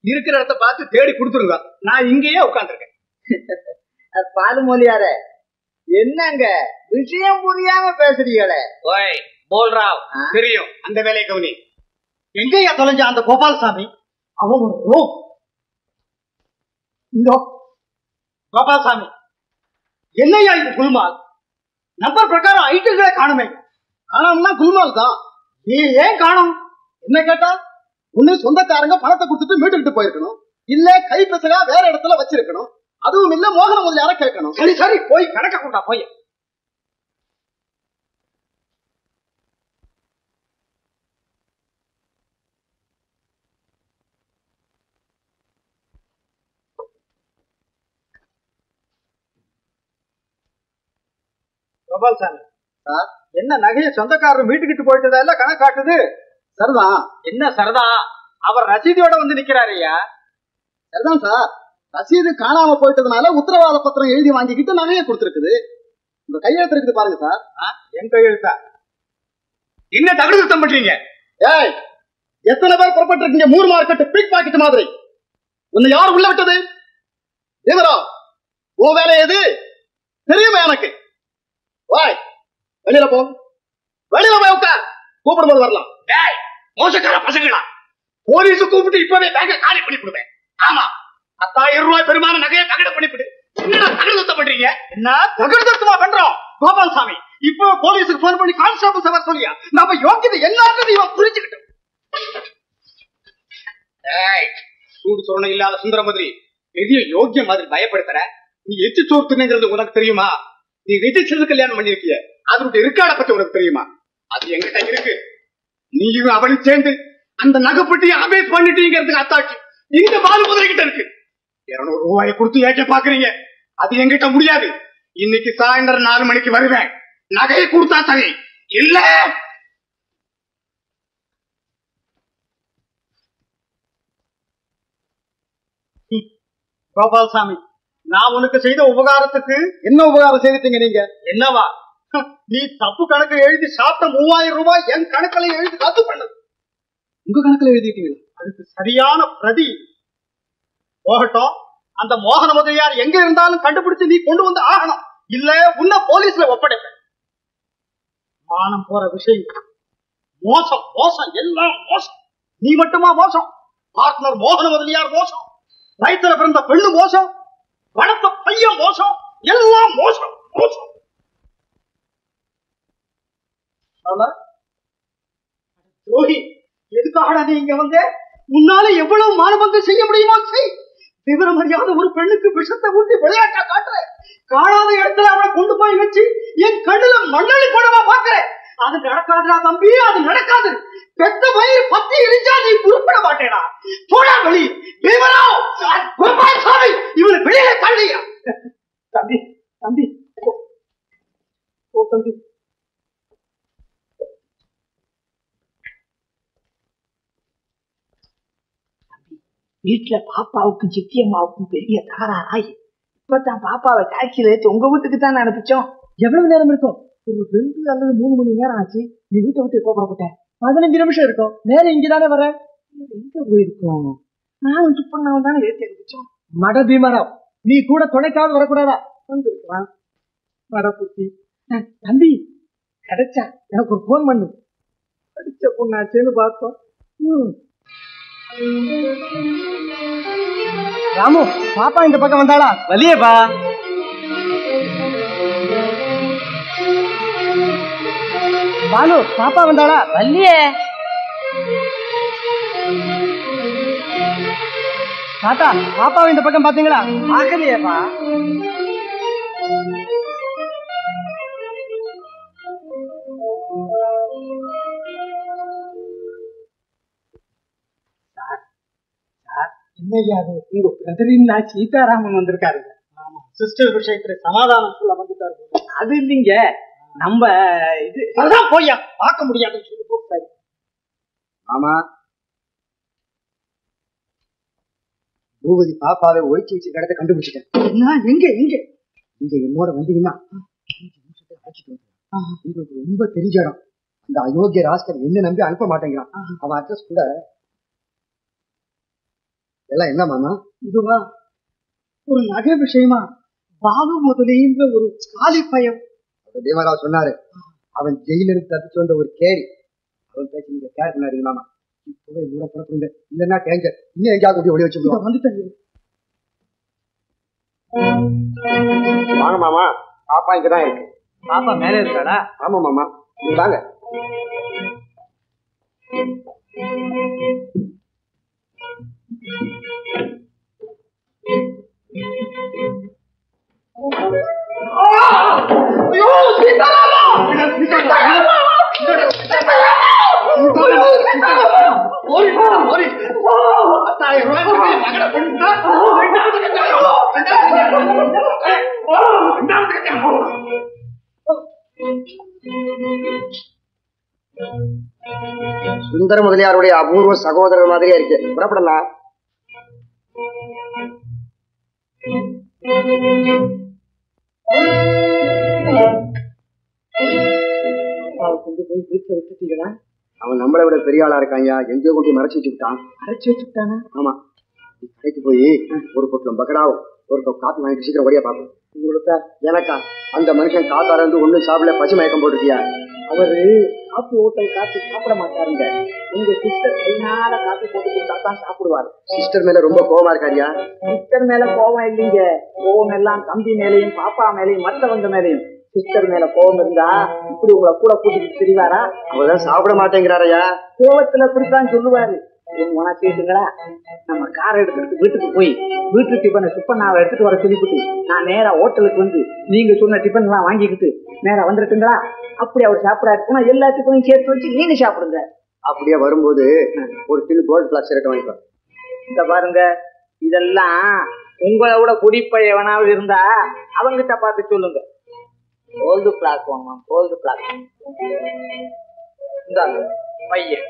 இருக்கிற இடத்த பார்த்து தேடி கொடுத்துருங்க. நான் இங்கேயே உட்காந்துருக்கேன் பாலு மொழியார என்னங்க? விஷயம் புரியாம பேசுறீங்களே? ஓய் போல்ராவ் தெரியும். அந்த வேலையை கவனி. எங்கேயா தொலைஞ்ச அந்த கோபாலசாமி? அவன் ஒரு ரோப் இந்தோ கோபாலசாமி. என்னையா இது குல்மால்? நம்பர் பிரகாரம் ஐட்டங்களே காணுமே. காணாமனா குல்மால் தான். நீ ஏன் காணும்? என்ன கேட்டா ஒண்ணு சொந்தக்காரங்க பணத்தை கொடுத்துட்டு மீட்டுக்கிட்டு போயிருக்கணும். இல்ல கைப்பசலா வேற இடத்துல வச்சிருக்கணும். அதுவும் இல்ல மோகன முதலியார கேட்கணும். சரி சரி போய் கணக்க கூட்டா போய். கோபால்சாமி என்ன நகையை சொந்தக்காரர் மீட்டுக்கிட்டு போயிட்டதா இல்ல கணக்கு காட்டுது? சரிதான் என்ன சரிதா? அவர் ரசீதியோட வந்து நிக்கிறாரு ஐயா. சரிதான் சார் ரசீது காணாம போயிட்டதுனால உத்தரவாத பத்திரம் எழுதி வாங்கிக்கிட்டு நகையை கொடுத்துருக்குது. உங்க கையெழுத்து இருக்குது பாருங்க சார். என் கையெழுத்தா? என்ன தகுதி சுத்தம் பண்றீங்க? ஏய் எத்தனை பேர் புறப்பட்டு இருக்கீங்க மூணு மார்க்கெட் பிக் பாக்கெட் மாதிரி. உன்னை யார் உள்ள விட்டது? தேவரா உன் வேலை எது? தெரியுமா எனக்கு? வாய். வெளியில போ. வெளியில போய் உட்கார். கூப்பிடும்போது வரலாம். டேய் மோசக்கார பசங்களா? போலீஸ் கூப்பிட்டு இப்பவே பேங்க காலி பண்ணி விடுவேன் ஆமா. பத்தாயிரம் ரூபாய் பெருமான நகையை தகட பண்ணிவிடு என்னடா தகடு சுத்தம் பண்றீங்க? என்ன? தகுடுதத்துவா பண்றோம். கோபால்சாமி இப்போ போலீஸுக்கு போன் பண்ணி கான்ஸ்டபிள் சார் சொல்லியா? நம்ம யோக்கியதை எல்லாருக்கும் இவன் புரிஞ்சுக்கிட்டோம் சூடு சொரணை இல்லாத சுந்தரமதுரி பெரிய யோக்கிய மாதிரி பயப்படுத்துற. நீ எச்சு சோர்த்துங்கிறது உனக்கு தெரியுமா? நீ ரிஜிஸ்டர் கல்யாணம் பண்ணிருக்கிய அதனுடைய இருக்காட பத்தி உனக்கு தெரியுமா? அது எங்கிட்ட இருக்கு. நீயும் அவனும் சேர்ந்து அந்த நகைப்பட்டியை அவே பண்ணிட்டீங்கிறதுக்கு அத்தாட்சி. இந்த பால் முதலை கிட்ட இருக்கு. இருநூறு ரூபாயை கொடுத்து ஏற்க பாக்குறீங்க. அது என்கிட்ட முடியாது. இன்னைக்கு சாயந்தரம் நாலு மணிக்கு வருவேன். நகையை கொடுத்தா சரி இல்ல! கோபால்சாமி. நான் உனக்கு செய்த உபகாரத்துக்கு என்ன உபகாரம் செய்துட்டீங்க நீங்க? என்னவா? நீ தப்பு கணக்கு எழுதி சாப்பிட்ட மூவாயிரம் ரூபாய் என் கணக்குல எழுதி ரத்து பண்ணது. உங்க கணக்குல எழுதிட்டீங்களா? அதுக்கு சரியான பிரதி. போகட்டும். அந்த மோகன முதலியார் எங்க இருந்தாலும் கண்டுபிடிச்சு நீ கொண்டு வந்து ஆகணும். இல்ல உன்ன போலீஸ்ல ஒப்படைப்பேன். மானம் போற விஷயம். மோசம் மோசம் எல்லாம் மோசம். நீ மட்டுமா மோசம்? பார்ட்னர் மோகன முதலியார் மோசம். வயிற்றுல பிறந்த பெண்ணு மோசம். வளர்த்த பையன் மோசம் எல்லாம் மோசம் மோசம். துரோகி எதுக்காக நீ இங்க வந்த? உன்னால எவ்வளவு மானபங்கம் செய்ய முடியுமோ செய். விவரம் அறியாத ஒரு பெண்ணுக்கு விஷத்தை ஊட்டி விளையாட்டா காட்டுற காணாத இடத்துல அவளை கொண்டு போய் வச்சு என் கண்ணுல மண்ணளி படமா பாக்குறேன் அது நடக்காதுடா தம்பி அது நடக்காது. பெத்த வயிறு பத்தி எரிஞ்சா நீ குறிப்பிட மாட்டேடா. போடா வெளி பீமராவ் கோபால் சாமி இவரு வெளியில தள்ளியா. தம்பி தம்பி ஓ தம்பி. வீட்டுல பாப்பாவுக்கும் சித்தி அம்மாவுக்கும் பெரிய தகராறாய். இப்பதான் பாப்பாவை டாக்ஸில ஏற்றி உங்க வீட்டுக்கு தான் அனுப்பிச்சோம். எவ்வளவு நேரம் இருக்கும்? ஒரு ரெண்டு அல்லது மூணு மணி நேரம் ஆச்சு நீ வீட்டை விட்டு எப்போ புறப்பட்டேன் பதினஞ்சு நிமிஷம் இருக்கும். நேரம் இங்கே தானே வர எங்க போயிருக்கோம்? நான் சுப்பண்ணாவும் தானே ஏற்றி அனுப்பிச்சோம் மட பீமராவ் நீ கூட துணைக்காவது வரக்கூடாதா? வந்திருக்கலாம். மட புத்தி. தம்பி கிடைச்சா எனக்கு ஒரு ஃபோன் பண்ணு. படிச்ச பொண்ணாச்சேன்னு பார்த்தோம். ராமு பாப்பா இந்த பக்கம் வந்தாளா? வலியப்பா. பாலு பாப்பா வந்தாளா? வள்ளியே. தாத்தா பாப்பாவை இந்த பக்கம் பாத்தீங்களா பாக்கலையேப்பா என்னையாது உங்க பிரதரின்லா சீதாராமன் வந்திருக்காருங்க சிஸ்டர் சமாதானம் சொல்ல வந்துட்டாரு. அது இல்லைங்க. நம்ம இது அதான் போய்யா பார்க்க முடியாதுன்னு சொல்லி போட்டாரு ஆமா. பூபதி பாப்பாவை ஒழிச்சு வச்சிருக்க இடத்த கண்டுபிடிச்சிட்டேன். என்ன? எங்க? எங்க? நீங்க என்னோட வந்தீங்கன்னா அழைச்சிட்டு. உங்களுக்கு ரொம்ப தெரிஞ்ச இடம். அந்த அயோக்கிய ராஸ்கர் என்ன நம்பி அனுப்ப மாட்டேங்கிறான். அவன் அட்ரஸ் கூட எல்லாம் என்ன மாமா? இதுவா? ஒரு நகை விஷயமா? பாலு முதலின்ற ஒரு காலி பயம் தேவராவ் சொன்னாரு அவன் ஜெயிலிருந்து தப்பிச்சு வந்த ஒரு கேடி அவன் பேச்சு நீங்க கேர் பண்ணாதீங்க மாமா. இப்பவே கூட புறப்படுங்க. இல்லைன்னா டேஞ்சர் இன்னும் எங்கேயாவது கொண்டு ஒளி வச்சுக்கோ. வந்துட்டேன். வாங்க மாமா. பாப்பா இங்கதான் இருக்கு. பாப்பா மேல இருக்காடா ஆமா மாமா. நீங்க வாங்க. சுந்தர முதலியாருடைய அபூர்வ சகோதரர் மாதிரியா இருக்கு. புறப்படலாம். கொண்டு போய் வீட்டுல விட்டுட்டீங்களா? அவன் நம்மளை விட பெரிய ஆளா இருக்காங்க எங்கேயோ கொண்டு மறைச்சு வச்சுக்கிட்டான். அரைச்சு வச்சுட்டானா ஆமா. நீ கடைக்கு போய் ஒரு பொட்டலம் பக்கடாவும் ஒரு கப் காப்பி வாங்கிட்டு சீக்கிரம் ஒடியா பாப்போம். உங்களுக்கா எனக்கா? அந்த மனுஷன் காத்தார இருந்து ஒண்ணும் சாப்பிடல பச்சை மயக்கம் போட்டுருக்கியா அவரு காப்பி ஹோட்டல் காப்பி சாப்பிட மாட்டாருங்க. உங்க சிஸ்டர் கைனால காப்பி போட்டு கொடுத்தா தான் சாப்பிடுவாரு. சிஸ்டர் மேல ரொம்ப கோவமா இருக்காரியா? சிஸ்டர் மேல கோவம் இல்லைங்க. கோவம் எல்லாம் தம்பி மேலையும் பாப்பா மேலையும் மற்றவங்க மேலையும். சிஸ்டர் மேல கோவம் இருந்தா இப்படி உங்களை கூட கூட்டிட்டு திரிவாரா? அவர்தான் சாப்பிட மாட்டேங்கிறாரையா கோவத்துல இப்படித்தான் சொல்லுவாரு. உனக்கு கேட்டுங்களா நம்ம கார் எடுத்துட்டு வீட்டுக்கு போய் வீட்டு டிஃபனை சுப்பண்ணாவை எடுத்துட்டு வர சொல்லிவிட்டு நான் நேரா ஹோட்டலுக்கு வந்து நீங்க சொன்ன டிஃபன் எல்லாம் வாங்கிக்கிட்டு நேரா வந்துருட்டுங்களா? அப்படி அவர் சாப்பிடாரு போனா எல்லா டிஃபனையும் சேர்த்து வச்சு நீங்க சாப்பிடுங்க. அப்படியே வரும்போது ஒரு டின் கோல்ட் பிளாக் சிரட்டை வாங்கிக்கோ இந்த பாருங்க இதெல்லாம் உங்களை விட குடிப்பை எவனாவது இருந்தா அவங்கிட்ட பார்த்து சொல்லுங்க. கோல்டு பிளாக் வாங்கலாம் கோல்டு பிளாக் இந்தாங்க பையன்.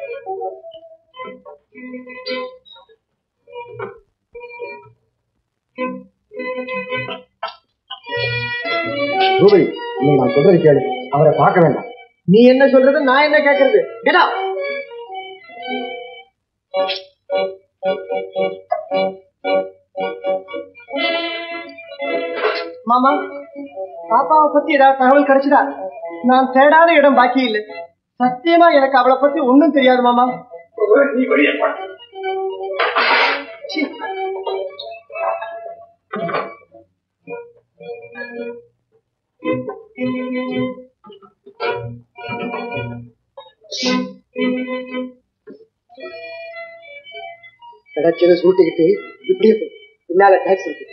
ரூபி நீ நான் சொல்றது கேளு. அவரை பார்க்க வேண்டாம். நீ என்ன சொல்றது நான் என்ன கேட்கறது கேடா மாமா பாப்பாவை பத்தி ஏதாவது தகவல் கிடைச்சதா? நான் தேடாத இடம் பாக்கி இல்லை. சத்தியமா எனக்கு அவளை பத்தி ஒண்ணும் தெரியாது மாமா. சீ. கிடைச்சது சூட்டிக்கிட்டு இப்படியே போ. பின்னால டாக்ஸி இருக்கு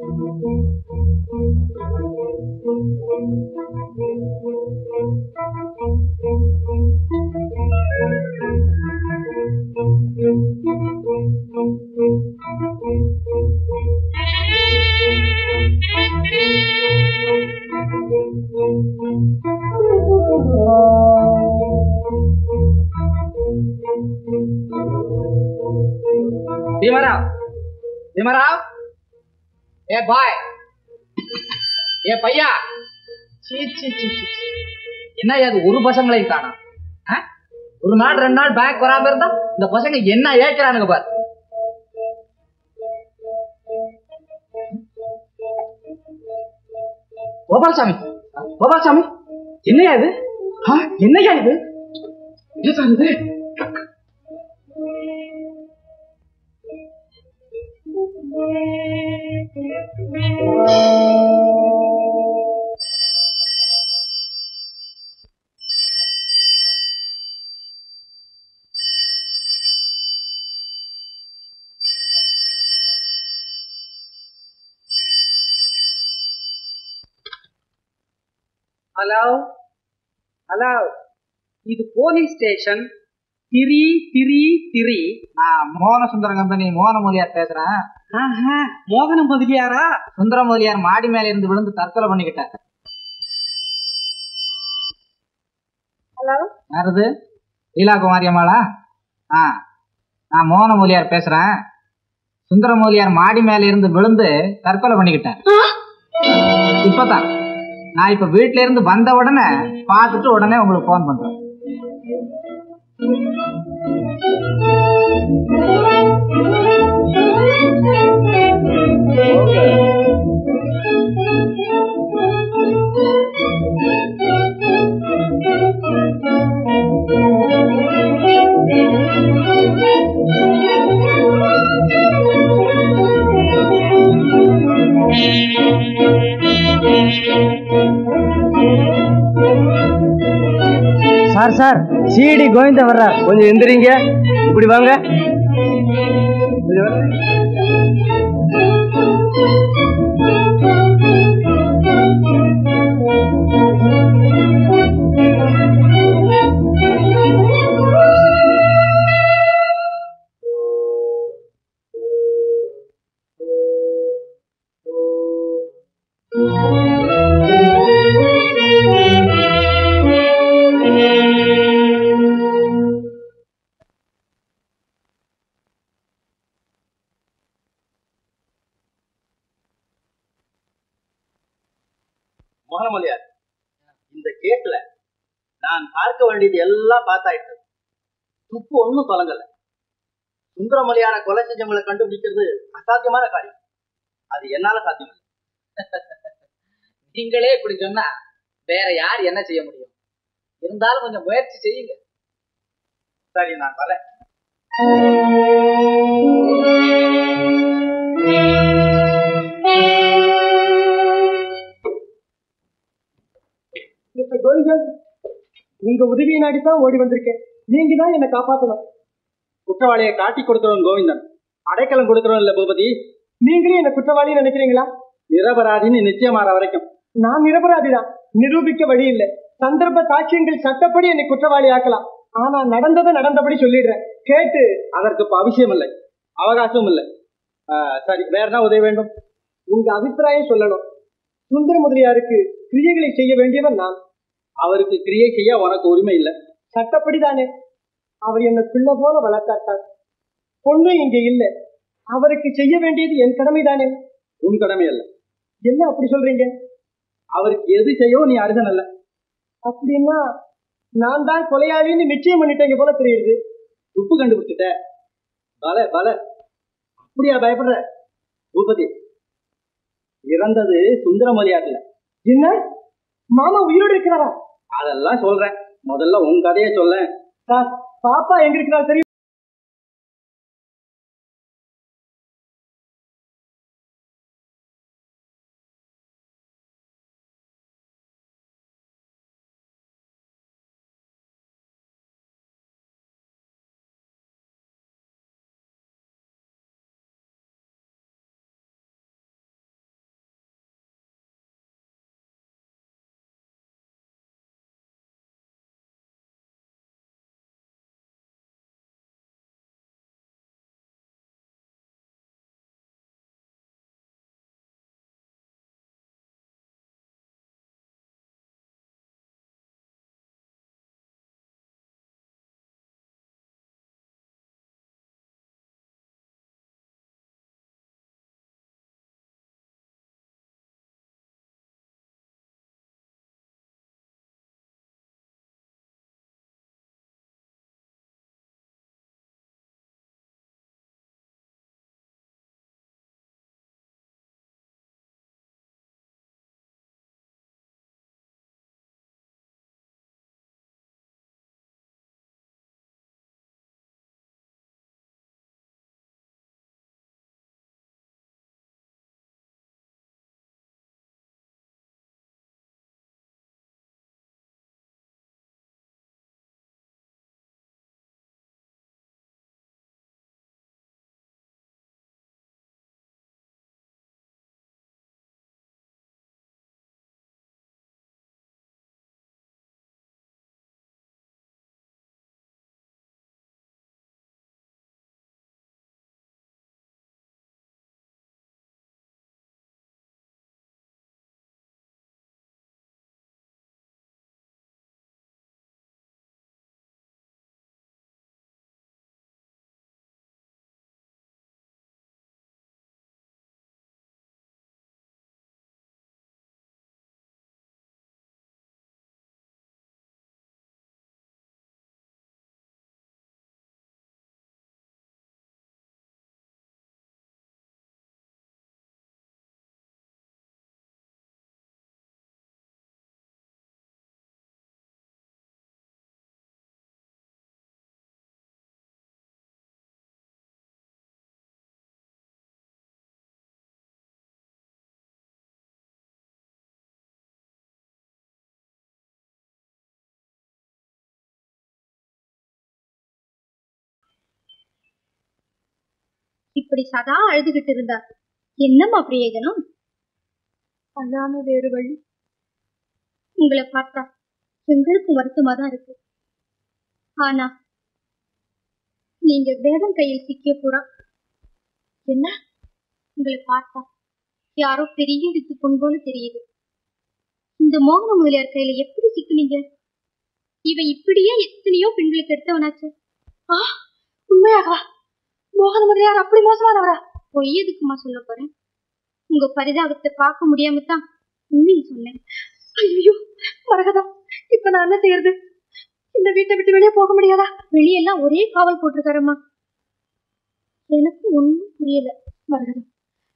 பீமராவ் என் பையா என்ன அது ஒரு பசங்களையும் காணும். ஒரு நாள் ரெண்டு நாள் பேக் வராம இருந்தா இந்த பசங்க என்ன ஏக்கிறானுங்க பாரு? கோபால்சாமி. கோபால்சாமி. என்னையா இது? என்னையா இது? இது Thank you. ஹலோ இது police station three three three. நான் மோகன சுந்தரம் கம்பெனி மோகன மூலியார் பேசுறேன். மோகன முதலியாரா சுந்தர மூலியார் மாடி மேல இருந்து விழுந்து தற்கொலை பண்ணிக்கிட்டார். ஹலோ? யாரது? லீலா குமாரி அம்மாளா? ஆ நான் மோகன மூலியார் பேசுறேன். சுந்தர மூலியார் மாடி மேல இருந்து விழுந்து தற்கொலை பண்ணிக்கிட்டார். இப்பதான். நான் இப்ப வீட்டுல இருந்து வந்த உடனே பார்த்துட்டு உடனே உங்களுக்கு ஃபோன் பண்றேன். சார் சார் சிடி கோவிந்த வர்றார். கொஞ்சம் எந்திரிங்க. இப்படி வாங்க. நான் பார்க்க வேண்டியது எல்லாம் பார்த்தாயிட்டு துப்பு ஒண்ணும் தொலங்கல. சுந்தரமொழியார கொலை செஞ்சவங்களை கண்டுபிடிக்கிறது அசாத்தியமான காரியம். அது என்னால சாத்தியம் இல்லை. நீங்களே இப்படி சொன்னா வேற யார் என்ன செய்ய முடியும்? இருந்தாலும் கொஞ்சம் முயற்சி செய்யுங்க. சரி நான் வரேன். உங்க உதவியை நாடித்தான் ஓடி வந்திருக்கேன். நீங்க தான் என்னை காப்பாத்தணும். குற்றவாளியை காட்டி கொடுக்கிறவன் கோவிந்தன். அடைக்கலம் கொடுக்கிறவன் இல்ல பூபதி. நீங்களே என்ன குற்றவாளி நினைக்கிறீங்களா? நிரபராதின்னு நிச்சயமாற வரைக்கும். நான் நிரபராதிதான் நிரூபிக்க வழி இல்லை. சந்தர்ப்ப சாட்சியங்கள் சட்டப்படி என்னை குற்றவாளி ஆக்கலாம். ஆனா நடந்ததை நடந்தபடி சொல்லிடுறேன். கேட்டு. அதற்கு இப்ப அவசியம் இல்லை. அவகாசமும் இல்லை. சரி. வேற என்ன உதவி வேண்டும்? உங்க அபிப்பிராயம் சொல்லணும். சுந்தர முதலியாருக்கு கிரியைகளை செய்ய வேண்டியவன் நான். அவருக்கு கிரியை செய்ய உனக்கு உரிமை இல்லை. சட்டப்படிதானே? அவர் என்ன பிள்ளை போல வளர்த்தாட்டார் பொண்ணு இங்க இல்ல. அவருக்கு செய்ய வேண்டியது என் கடமைதானே? உன் கடமை அல்ல. என்ன அப்படி சொல்றீங்க? அவருக்கு எது செய்யவோ நீ அருகன் அல்ல. அப்படின்னா நான் தான் கொலையாளின்னு நிச்சயம் பண்ணிட்டேங்க போல தெரியுது. துப்பு கண்டுபிடிச்சிட்ட. பல பல. அப்படியா பயப்படுற? பூபதி இறந்தது சுந்தரமொழியார்ல என்ன? மாமா உயிரோடு இருக்கிறாரா? அதெல்லாம் சொல்றேன். முதல்ல உன் கதையை சொல்ல சார் பாப்பா எங்க இருக்கிறா? தெரியும்? இப்படி சதா அழுதுகிட்டு இருந்தா என்னம்மா பிரயோஜனம்? அல்லாம வேறு வழி. உங்களை பார்த்தா எங்களுக்கும் வருத்தமா தான் இருக்கு. ஆனா நீங்க வேதம் கையில் சிக்கிய புறா. என்ன? உங்களை பார்த்தா யாரோ பெரிய எடுத்து பொன் போல தெரியுது. இந்த மோகன முதலியார் கையில எப்படி சிக்குனீங்க இவன் இப்படியே எத்தனையோ பெண்களுக்கு எடுத்தவனாச்சு. ஆ உண்மையாகவா? மோகன முதலியார் அப்படி மோசமானவரா? பொய் எதுக்குமா சொல்ல போறேன்? உங்க பரிதாபத்தை பார்க்க முடியாம தான் உண்மையை சொன்னேன். ஐயோ மரகதா இப்ப நான் என்ன செய்யறது? இந்த வீட்டை விட்டு வெளியே போக முடியாதா? வெளியெல்லாம் ஒரே காவல் போட்டிருக்காரம்மா. எனக்கு ஒண்ணும் புரியல மரகதம்.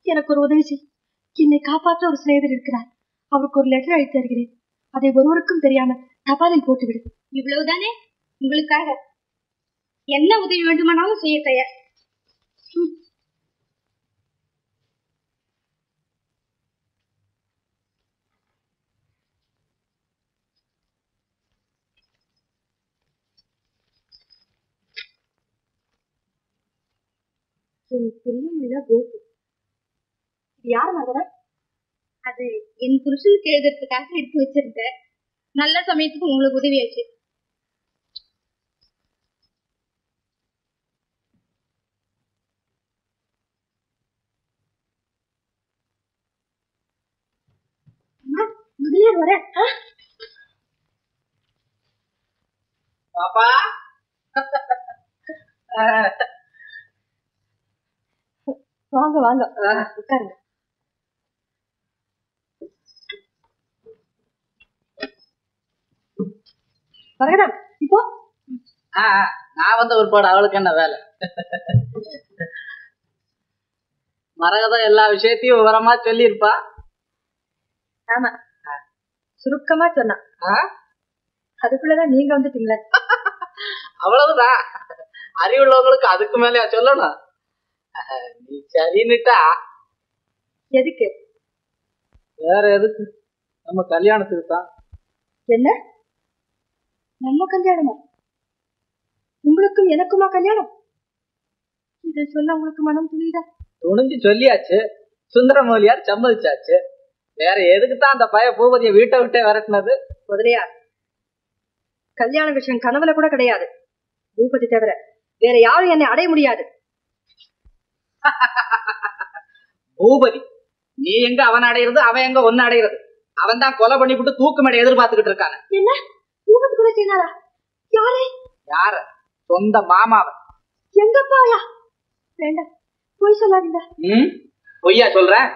எனக்கு ஒரு உதவி செய். என்னை காப்பாற்ற ஒரு சிநேகர் இருக்கிறார். அவருக்கு ஒரு லெட்டர் அழைத்து தருகிறேன். அதை ஒருவருக்கும் தெரியாம தபாலில் போட்டுவிடு. இவ்வளவுதானே? உங்களுக்காக. என்ன உதவி வேண்டுமானாலும் செய்ய தயார். என் பிரியமுள்ள கோபு. இது யார் மகனா? அது என் புருஷனுக்கு எழுதுறதுக்காக எடுத்து வச்சிருந்தேன் நல்ல சமயத்துக்கு உங்களுக்கு உதவியாச்சு அம்மா, முதலியார் வர பாப்பா வாங்க வாங்க உட்காருங்க மரகதம் இப்போ நான் வந்த ஒருபாடு அவளுக்கு என்ன வேலை மரகதம் எல்லா விஷயத்தையும் விவரமா சொல்லியிருப்பா ஆமா சுருக்கமா சொன்னா அதுக்குள்ளதான் நீங்க வந்துட்டீங்களே. அவ்வளவுதான். அறிவுள்ளவங்களுக்கு அதுக்கு மேலயா சொல்லணும்? நீ சரின்னுட்டா? எதுக்கு? வேற எதுக்கு? நம்ம கல்யாணத்துக்கு தான். என்ன? நம்ம கல்யாணமா? உங்களுக்கும் எனக்குமா கல்யாணம்? இதை சொல்ல உங்களுக்கு மனம் துணியுதா? துணிஞ்சு சொல்லியாச்சு. சுந்தரமௌலியார் சம்மதிச்சாச்சு. வேற எதுக்கு தான் அந்த பய பூபதியை வீட்டை விட்டே விரட்டினது? முதலியார் கல்யாண விஷயம் கனவுல கூட கிடையாது. பூபதி தவிர வேற யாரும் என்னை அடைய முடியாது. பூபதி நீ எங்க அவன் அடையிறது அவன் எங்க ஒன்னு அடையிறது? அவன் தான் கொலை பண்ணிவிட்டு தூக்கு மேடை எதிர்பார்த்துக்கிட்டு இருக்கானே. என்ன? பூபதி கூட செய்தாரா? யாரே? யார? சொந்த மாமாவன் எங்கப்பாயா வேண்டாம் போய் சொல்லாதீங்க. ம்? பொய்யா சொல்றேன்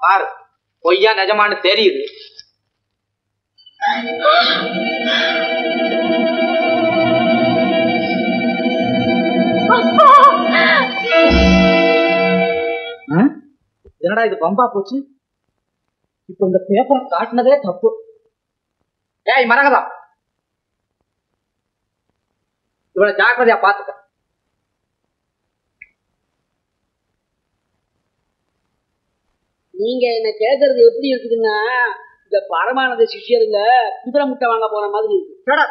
பாரு பொய்யா நிஜமானு தெரியுது? என்னடா இது பம்பா போச்சு? இப்ப இந்த பேப்பரை காட்டினதே தப்பு. ஏய் மரகதா இவ்வளவு ஜாக்கிரதையா பாத்துக்க நீங்க என்ன கேக்குறது எப்படி இருக்குதுன்னா இந்த பரமானந்த சிஷ்யருங்க குதிரை முட்டை வாங்க போற மாதிரி இருக்கு.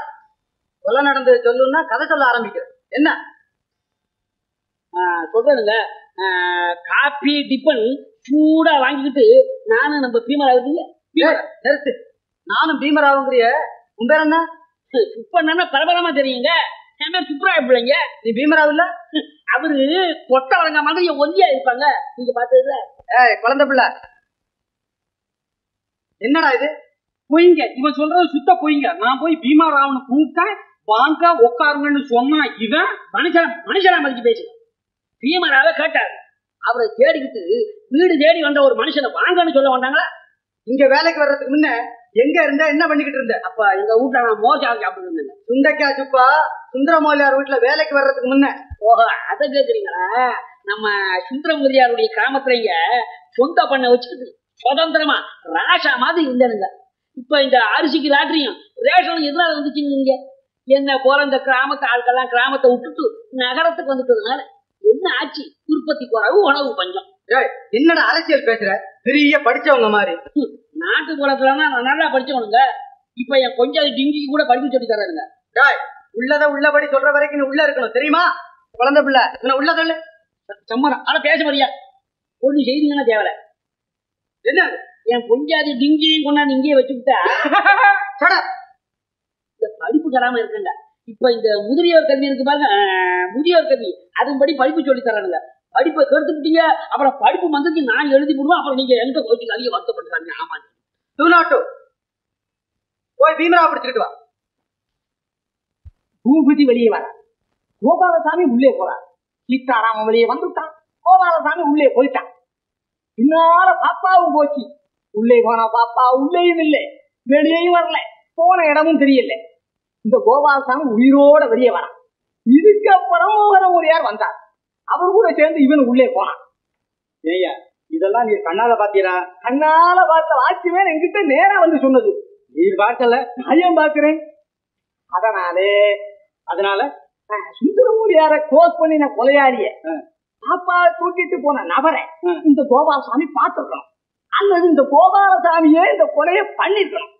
கொலை நடந்தது சொல்லுன்னா கதை சொல்ல ஆரம்பிக்கிறேன் என்ன? சொல்றேனுங்க. காப்பி டிப்பன் சூடா வாங்கிக்கிட்டு நானும் நம்ம பீமராவதி ஏய், நிறுத்து. நானும் பீமராவுங்கிறிய உன் பேர் என்ன? சுப்பண்ணா பரபரமா தெரியுங்க. என் பேர் சுப்ராய பிள்ளைங்க. நீ பீமராவ் இல்ல அவரு கொட்டை வழங்க மாதிரி ஒல்லியா இருப்பாங்க. நீங்க பார்த்ததுல ஏய் குழந்தை பிள்ளை. என்னடா இது? பொய்ங்க. இவன் சொல்றது சுத்த பொய்ங்க. நான் போய் பீமாராவனை கூப்பிட்டேன். வாங்க உட்காருங்கன்னு சொன்னா இவன் மனுஷன மனுஷனா மதிக்க பேசுறான் பீமராவை கேட்டாரு. அவரை தேடிக்கிட்டு வீடு தேடி வந்த ஒரு மனுஷனை வாங்கன்னு சொல்ல வந்தாங்களா? இங்க வேலைக்கு வர்றதுக்கு முன்ன எங்க இருந்தா என்ன பண்ணிக்கிட்டு இருந்த? அப்ப எங்க வீட்டுல நான் மோஜா சாப்பிட்டு இருந்தேன் சுண்டைக்காய் சுப்பா சுந்தரமௌலியார் வீட்டுல வேலைக்கு வர்றதுக்கு முன்ன. ஓஹோ அதை கேக்குறீங்களா? நம்ம சுந்தரமூலியாருடைய கிராமத்துல இங்க சொந்த பண்ண வச்சுக்கிட்டு சுதந்திரமா? ராஷா மாதிரி இருந்தேனுங்க இப்ப இந்த அரிசிக்கு லாட்டரியும் ரேஷனும் எதிராக வந்துச்சுங்க என்ன போல இந்த கிராமத்து ஆட்கள்லாம் கிராமத்தை விட்டுட்டு நகரத்துக்கு வந்துட்டதுனால என்ன ஆச்சு? உற்பத்தி குறைவு உணவு பஞ்சம் என்னடா அரசியல் பேசுற? பெரிய படிச்சவங்க மாதிரி. ஹம், நாட்டு புறத்துலன்னா நான் நல்லா படிச்சவனுங்க. இப்ப என் கொஞ்சம் டிங்கிக்கு கூட படிப்பு சொல்லி தர்றாருங்க டேய் உள்ளத உள்ளபடி சொல்ற வரைக்கும் நீ உள்ள இருக்கணும் தெரியுமா? குழந்தை பிள்ளை இவனை உள்ள தள்ளு சம்மரம் ஆனா பேச மாதிரியா ஒண்ணு செய்தீங்கன்னா தேவல. என்ன? என் பொஞ்சாதி டிங்கியும் கொண்டாந்து இங்கேயே வச்சுக்கிட்டா? இந்த படிப்பு கலாம இருக்குங்க இப்ப இந்த முதிரியோர் கல்வி இருக்கு பாருங்க. முதியோர் கல்வி. அதன்படி படிப்பு சொல்லி தரானுங்க படிப்பை கெடுத்துட்டீங்க அப்புறம் படிப்பு மந்தத்துக்கு நான் எழுதி விடுவேன் அப்புறம் நீங்க எங்க கோச்சு அதிக வருத்தப்படுறாங்க ஆமா. டூ நாட் டூ போய் பீமரா பிடிச்சிட்டு வா. பூபதி வெளியே வர கோபாலசாமி உள்ளே போறான் சீதாராமன் வெளியே வந்துட்டான். கோபாலசாமி உள்ளே போயிட்டான். பின்னால பாப்பாவும் போச்சு. உள்ளே போன பாப்பா உள்ளேயும் இல்லை. வெளியேயும் வரல. போன இடமும் தெரியல. இந்த கோபாலசாமி உயிரோட வெளியே வரான். இதுக்கப்புறம் மோகன முறையார் வந்தார். அவர் கூட சேர்ந்து இவன் உள்ளே போனான். ஏய்யா இதெல்லாம் நீ கண்ணால பாத்தீரா? கண்ணால பார்த்த வாட்சிமேன் என்கிட்ட நேரா வந்து சொன்னது. நீர் பார்க்கல. நான் பாக்குறேன் அதனாலே அதனால? சுந்தரமூலியார க்ளோஸ் பண்ணின கொலையாளிய பாப்பா தூக்கிட்டு போன நபரை இந்த கோபாலசாமி பார்த்திருக்கணும் அல்லது இந்த கோபாலசாமியே இந்த கொலையை பண்ணிருக்கணும்.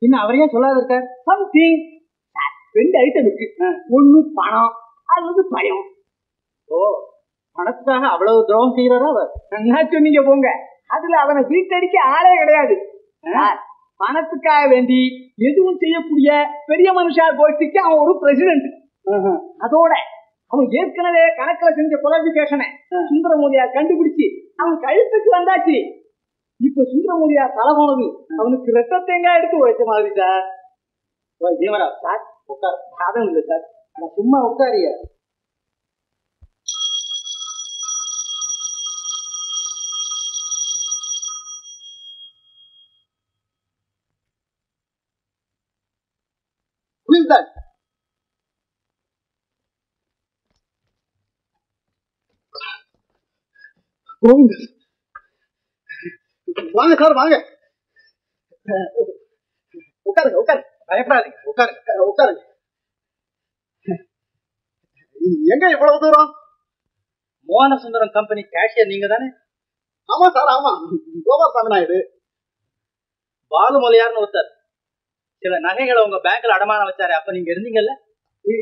பின்ன அவரையே சொல்லாத இருக்கார். சார், ரெண்டு ஐட்டம் இருக்கு. ஒண்ணு பணம் அல்லது பயம். ஓ பணத்துக்காக அவ்வளவு துரோகம் செய்யறாரா அவர்? என்ன சொன்னீங்க போங்க. அதுல அவனை வீட்டடிக்க ஆளே கிடையாது. பணத்துக்காக வேண்டி எதுவும் செய்யக்கூடிய பெரிய மனுஷா கோஷ்டிக்கு அவன் ஒரு பிரசிடென்ட் அதோட அவன் ஏற்கனவே கணக்குல செஞ்ச குவாலிபிகேஷனை சுந்தரமூலியா கண்டுபிடிச்சு அவன் கழுத்துக்கு வந்தாச்சு. இப்ப சுந்தரமூலியா தலை போனது அவனுக்கு ரத்த தேங்காய் எடுத்து உழைச்ச மாதிரி சார். ஜீவராஜ் சார் உட்கார். சாதம் இல்லை சார். ஆனா சும்மா உட்காரியா? குயில்தான் கோவிந்த் வாங்க சார் வாங்க. உட்காருங்க உட்காருங்க. பயப்படாதீங்க. உட்காருங்க உட்காருங்க. எங்க இவ்வளவு தூரம்? மோகன சுந்தரம் கம்பெனி கேஷியர் நீங்க தானே ஆமா சார் ஆமா. கோபாலசாமி நாயுடு பாலுமலையார்னு ஒருத்தர். சில நகைகளை உங்க பேங்க்ல அடமானம் வச்சாரு அப்ப நீங்க இருந்தீங்கல்ல?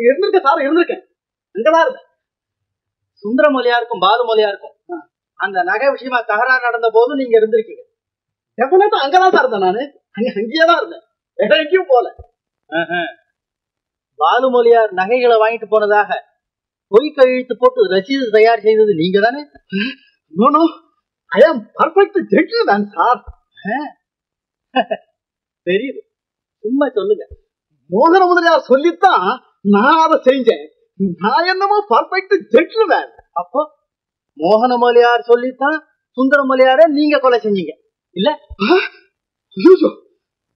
இருந்திருக்கேன் சார் இருந்திருக்கேன். அங்கதான் இருந்தேன். சுந்தரமொழியாருக்கும் பாலுமொழியாருக்கும். அந்த நகை விஷயமா தகராறு நடந்த போது நீங்க இருந்திருக்கீங்க. டெஃபினட்டா அங்கதான் தான் இருந்தேன் நானு. அங்க அங்கேயே தான் இருந்தேன். வேற எங்கேயும் போல. பாலுமொழியார் நகைகளை வாங்கிட்டு போனதாக பொய் கழித்து போட்டு ரசீது தயார் செய்தது நீங்க தானே நோ. ஐ ஆம் பர்ஃபெக்ட் ஜென்டில்மேன் சார் தெரியுது. சும்மா சொல்லுங்க. மோகன முதலியார் சொல்லித்தான் நான் அதை செஞ்சேன். நான் என்னமோ பர்ஃபெக்ட் ஜென்டில்மேன் அப்போ மோகன மொழியார் சொல்லித்தான் சுந்தர மொழியார நீங்க கொலை செஞ்சீங்க. இல்ல?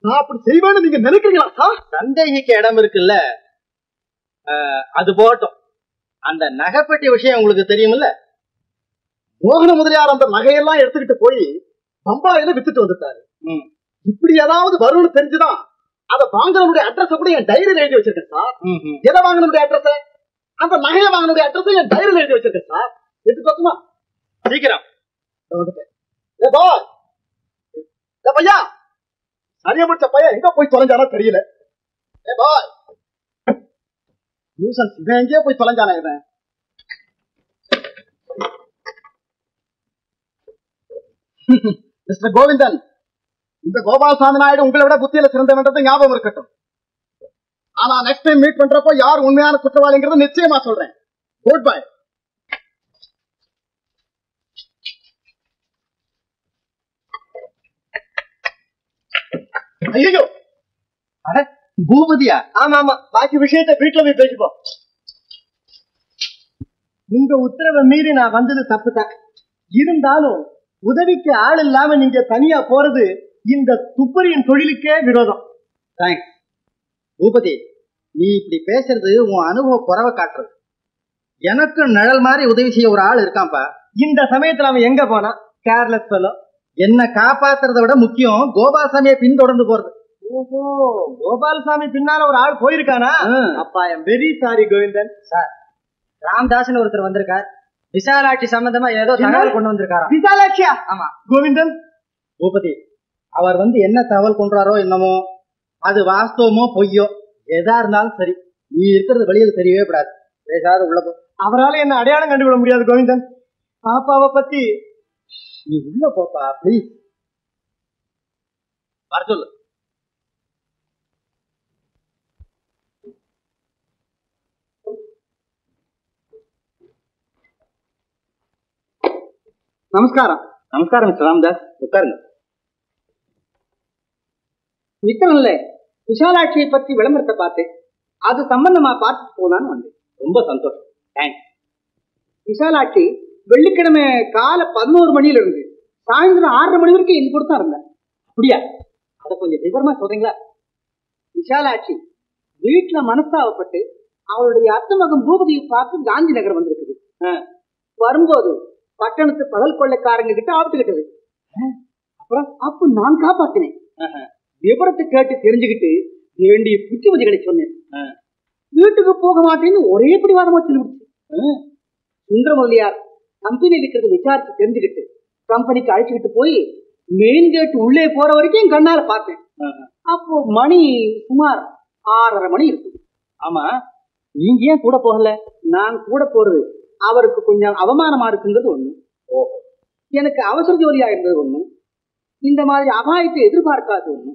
நான் அப்படி செய்வேன்னு நீங்க நினைக்கிறீங்களா சார் சந்தேகிக்க இடம் இருக்குல்ல. அது போகட்டும். அந்த நகைப்பெட்டி விஷயம் உங்களுக்கு தெரியுமில்ல? மோகன முதலியார் அந்த நகையெல்லாம் எடுத்துக்கிட்டு போய் பம்பாயில வித்துட்டு வந்துட்டாரு. இப்படி ஏதாவது வரும்னு தெரிஞ்சுதான் அதை வாங்கினவனுடைய அட்ரஸ் கூட என் டைரியில் எழுதி வச்சிருக்கேன் சார் எதை வாங்கினுடைய அட்ரஸ் அந்த நகையை வாங்கினுடைய அட்ரஸ் என் டைரியில் எழுதி வச்சிருக்கேன் சார் எடுத்து பார்த்துமா சீக்கிரம் பையா. சரியா முடிச்ச பையன் எங்க போய் தொலைஞ்சானோ தெரியல. ஏ பாய். நியூசன்ஸ் இவன் எங்கேயே போய் தொலைஞ்சானே இவன். மிஸ்டர் கோவிந்தன் இந்த கோபாலசாமி நாயுடு உங்களை விட புத்தியில சிறந்தவன்றது ஞாபகம் இருக்கட்டும். ஆனா நெக்ஸ்ட் டைம் மீட் பண்றப்போ யார் உண்மையான குற்றவாளிங்கிறது நிச்சயமா சொல்றேன். குட் பை ஐயோ. அட பூபதியா? ஆமா ஆமா. பாக்கி விஷயத்தை வீட்டுல போய் பேசிப்போம் உங்க உத்தரவை மீறி நான் வந்தது தப்புதான். இருந்தாலும் உதவிக்கு ஆள் இல்லாம நீங்க தனியா போறது இந்த துப்பறியின் தொழிலுக்கே விரோதம். தேங்க்ஸ் பூபதி நீ இப்படி பேசுறது உன் அனுபவ குறவை காட்டுறது. எனக்கு நிழல் மாதிரி உதவி செய்ய ஒரு ஆள் இருக்கான்ப்பா. இந்த சமயத்துல அவன் எங்க போனா கேர்லெஸ் ஃபெலோ என்ன காப்பாத்துறத விட முக்கியம் கோபாலசாமியை பின்தொடர்ந்து போறது. ஓஹோ. கோபாலசாமி பின்னால ஒரு ஆள் போயிருக்கானா? அப்பா am very sorry Govindan. Sir ராம்தாஸ்னு ஒருத்தர் வந்திருக்கார். விசாலாட்சி சம்பந்தமா ஏதோ தகவல் கொண்டு வந்திருக்காராம். விசாலாட்சியா? ஆமா. கோவிந்தன்? பூபதி அவர் வந்து என்ன தகவல் கொண்டாரோ என்னமோ அது வாஸ்தவமோ பொய்யோ எதா இருந்தாலும் சரி நீ இருக்கிறது வெளியில தெரியவே கூடாது. பேசாத உள்ள அவரால என்ன அடையாளம் கண்டுவிட முடியாது கோவிந்தன். பாப்பாவை பத்தி நீ உள்ள போப்பா ப்ளீஸ் வர சொல்லு. நமஸ்காரம். நமஸ்காரம் மிஸ்டர் ராம்தாஸ். உட்காருங்க. மித்திரன்ல விஷாலாட்சியை பத்தி விளம்பரத்தை பார்த்தேன். அது சம்பந்தமா பார்த்துட்டு போனான்னு வந்தேன். ரொம்ப சந்தோஷம். தேங்க்ஸ் விஷாலாட்சி வெள்ளிக்கிழமை காலை பதினோரு மணியில இருந்து சாயந்தரம் ஆறரை மணி வரைக்கும் என் கூட தான் இருந்தேன். அப்படியா? அதை கொஞ்சம் விவரமா சொல்றீங்களா? விஷாலாட்சி வீட்டுல மனஸ்தாவப்பட்டு அவளுடைய அத்தை மகன் பூபதியை பார்த்து காந்தி நகர் வந்திருக்குது. வரும்போது பட்டணத்து பகல் கொள்ளைக்காரங்க கிட்ட ஆபத்துக்கிட்டது அப்புறம் அப்ப நான் காப்பாத்தினேன். விவரத்தை கேட்டு தெரிஞ்சுக்கிட்டு வேண்டிய புத்திமதிகளை சொன்னேன். வீட்டுக்கு போக மாட்டேன்னு ஒரே பிடிவாதமா சொல்லிவிடுச்சு. சுந்தர முதலியார் கம்பெனி இருக்கிறத விசாரிச்சு தெரிஞ்சுக்கிட்டு கம்பெனிக்கு அழைச்சிக்கிட்டு போய் மெயின் கேட் உள்ளே போற வரைக்கும் என் கண்ணால பார்த்தேன். அப்போ மணி சுமார் ஆறரை மணி இருக்கும். ஆமா. நீங்க ஏன் கூட போகல? நான் கூட போறது அவருக்கு கொஞ்சம் அவமானமா இருக்குங்கிறது ஒண்ணு. எனக்கு அவசர ஜோலியா இருந்தது ஒண்ணு. இந்த மாதிரி அபாயத்தை எதிர்பார்க்காத ஒண்ணு.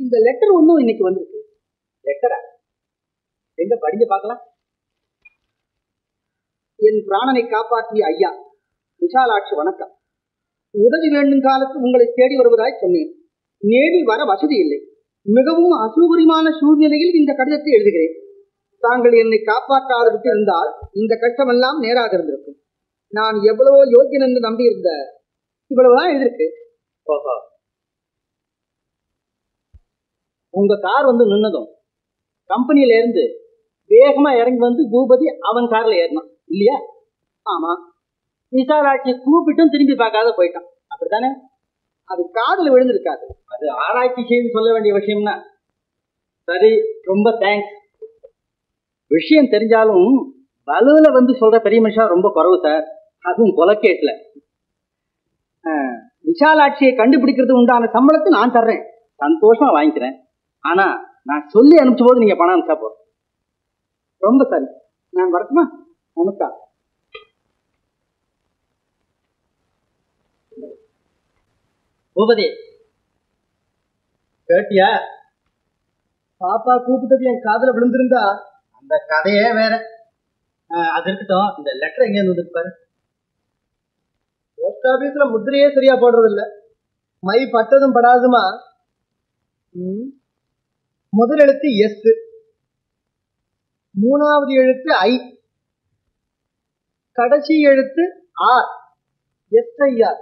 இந்த லெட்டர் ஒண்ணும் இன்னைக்கு வந்திருக்கு. லெட்டரா எங்க படிங்க பார்க்கலாம்? என் பிராணனை காப்பாற்றிய ஐயா விஷாலாட்சி வணக்கம். உதவி வேண்டும் காலத்து உங்களை தேடி வருவதாய் சொன்னேன். நேரில் வர வசதி இல்லை. மிகவும் அசௌகரியமான சூழ்நிலையில் இந்த கடிதத்தை எழுதுகிறேன். தாங்கள் என்னை காப்பாற்றாது விட்டு இருந்தால் இந்த கஷ்டமெல்லாம் நேராக இருந்திருக்கும். நான் எவ்வளவோ யோக்கியன் என்று நம்பியிருந்த இவ்வளவுதான் எழுதிருக்கு ஓஹோ. உங்க கார் வந்து நின்னதும் கம்பெனியில இருந்து வேகமா இறங்கி வந்து பூபதி அவன் கார்ல ஏறினான். இல்லையா? ஆமா. விசாலாட்சியை கூப்பிட்டும் திரும்பி பார்க்காத போயிட்டான். அப்படித்தானே? அது காதல விழுந்திருக்காது. அது ஆராய்ச்சி செய்து சொல்ல வேண்டிய விஷயம்னா. சரி ரொம்ப தேங்க்ஸ் விஷயம் தெரிஞ்சாலும் வலுவில் வந்து சொல்ற பெரிய மனுஷன் ரொம்ப குறவு சார் அதுவும் கொலக்கேட்ல விசாலாட்சியை கண்டுபிடிக்கிறது உண்டான சம்பளத்தை நான் தர்றேன். சந்தோஷமா வாங்கிக்கிறேன். ஆனா நான் சொல்லி அனுப்பிச்ச போது நீங்க பணம் அனுப்பிச்சா போறோம் ரொம்ப சரி நான் வரட்டுமா? வணக்கம். பூபதி கேட்டியா? பாப்பா கூப்பிட்டது என் காதுல விழுந்திருந்தா? அந்த கதையே வேற. அது இருக்கட்டும். இந்த லெட்டர் எங்க இருந்து போஸ்ட் ஆபீஸ்ல முத்திரையே சரியா போடுறது இல்ல மை பட்டதும் படாதுமா? முதல் எழுத்து எஸ் மூணாவது எழுத்து ஐ கடைசி எழுத்து ஆர். எஸ்ஐஆர்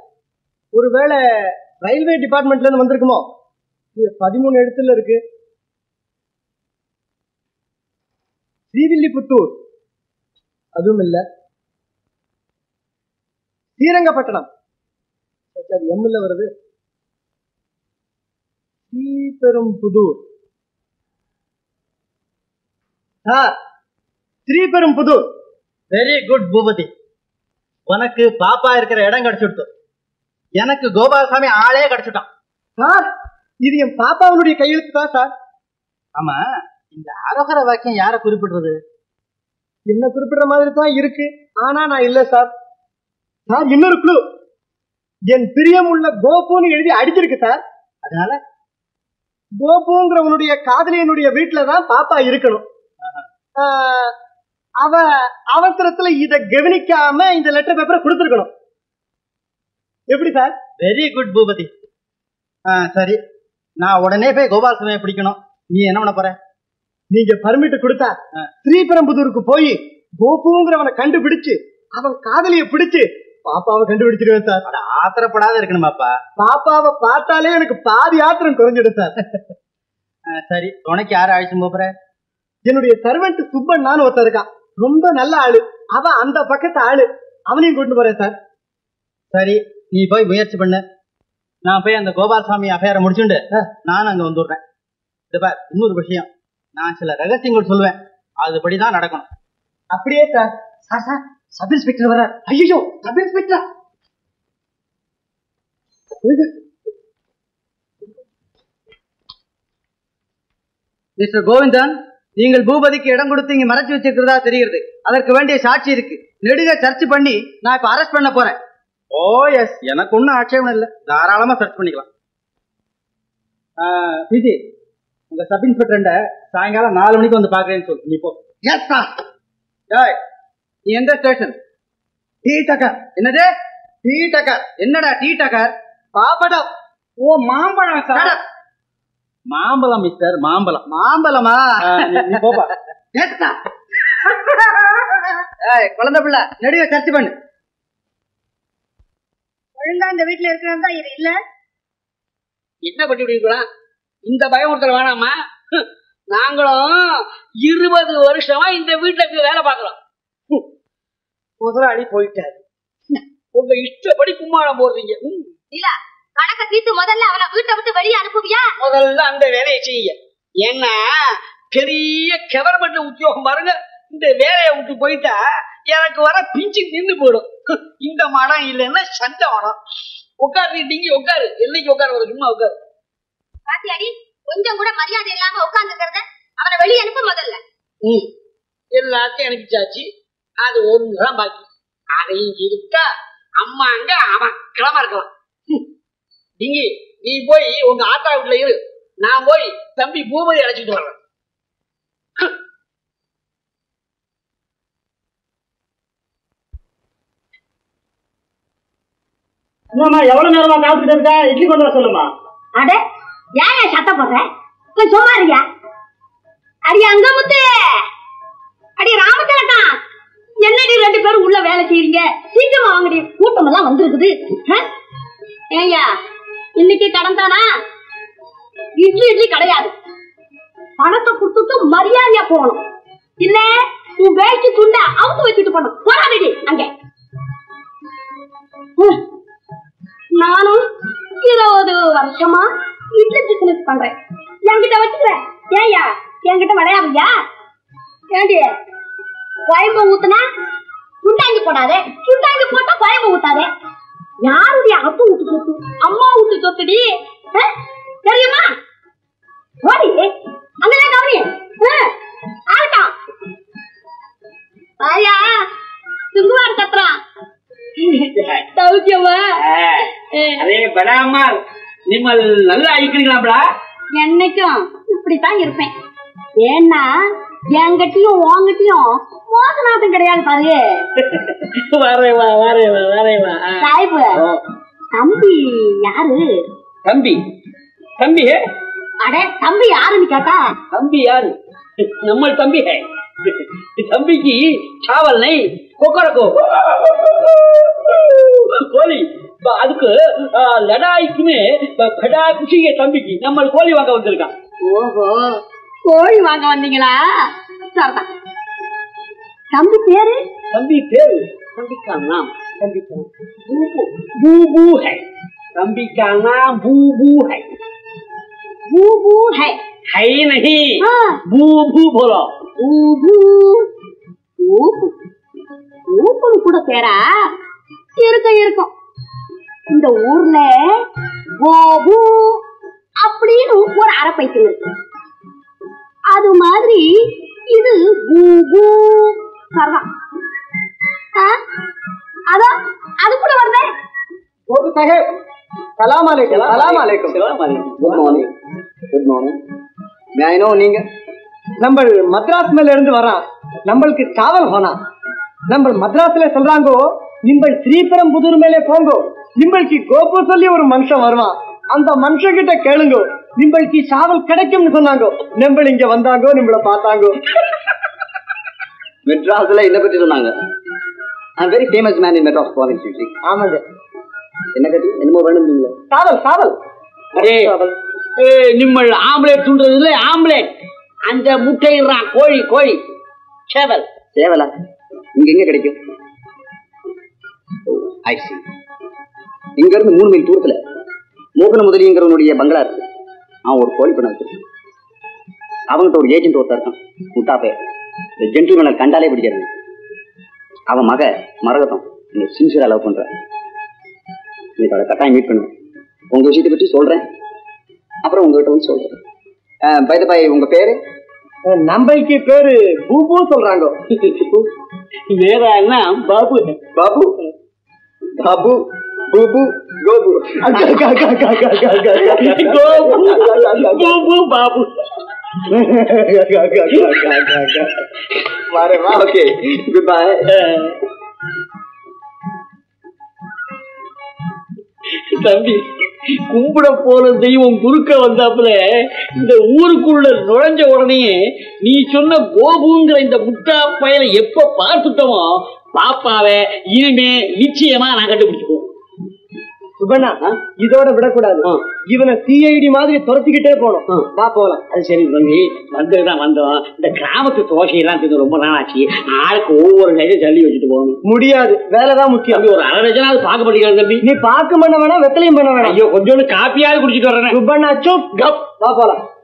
ஒருவேளை ரயில்வே டிபார்ட்மெண்ட்ல இருந்து வந்திருக்குமோ? பதிமூணு எழுத்துல இருக்கு. ஸ்ரீவில்லிபுத்தூர். அதுவும் இல்ல. ஸ்ரீரங்கப்பட்டணம் சரி, அது எம்ல வருது. Sriperumbudur. Sir Sriperumbudur. Very good Boopathi உனக்கு பாப்பா இருக்கிற இடம் கிடைச்சுடுத்து. எனக்கு கோபாலசாமி ஆளே கிடைச்சிட்டான். சார் இது என் பாப்பாவுடைய கையெழுத்து தான் சார். ஆமா இந்த அரோகர வாக்கியம் யாரை குறிப்பிடுறது? என்ன குறிப்பிடுற மாதிரி தான் இருக்கு ஆனா நான் இல்ல சார். சார் இன்னொரு க்ளூ என் பிரியமுள்ள கோபுன்னு எழுதி அடிச்சிருக்கு சார். அதனால? கோபுங்கிறவனுடைய காதலியனுடைய வீட்டுல தான் பாப்பா இருக்கணும். அவ அவசரத்துல இத கவனிக்காம இந்த லெட்டர் பேப்பரை கொடுத்துருக்கணும். எப்படி சார் வெரி குட் பூபதி சரி. நான் உடனே போய் கோபாலசாமியை பிடிக்கணும். நீ என்ன பண்ண போற? நீங்க பர்மிட் கொடுத்தா ஸ்ரீபெரும்புதூருக்கு போய் கோபுங்கிறவனை கண்டுபிடிச்சு அவன் காதலிய பிடிச்சு பாப்பாவை கண்டுபிடிச்சிருவேன் சார் அட, ஆத்திரப்படாத இருக்கணுமாப்பா. பாப்பாவை பார்த்தாலே எனக்கு பாதி ஆத்திரம் குறைஞ்சிடும் சார் சரி. துணைக்கு யாரை அழைச்சு போற? என்னுடைய சர்வெண்ட் சுப்பன் நான் ஒருத்தன் இருக்கான். ரொம்ப நல்ல ஆளு. அவன் அந்த பக்கத்து ஆளு. அவனையும் கொண்டு போறேன் சார். சரி நீ போய் முயற்சி பண்ணு. நான் போய் அந்த கோபாலசாமி அஃபேரை முடிச்சுண்டு நான் அங்க வந்துடுறேன். இது பார் இன்னொரு விஷயம். நான் சில ரகசியங்கள் சொல்லுவேன் அதுபடிதான் நடக்கணும். அப்படியே sir. Sir sir sub inspector வர ஐயோ சப் இன்ஸ்பெக்டர்? மிஸ்டர் கோவிந்தன்? நீங்கள் பூபதிக்கு இடம் கொடுத்து இங்க மறைச்சு வச்சிருக்கிறதா தெரிகிறது அதற்கு வேண்டிய சாட்சி இருக்கு. நெடுக சர்ச் பண்ணி நான் இப்ப அரெஸ்ட் பண்ண போறேன். ஓ எஸ் எனக்கு ஒன்றும் ஆட்சேபம் இல்லை. தாராளமா சர்ச் பண்ணிக்கலாம். பிஜி உங்க சப் இன்ஸ்பெக்டர் சாயங்காலம் நாலு மணிக்கு வந்து பாக்குறேன்னு சொல்லு. நீ போ. எஸ் சார் நீ எந்த ஸ்டேஷன் டீ டக்கர் என்னது? டீ டக்கர் என்னடா டீ டக்கர் பாப்படம். ஓ மாம்பழம் சார் மாம்பழம் மிஸ்டர் மாம்பழம். மாம்பழமா? நீ- போப்பா. ஏய் குழந்தை பிள்ளை நெடுக சர்ச் பண்ணு. ஒழுங்கா இந்த வீட்டுல இருக்கிறதா இது இல்ல? என்ன பண்ணி விடுவீங்களா இந்த பயமுறுத்தல் வேணாமா? ஹம், நாங்களும் இருபது வருஷமா இந்த வீட்டுல இருந்து வேலை பார்க்கிறோம். முதலாளி போயிட்டாரு. உங்க இஷ்டப்படி கும்மாளம் போடுறீங்க. இல்ல கணக்க தீர்த்து முதல்ல அவனை வீட்டை விட்டு வெளியே அனுப்புவியா? முதல்ல அந்த வேலையை செய்யுங்க. ஏன்னா பெரிய கவர்மெண்ட் உத்தியோகம் பாருங்க. இந்த வேலையை விட்டு போயிட்டா எனக்கு வர பிஞ்சு நின்று போயிடும். இந்த மடம் இல்லைன்னா சண்டை மடம். உட்காரு டிங்கி உட்காரு. என்னைக்கு உட்காரு ஒரு சும்மா உட்காரு. பாத்தியாடி கொஞ்சம் கூட மரியாதை இல்லாம உட்கார்ந்து அவனை வெளியே அனுப்ப முதல்ல. ம். எல்லாத்தையும் அனுப்பிச்சாச்சு. அது ஒண்ணுதான் பாக்கி. அதையும் இருக்க அம்மா அங்க அவன் கிளம்ப இருக்கலாம். ம். நீங்க நீ போய் உங்க ஆத்தா வீட்டுல இரு. நான் போய் தம்பி பூபதி அழைச்சிட்டு வர்றேன் என்னம்மா எவ்வளவு நேரமா காத்துட்டு இருக்க? இட்லி கொண்டு வர சொல்லுமா அட ஏன் சத்தம் போடுற? கொஞ்சம் சும்மா இருக்கியா? அடி அங்க முத்து. அடி ராமச்சலக்கா என்னடி ரெண்டு பேரும் உள்ள வேலை செய்றீங்க? சீக்கிரமா வாங்கடி. கூட்டம் எல்லாம் வந்திருக்குது? ஏய்யா இன்னைக்கு கடந்தானா? இட்லி இட்லி கிடையாது. பணத்தை கொடுத்துட்டு மரியாதையா போகணும். இல்ல உன் வேஷ்டி துண்ட அவுத்து வச்சுட்டு போனோம் போராடி அங்க. நானும் இருபது வருஷமா இட்லி பிசினஸ் பண்றேன். என்கிட்ட வச்சுக்கிற. ஏய்யா என்கிட்ட விளையாடுறியா? ஏண்டி குழம்பு ஊத்துனா சுண்டாங்கி போடாதே. சுண்டாங்கி போட்டா குழம்பு ஊத்தாதே. யாருடைய அப்பா வீட்டு சொத்து அம்மா வீட்டு சொத்துடி? தெரியுமா? ஓடி அங்கதான் கவனி. ஆ, ஆகட்டும் ஆயா சுங்குவார் கத்துறான் சௌக்கியமா அதே படாமா நீங்கள் நல்லா அழிக்கிறீங்களாப்டா என்னைக்கும் இப்படித்தான் இருப்பேன். ஏன்னா என்கிட்டயும் உங்ககிட்டயும் மோசநாட்டம் கிடையாது பாரு. வரேவா வரேவா வரேவா சாய்பு தம்பி யாரு? தம்பி. தம்பி அட தம்பி யாருன்னு கேட்டா? தம்பி யாரு? நம்ம தம்பி தம்பிக்கு சாவல் நை கொக்கரக்கோ. கோழி. அதுக்கு லடாய்க்குமே படா குஷிங்க தம்பிக்கு. நம்ம கோழி வாங்க வந்திருக்கான். ஓஹோ. கோழி வாங்க வந்தீங்களா சரிதான் தம்பி பேரு தம்பி பேரு தம்பி का नाम तंबी का बूबू बूबू है तंबी का नाम बूबू है பூபூ ஹை है ही नहीं हाँ। बूबू बोलो பூபூ ஊப்பு ஊப்புன்னு கூட பேரா இருக்கும் இருக்கும் இந்த ஊர்ல கோபு அப்படின்னு ஒரு அரை பைத்தியம் இருக்கு அது மாதிரி இது சரிதான் அதோ? அது கூட வருதே. ஓகே சாஹேப் சலாம் அலைக்கும். சலாம் அலைக்கும். சலாம் அலைக்கும். குட் மார்னிங் குட் மார்னிங் ஞாயினோ நீங்க? நம்ம மத்ராஸ் மேல இருந்து வரான் நம்மளுக்கு சாவல் போனா. நம்ம மத்ராஸ்ல சொல்றாங்கோ நிம்பள் ஸ்ரீபெரம் புதூர் மேலே போங்கோ. நிம்பளுக்கு கோபு சொல்லி ஒரு மனுஷன் வருவான். அந்த மனுஷன் கிட்ட கேளுங்க. நிம்பளுக்கு சாவல் கிடைக்கும்னு சொன்னாங்கோ. நம்ம இங்க வந்தாங்கோ நம்மள பார்த்தாங்கோ. மெட்ராஸ்ல என்ன பத்தி சொன்னாங்க. I very famous man in Madras you see ஆமாங்க. என்ன கட்டி என்னமோ வேணும் நீங்களே சாவல். சாவல். அரே நிம்மல் ஆம்லேட் துண்டுறது இல்லை ஆம்லேட். அந்த முட்டையிடுறான் கோழி கோழி. சேவல். சேவலா? இங்க எங்க கிடைக்கும்? ஐ சி இங்க இருந்து மூணு மைல் தூரத்துல. மோகன முதலிங்கிறவனுடைய பங்களா இருக்கு. அவன் ஒரு கோழி பண்ண வச்சிருக்கான். அவன்கிட்ட ஒரு ஏஜென்ட் ஒருத்தர் இருக்கான். முட்டா பேர் இந்த ஜென்டில்மேனை கண்டாலே பிடிக்காது. அவன் மக மரகதம். இந்த சின்சியரா லவ் பண்ற. இன்னைக்கு அவளை கட்டாயம் மீட் பண்ணுவேன் உங்க விஷயத்தை பற்றி சொல்றேன். அப்புறம் உங்ககிட்ட வந்து சொல்றேன். பை பை உங்க பேரு? நம்மளுக்கு பேரு பூபு சொல்றாங்க. வேற என்ன? பாபு. பாபு? பாபு? பூபு கோபு கோபு பாபு வரேன் ஓகே குட் பை தம்பி கும்பிட போற தெய்வம் குறுக்க வந்தாப்புல இந்த ஊருக்குள்ள நுழைஞ்ச உடனே நீ சொன்ன கோபுங்கிற இந்த முட்டா பயலை எப்ப பார்த்துட்டோமோ பாப்பாவை இனிமே நிச்சயமா நான் கண்டுபிடிச்சுக்குவோம். சுபண்ணா இதோட விடக்கூடாது. இவனை சிஐடி மாதிரி துரத்திக்கிட்டே போனோம் வா போலாம் அது சரி தம்பி வந்ததுதான் வந்தோம். இந்த கிராமத்து தோசையெல்லாம் தின்னு ரொம்ப நாள் ஆச்சு ஆளுக்கு ஒவ்வொரு நைட்டும் தள்ளி வச்சுட்டு போகணும். முடியாது. வேலைதான் முக்கியம். ஒரு அரை டஜனாவது பார்க்க படிக்கிறது தம்பி. நீ பாக்கு பண்ண வேணாம் வெத்தலையும் பண்ண வேணாம். ஐயோ கொஞ்சோண்டு காப்பியாவது குடிச்சிட்டு வர்றேன். Subbanna soup cup. வா போலாம்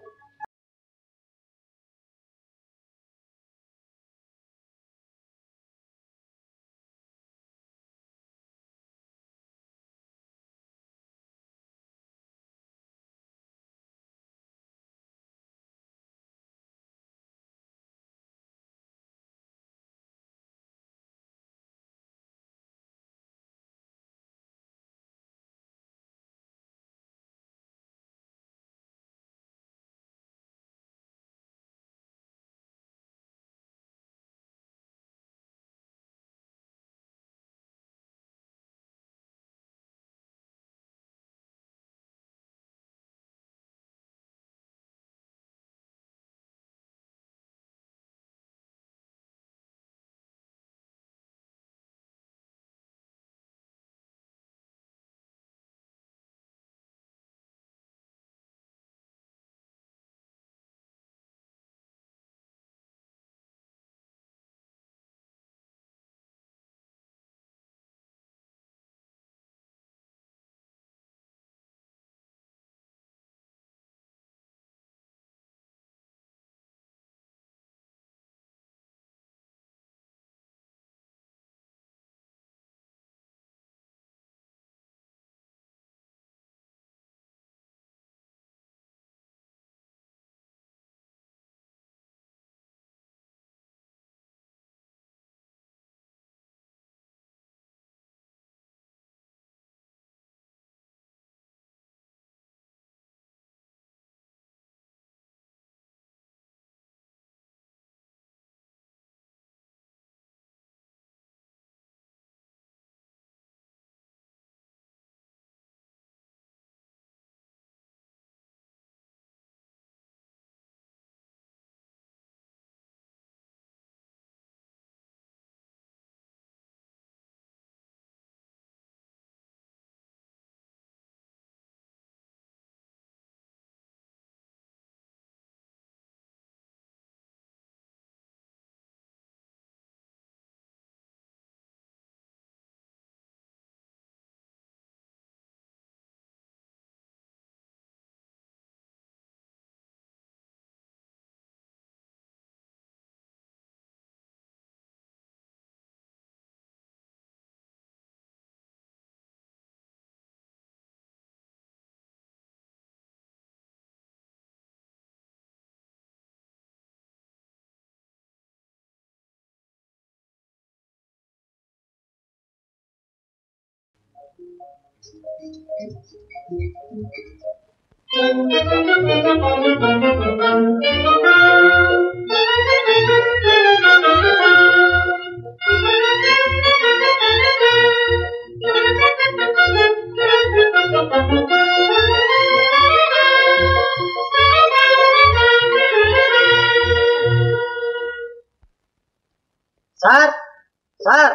சார் சார்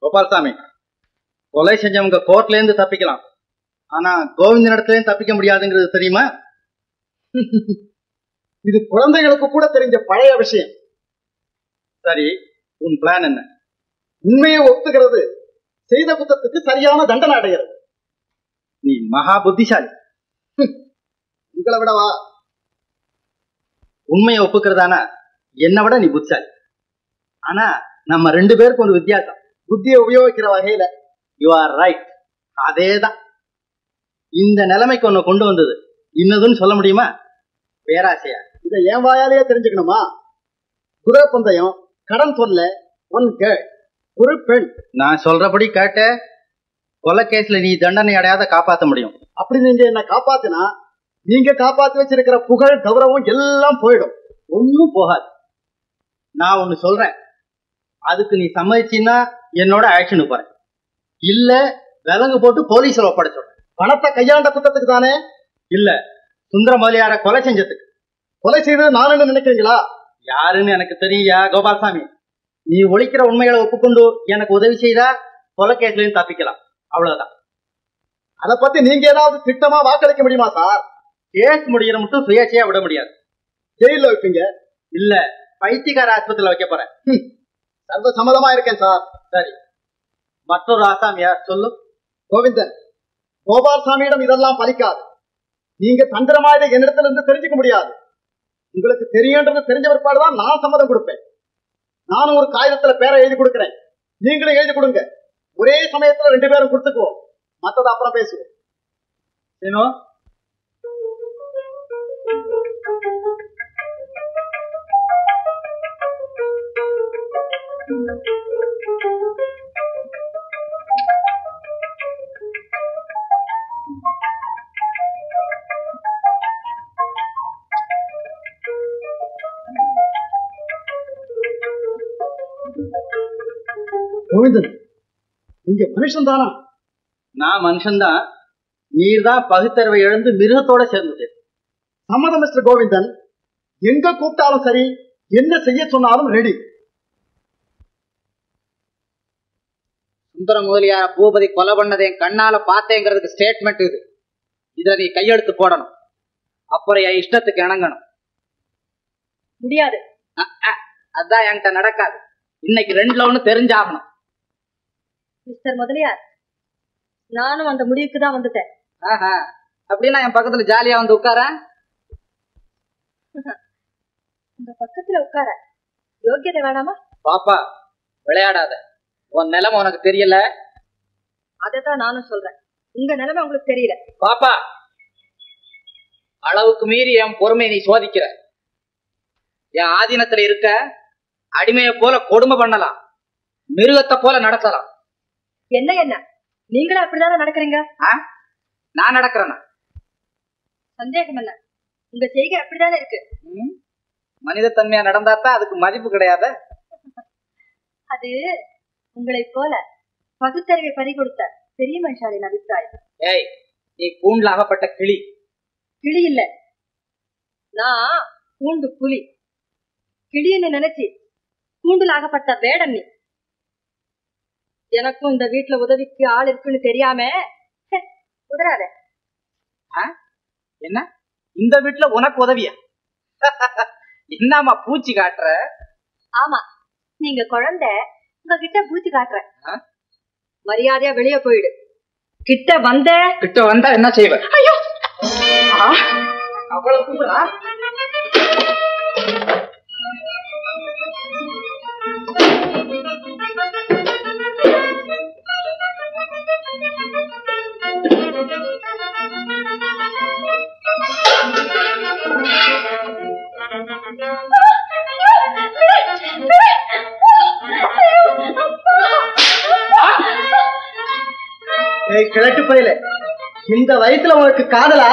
கோபால்சாமி கொலை செஞ்சவங்க கோர்ட்ல இருந்து தப்பிக்கலாம். ஆனா கோவிந்த இடத்துல தப்பிக்க முடியாதுங்கிறது தெரியுமா? இது குழந்தைகளுக்கு கூட தெரிஞ்ச பழைய விஷயம். சரி உன் பிளான் என்ன? உண்மையை ஒத்துக்கிறது செய்த குத்தத்துக்கு சரியான தண்டனை அடைகிறது. நீ மகா புத்திசாலி. உங்களை விடவா? உண்மையை ஒப்புக்கிறதானா? என்னை விட நீ புத்திசாலி. ஆனா நம்ம ரெண்டு பேருக்கு ஒரு வித்தியாசம். புத்தியை உபயோகிக்கிற வகையில யூ ஆர் ரைட் அதே தான் இந்த நிலைமைக்கு ஒன்னு கொண்டு வந்தது. இன்னதுன்னு சொல்ல முடியுமா? பேராசையா. இதை என் வாயாலேயே தெரிஞ்சுக்கணுமா? குதிரை பந்தயம் கடன் சொல்ல ஒன் கேள் ஒரு பெண். நான் சொல்றபடி கேட்ட கொலை கேஸ்ல நீ தண்டனை அடையாத காப்பாத்த முடியும். அப்படி நீங்க என்ன காப்பாத்தினா நீங்க காப்பாத்தி வச்சிருக்கிற புகழ் கௌரவம் எல்லாம் போயிடும். ஒன்னும் போகாது. நான் ஒன்னு சொல்றேன். அதுக்கு நீ சம்மதிச்சின்னா என்னோட ஆக்ஷனுக்கு போறேன். இல்ல விலங்கு போட்டு போலீஸ்ல ஒப்படைச்சோட பணத்தை கையாண்ட குத்தத்துக்கு தானே? இல்ல சுந்தர முதலியார கொலை செஞ்சதுக்கு. கொலை செய்தது நானுன்னு நினைக்கிறீங்களா? யாருன்னு எனக்கு தெரியா கோபால்சாமி? நீ ஒழிக்கிற உண்மைகளை ஒப்புக்கொண்டு எனக்கு உதவி செய்தா கொலை தப்பிக்கலாம். அவ்வளவுதான். அதை பத்தி நீங்க ஏதாவது திட்டமா வாக்களிக்க முடியுமா சார்? கேஸ் முடிகிற மட்டும் சுயேட்சையா விட முடியாது. ஜெயில வைப்பீங்க? இல்ல பைத்தியக்கார ஆஸ்பத்திரியில வைக்க போறேன். சர்வ சம்மதமா இருக்கேன் சார். சரி. மற்றொரு ஆசாமியார் சொல்லு. கோவிந்தன். கோபால் சாமியிடம் இதெல்லாம் பலிக்காது. நீங்க தந்திரமா இதை என்னிடத்துல இருந்து தெரிஞ்சுக்க முடியாது. உங்களுக்கு தெரியுன்றது தெரிஞ்ச பிற்பாடுதான் நான் சம்மதம் கொடுப்பேன். நானும் ஒரு காகிதத்துல பேரை எழுதி கொடுக்கிறேன். நீங்களும் எழுதி கொடுங்க. ஒரே சமயத்துல ரெண்டு பேரும் கொடுத்துக்குவோம். மத்தத அப்புறம் பேசுவோம். கோவிந்தன் நீங்க மனுஷன் தானா? நான் மனுஷன்தான். நீர் தான் பகுத்தறிவை இழந்து மிருகத்தோட சேர்ந்துட்டு சம்மதம் மிஸ்டர் கோவிந்தன். எங்க கூப்பிட்டாலும் சரி என்ன செய்ய சொன்னாலும் ரெடி. சுந்தர முதலியார பூபதி கொலை பண்ணதை என் கண்ணால பார்த்தேங்கிறதுக்கு ஸ்டேட்மெண்ட் இது. இத நீ கையெழுத்து போடணும். அப்புறம் என் இஷ்டத்துக்கு இணங்கணும். முடியாது. அதான் என்கிட்ட நடக்காது. இன்னைக்கு ரெண்டுல ஒண்ணு தெரிஞ்சாகணும். மிஸ்டர் முதலியார். நானும் அந்த முடிவுக்கு தான் வந்துட்டேன். ஆஹா அப்படின்னா என் பக்கத்துல ஜாலியா வந்து உட்கார? உங்க பக்கத்துல உட்கார. யோக்கியதை வேணாமா? பாப்பா விளையாடாத. உன் நிலைமை உனக்கு தெரியல? அதைத்தான் நானும் சொல்றேன். உங்க நிலைமை உங்களுக்கு தெரியல. பாப்பா அளவுக்கு மீறி என் பொறுமையை நீ சோதிக்கிற. என் ஆதீனத்துல இருக்க அடிமையை போல கொடுமை பண்ணலாம். மிருகத்தை போல நடத்தலாம். என்ன என்ன? நீங்களும் அப்படிதானே நடக்கிறீங்க? நான் நடக்கிறேனா? சந்தேகம் என்ன உங்க செய்கை அப்படிதானே இருக்கு? மனிதத்தன்மையா நடந்தாத்தான் அதுக்கு மதிப்பு கிடையாது? அது உங்களை போல பகுத்தறிவை பறி கொடுத்த பெரிய மனுஷாலின் அபிப்பிராயம். ஏய் நீ கூண்டில் அகப்பட்ட கிளி. கிளி இல்ல. நான் கூண்டு புலி. கிளின்னு நினைச்சு கூண்டுல ஆகப்பட்ட வேடன் நீ. எனக்கும் இந்த வீட்டுல உதவிக்கு ஆள் இருக்குன்னு தெரியாம உதறாத? என்ன? இந்த வீட்டுல உனக்கு உதவியா? என்னம்மா பூச்சி காட்டுற? ஆமா. நீங்க குழந்தை உங்ககிட்ட பூச்சி காட்டுறேன். ஆ? மரியாதையா வெளியே போயிடு. கிட்ட வந்த கிட்ட வந்தா என்ன செய்வ? ஐயோ! அவ்வளவு கூப்பிடா ஏய் கிழட்டு பயில. இந்த வயசுல உனக்கு காதலா?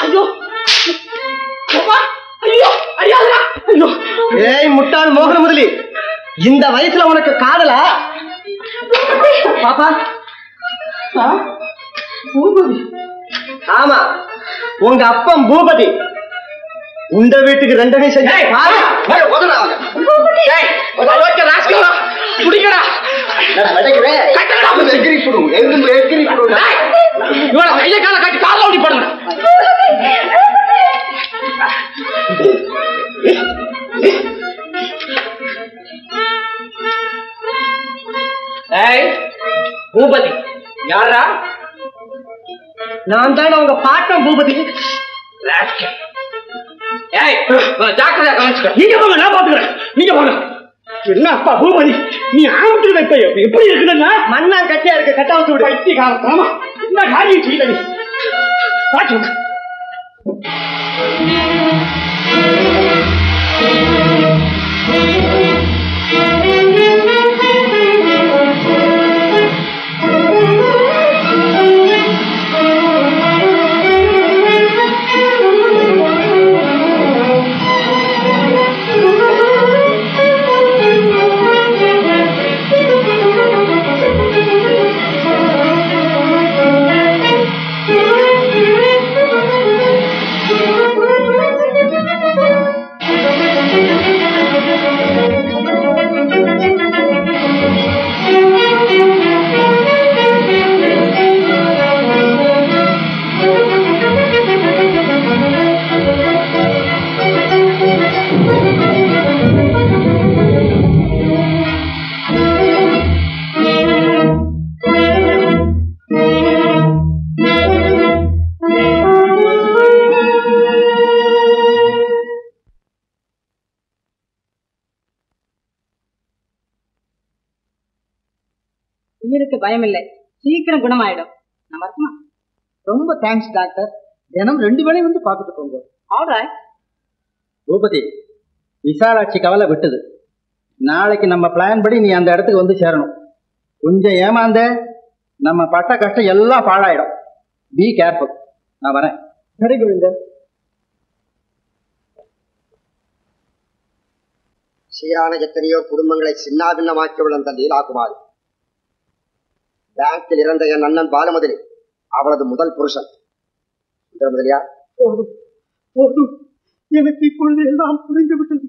ஐயோ. ஏய் முட்டாள் மோகன முதலி. இந்த வயசுல உனக்கு காதலா? பாப்பா? பூபதி. ஆமா. உங்க அப்பன் பூபதி. உண்ட வீட்டுக்கு ரெண்டனை செஞ்சு. குடிக்கடா. இவனை கையை கால கட்டி கால ஓடி ஏய் பூபதி. யாரா நான் தானே உங்க பாட்டம் பூபதி. ஏய் கவனிச்சுக்க. நீங்க போங்க நான் பாத்துக்கிறேன் நீங்க போங்க. என்ன அப்பா பூபதி? நீ ஆரம்பிச்சு வைப்ப எப்படி இருக்குதுன்னா? மண்ணா கட்டியா இருக்கு கட்டாவத்து விடு. பைத்தியகாரத்தனமா என்ன காரியம் செய்யல நீ? பாத்து பயம் இல்லை சீக்கிரம் குணமாயிடும். நான் வரட்டுமா? ரொம்ப தேங்க்ஸ் டாக்டர் தினம் ரெண்டு வேளையும் வந்து பார்த்துட்டு போங்க. ஆல்ரைட் பூபதி விசாலாட்சி கவலை விட்டுது. நாளைக்கு நம்ம பிளான் படி நீ அந்த இடத்துக்கு வந்து சேரணும். கொஞ்சம் ஏமாந்த நம்ம பட்ட கஷ்டம் எல்லாம் பாழாயிடும். பி கேர்ஃபுல் நான் வரேன். சரி கோவிந்தன் சீரான எத்தனையோ குடும்பங்களை சின்னாபின்னமாக்கியுள்ள அந்த லீலாகுமாரி. பேங்கில் இறந்த என் அண்ணன் பாலமுதலி அவளது முதல் புருஷன். முதலியா போதும் எனக்கு இப்பொழுது எல்லாம் புரிந்து விட்டது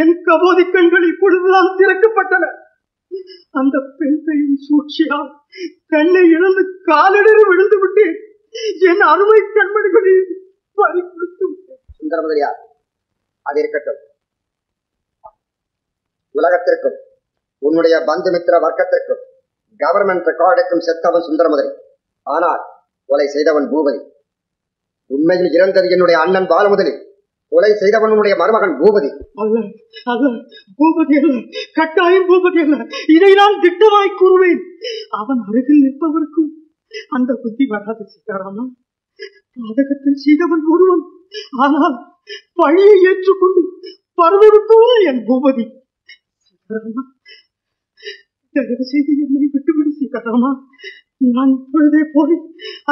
என் கபோதி கண்கள் இப்பொழுதுதான் திறக்கப்பட்டன. அந்த பெண் பெயின் சூழ்ச்சியால் கண்ணை இழந்து காலடியில் விழுந்து விட்டேன். என் அருமை கண்மணிகளில் பறி கொடுத்து சுந்தர முதலியா அது இருக்கட்டும். உலகத்திற்கும் உன்னுடைய பந்துமித்திர வர்க்கத்திற்கும் கவர்மெண்ட் ரெக்கார்டுக்கும் செத்தவன் சுந்தரமுதலை ஆனால் கொலை செய்தவன் பூபதி. உண்மையில் இறந்தது என்னுடைய அண்ணன் பாலமுதலி. கொலை செய்தவனுடைய மருமகன் பூபதி. பூபதி அல்ல கட்டாயம் பூபதி அல்ல. இதை நான் திட்டமாய் கூறுவேன். அவன் அருகில் நிற்பவருக்கும் அந்த புத்தி வராது சீதாராமா. பாதகத்தில் செய்தவன் ஒருவன். ஆனால் பழியை ஏற்றுக்கொண்டு பரவருப்பவன் என் பூபதி. சீதாராமா தயவு செய்து என்னை விட்டுவிடு சீதாராமா. நான் இப்பொழுதே போய்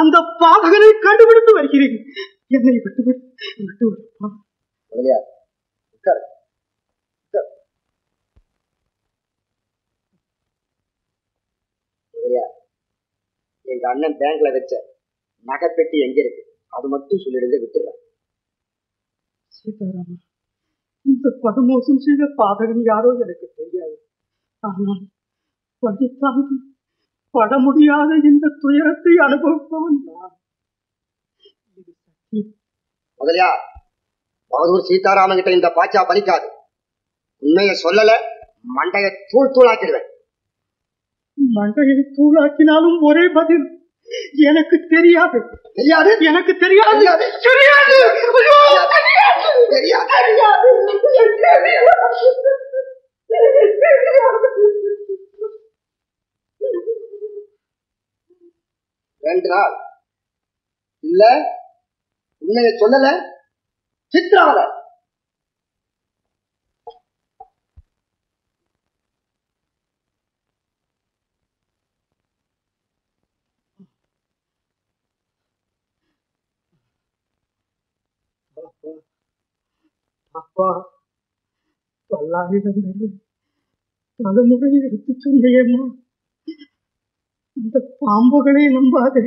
அந்த பாதகனை கண்டுபிடித்து வருகிறேன். என்னை விட்டுவிடு விட்டுவிடுப்பா முதலியா உட்கார். உட்கார். முதலியா எங்க அண்ணன் பேங்க்ல வச்ச நகைப்பெட்டி எங்க இருக்கு? அது மட்டும் சொல்லிடுங்க விட்டுறேன். சீதாராமா இந்த படுமோசம் செய்த பாதகன் யாரோ எனக்கு தெரியாது. ஆனால் தாங்கி பட முடியாத இந்த துயரத்தை அனுபவிப்பவன் நான். முதலியா பகதூர் சீதாராமன் கிட்ட இந்த பாச்சா பலிக்காது. உண்மையை சொல்லல மண்டைய தூள் தூளாக்கிடுவேன். மண்டையை தூளாக்கினாலும் ஒரே பதில் எனக்கு தெரியாது. தெரியாது? எனக்கு தெரியாது. தெரியாது. தெரியாது. ஐயோ, இல்ல உண்மையை சொல்லல சித்திராவல அப்பா பல்லாயிரம் தடவை எடுத்து சொன்னேம்மா. அந்த பாம்புகளை நம்பாதே.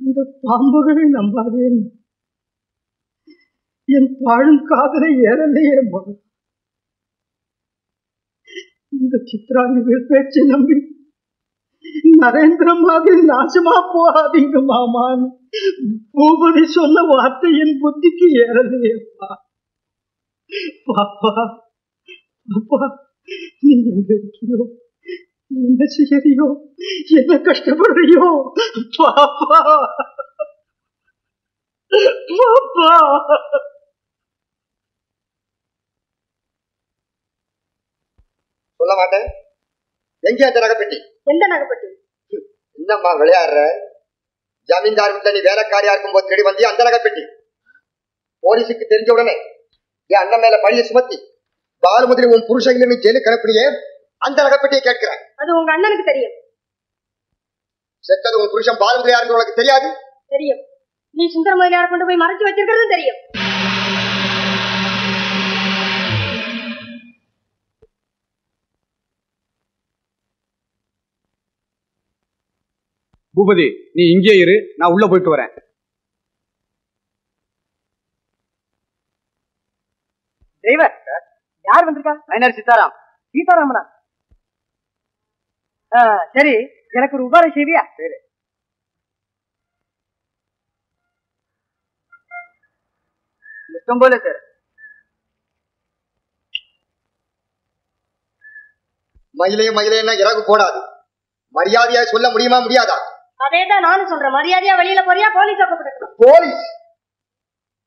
அந்த பாம்புகளை நம்பாதே. என் வாழும் காதலை ஏறலையேம்மா இந்த சித்ராங்கிகள் பேச்சை நம்பி நரேந்திர மாதிரி நாசமா போகாதீங்க மாமான்னு பூபதி சொன்ன வார்த்தை என் புத்திக்கு ஏறலையப்பா பாப்பா பாப்பா நீ எங்க இருக்கியோ என்ன செய்யறியோ என்ன கஷ்டப்படுறியோ? பாப்பா. பாப்பா. சொல்ல மாட்டேன். எங்க அந்த நகைப்பெட்டி? எந்த நகைப்பட்டி? என்னம்மா விளையாடுற? ஜமீன்தார் வீட்டுல நீ வேலைக்காரியா இருக்கும்போது தேடி வந்தியா அந்த நகைப்பெட்டி? போலீஸுக்கு தெரிஞ்ச உடனே என் அண்ணன் மேல பழிய சுமத்தி பாலுமதி உன் புருஷங்களை நீ ஜெயிலு கிளப்பினியே அந்த நகைப்பெட்டியை கேட்கிறேன் அது உங்க அண்ணனுக்கு தெரியும். செத்தது உன் புருஷன் பாலுமதி யாருன்னு உனக்கு தெரியாது? தெரியும். நீ சுந்தர முதலியார கொண்டு போய் மறைச்சு வச்சிருக்கிறது தெரியும். பூபதி நீ இங்கே இரு. நான் உள்ள போயிட்டு வரேன். டிரைவர் யார் வந்திருக்கா? மைனர் சீதாராம். சீதாராமனா? சரி. எனக்கு ஒரு உபாரம் செய்வியா? சரி. இஷ்டம் போல சார். மயிலே மயிலேன்னா இறகு போடாது மரியாதையா சொல்ல முடியுமா முடியாதா? அதேதான் நானும் சொல்றேன். மரியாதையா வெளியில போறியா போலீஸ் போலீஸ்!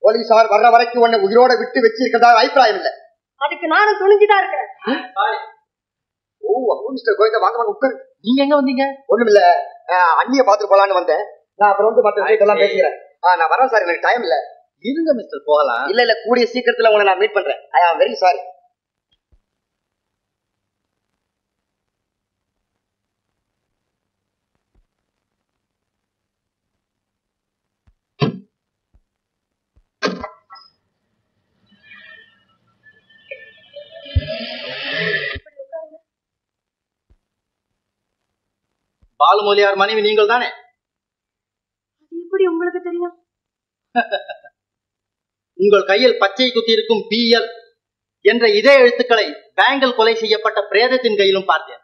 போலீசார் வர்ற வரைக்கும் உன்னை உயிரோட விட்டு வச்சிருக்கிறதா அபிப்பிராயம் இல்ல. அதுக்கு நானும் துணிஞ்சுதான் இருக்கிறேன். ஓ மிஸ்டர் கோவிந்தா வாங்க வாங்க உட்காரு நீங்க எங்க வந்தீங்க? ஒண்ணுமில்ல. அஹ், அண்ணிய பாத்துட்டு போலான்னு வந்தேன். நான் அப்புறம் வந்து மத்த விஷயத்தெல்லாம் பேசிக்கிறேன். நான் வரேன் சார் எனக்கு டைம் இல்ல. இருங்க மிஸ்டர் போகலாம். இல்ல இல்ல கூடிய சீக்கிரத்துல உங்களை நான் மீட் பண்றேன். ஐ ஆம் வெரி சாரி பாலுமொழியார் மனைவி நீங்கள் தானே எப்படி உங்களுக்கு தெரியும்? உங்கள் கையில் பச்சை குத்தி இருக்கும் பிஎல் என்ற இதே எழுத்துக்களை பேங்கில் கொலை செய்யப்பட்ட பிரேதத்தின் கையிலும் பார்த்தேன்.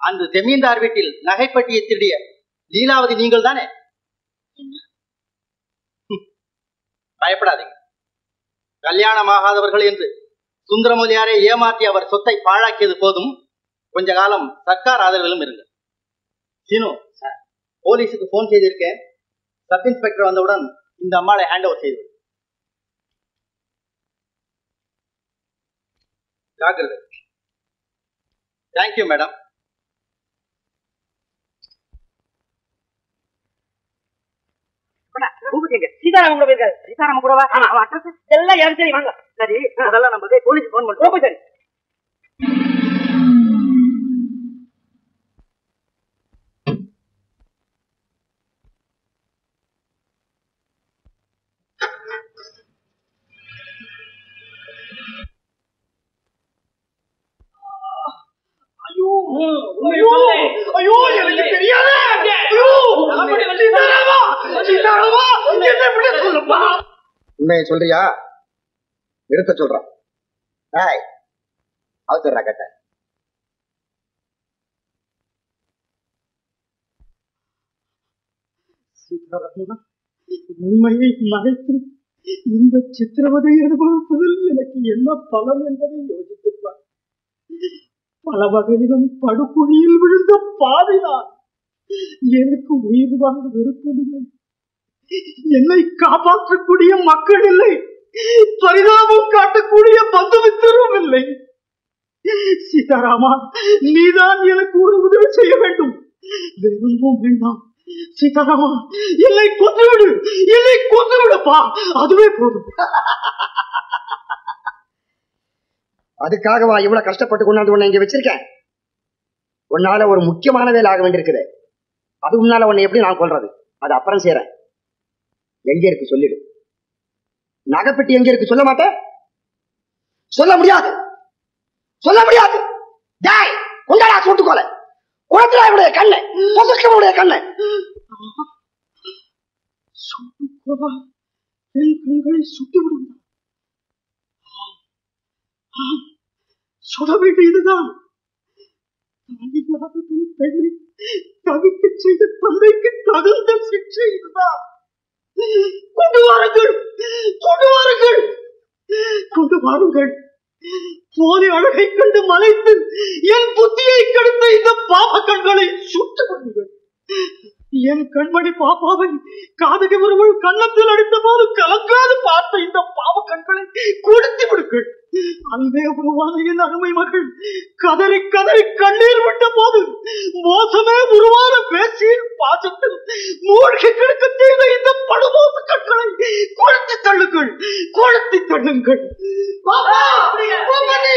அன்று ஜமீன்தார் வீட்டில் நகைப்பட்டியை திருடிய லீலாவதி நீங்கள் தானே பயப்படாதீங்க. கல்யாணமாகாதவர்கள் என்று சுந்தரமொழியாரை ஏமாற்றி அவர் சொத்தை பாழாக்கியது போதும். கொஞ்ச காலம் சர்க்கார் ஆதரவிலும் இருங்க சீனு போலீஸுக்கு போன் செய்திருக்கேன். சப் இன்ஸ்பெக்டர் வந்தவுடன் இந்த அம்மாளை ஹேண்ட் ஓவர் செய்து விடு. ஜாக்கிரதை தேங்க்யூ மேடம் சீதாராமன் கூட போயிருக்காரு. சீதாராமன் கூடவா? அட்ரஸ் எல்லாம் எனக்கு சரி வாங்க சரி அதெல்லாம் நம்ம போலீஸ் போன் பண்ணுவோம் சரி. ஐயோ எனக்கு தெரியாதே. உண்மையை சொல்றியா? நிறுத்த சொல்றான். கேட்ட. சீதாராமா உண்மையை மறைத்து இந்த சித்திரவதை அனுபவிப்பதில் எனக்கு என்ன பலன் என்பதை யோசித்துப்பார் பல வகையிலும் படுகுழியில் விழுந்த பாவினான் எனக்கு உயிர் வாழ விருப்பமில்லை. என்னை காப்பாற்றக்கூடிய மக்கள் இல்லை. பரிதாபம் காட்டக்கூடிய பந்தமித்தரும் இல்லை. சீதாராமா நீதான் எனக்கு ஒரு உதவி செய்ய வேண்டும். விரும்பும் வேண்டாம். சீதாராமா என்னை கொத்துவிடு என்னை கொன்று அதுவே போதும். அதுக்காகவா இவ்வளவு கஷ்டப்பட்டு கொண்டாந்து உன்னை இங்க வச்சிருக்கேன்? உன்னால ஒரு முக்கியமான வேலை ஆக வேண்டியிருக்குது. அது முன்னால உன்னை எப்படி நான் கொள்றது அது அப்புறம் செய்யறேன் எங்க இருக்கு சொல்லிடு. நகைப்பெட்டி எங்க இருக்கு சொல்ல மாட்டேன்? சொல்ல முடியாது. சொல்ல முடியாது. டேய் உண்டடா சூட்டுக்கோலை. குளத்துல இவனுடைய கண்ணு. உடைய கண்ணு. சுட்டுக்கோவா என் கண்களை சுட்டு விடுவதா ஆம், ஆம், வேண்டியதுதான் பெண்ணை தவிக்க செய்த தந்தைக்கு தகுந்த சிக்ஷை இதுதான். கொண்டு வாருங்கள் கொண்டு வாருங்கள் கொண்டு வாருங்கள். போதை அழகை கண்டு மலைத்து என் புத்தியை கெடுத்த இந்த பாப கண்களை சுட்டு கொள்ளுங்கள். என் கண்மணி பாப்பாவை காதகி ஒருவள் கன்னத்தில் அடித்த போது கலங்காது பார்த்த இந்த பாவ கண்களை கொடுத்து விடுங்கள். அன்பே உருவான என் அருமை மகள். கதறி கதறி கண்ணீர் விட்ட போது மோசமே உருவான பேச்சியின் பாசத்தில் மூழ்கி கிடக்க செய்த இந்த படுமோச கண்களை கொளுத்தி தள்ளுங்கள் கொளுத்தி தள்ளுங்கள். பாப்பா! பூமதி!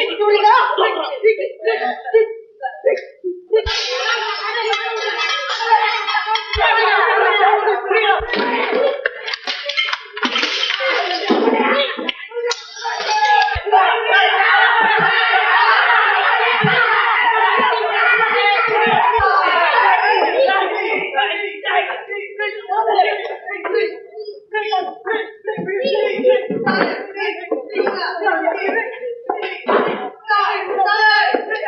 பூமதி! ஐயோ! பாப்பா! ஆன்சர்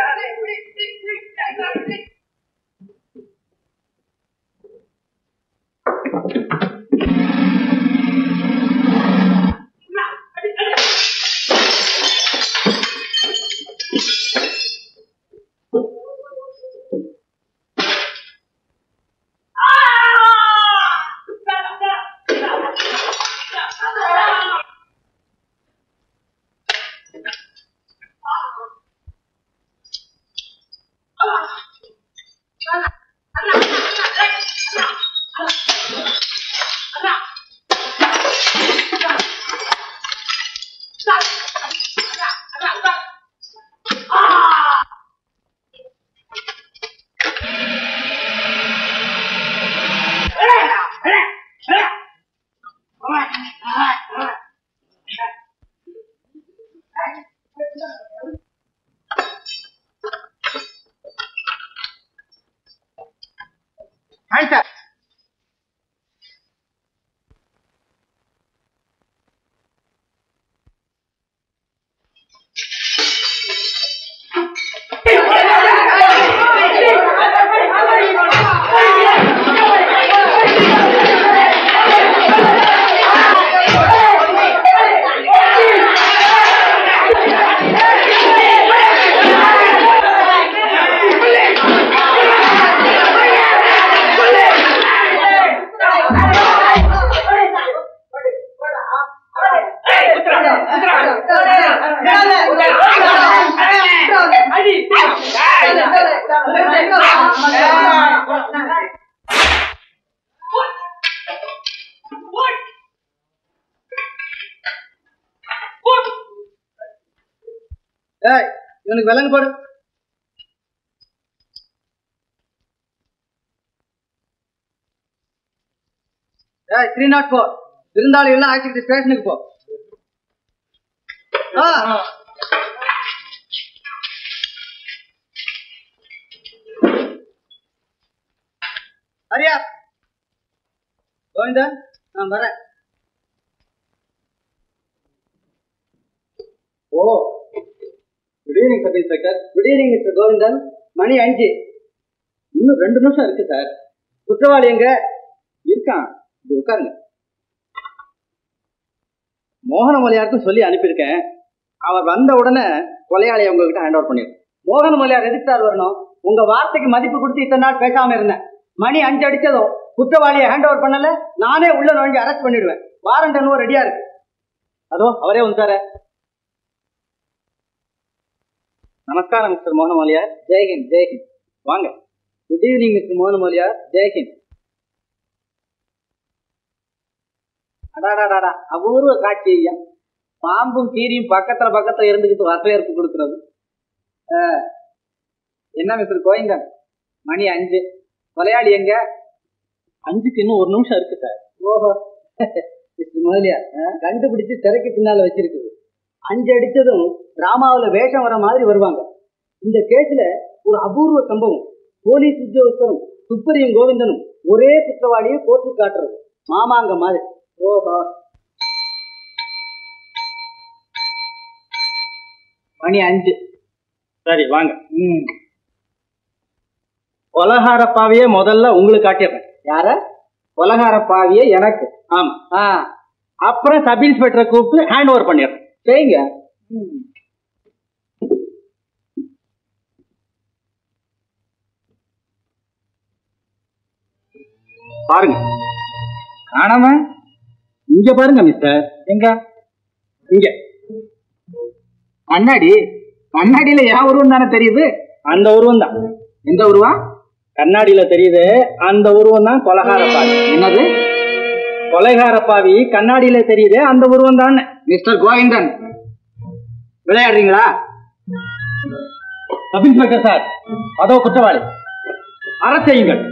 ஏய் த்ரீ நாட் ஃபோர் விருந்தாளி எல்லாம் ஆக்கிட்டு ஸ்டேஷனுக்கு போ. ஹரியா. கோவிந்தா நான் வரேன். ஓ. Good evening sub inspector good evening mister Govindan மணி அஞ்சு. இன்னும் ரெண்டு நிமிஷம் இருக்கு சார் குற்றவாளி எங்க? இருக்கான். இப்படி உட்காருங்க. மோகன மொழியாருக்கும் சொல்லி அனுப்பியிருக்கேன். அவர் வந்த உடனே கொலையாளியை உங்ககிட்ட ஹேண்ட் ஓவர் பண்ணிருக்கேன் மோகன மொழியார் எதுக்கு சார் வரணும்? உங்க வார்த்தைக்கு மதிப்பு கொடுத்து இத்தனை நாள் பேசாம இருந்தேன். மணி அஞ்சு அடிச்சதும் குற்றவாளியை ஹேண்ட் ஓவர் பண்ணல. நானே உள்ள நுழைஞ்சு அரெஸ்ட் பண்ணிடுவேன். வாரண்ட் என்னவோ ரெடியா இருக்கு. அதோ அவரே வந்துட்டாரு. நமஸ்காரம் மிஸ்டர் மோகனமாலியார் ஜெய்ஹிந்த் ஜெய்ஹிந்த் வாங்க. குட் ஈவினிங் மிஸ்டர் மோகனமாலியார் ஜெய்ஹிந்த் அடாடாடாடா அபூர்வ காட்சி ஐயா. பாம்பும் கீரியும் பக்கத்துல பக்கத்துல இருந்துகிட்டு வரவேற்பு கொடுக்கறது. என்ன மிஸ்டர் கோயங்கன்? மணி அஞ்சு. கொலையாளி எங்க? அஞ்சுக்கு இன்னும் ஒரு நிமிஷம் இருக்கு சார். ஓஹோ. மிஸ்டர் முதலியார் அஹ், கண்டுபிடிச்சு திரைக்கு பின்னால வச்சிருக்குது. அஞ்சு அடிச்சதும் டிராமாவுல வேஷம் வர மாதிரி வருவாங்க. இந்த கேஸ்ல ஒரு அபூர்வ சம்பவம். போலீஸ் உத்தியோகஸ்தரும் துப்பரியும் கோவிந்தனும் ஒரே குற்றவாளியை போட்டு காட்டுறது. மாமாங்க மாதிரி. ஓஹோ. மணி அஞ்சு. சரி வாங்க. கொலகார பாவியே முதல்ல உங்களுக்கு காட்டிடுறேன். யார? கொலகார பாவியே எனக்கு. ஆமா. ஆ. அப்புறம் சப் இன்ஸ்பெக்டரை கூப்பிட்டு ஹேண்ட் ஓவர் பண்ணிடுறேன். செய்யுங்க. பாருங்க. காணாம இங்க பாருங்க மிஸ்டர் எங்க? இங்க. கண்ணாடி. கண்ணாடியில ஏன் உருவம் தானே தெரியுது? அந்த உருவம் தான். எந்த உருவம் கண்ணாடியில தெரியுது. அந்த உருவம் தான் கொலகார பாவி. என்னது? கொலைகார பாவி கண்ணாடியில தெரியுது. அந்த உருவம் தான். மிஸ்டர் கோவிந்தன். விளையாடுறீங்களா? Sub inspector sir. அதோ குற்றவாளி. அரெஸ்ட் செய்யுங்கள்.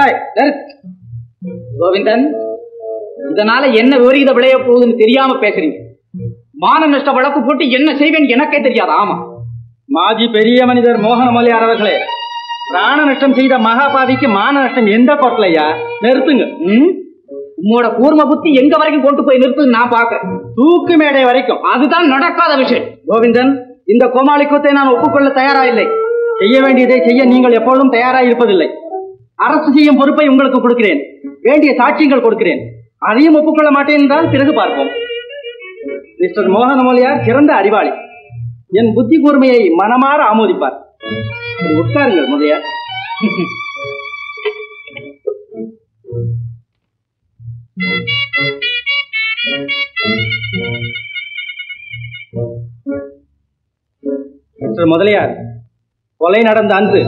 ஏய், நிறுத்து. கோவிந்தன் இதனால என்ன விபரீத விளைய போகுதுன்னு தெரியாம பேசுறீங்க. மான நஷ்ட வழக்கு போட்டு என்ன செய்வேன் எனக்கே தெரியாது ஆமா. மாஜி பெரிய மனிதர் மோகன மொழியார் அவர்களே பிராண நஷ்டம் செய்த மகாபாவிக்கு மான நஷ்டம் எந்த கோர்ட்லயா நிறுத்துங்க. உங்களோட உம்மோட கூர்ம புத்தி எங்க வரைக்கும் கொண்டு போய் நிறுத்துன்னு நான் பாக்குறேன். தூக்கு மேடை வரைக்கும். அதுதான் நடக்காத விஷயம். கோவிந்தன் இந்த கோமாளிக்குத்தை நான் ஒப்புக்கொள்ள தயாரா இல்லை. செய்ய வேண்டியதை செய்ய நீங்கள் எப்பொழுதும் தயாரா இருப்பதில்லை. அரசு செய்யும் பொறுப்பை உங்களுக்கு கொடுக்கிறேன். வேண்டிய சாட்சியங்கள் கொடுக்கிறேன். அதையும் ஒப்புக்கொள்ள மாட்டேன் என்றால் பிறகு பார்ப்போம். மிஸ்டர் மோகன மொழியார் சிறந்த அறிவாளி. என் புத்தி கூர்மையை மனமாற ஆமோதிப்பார். உட்காருங்கள் முதலியார் மிஸ்டர் முதலியார் கொலை நடந்த அன்று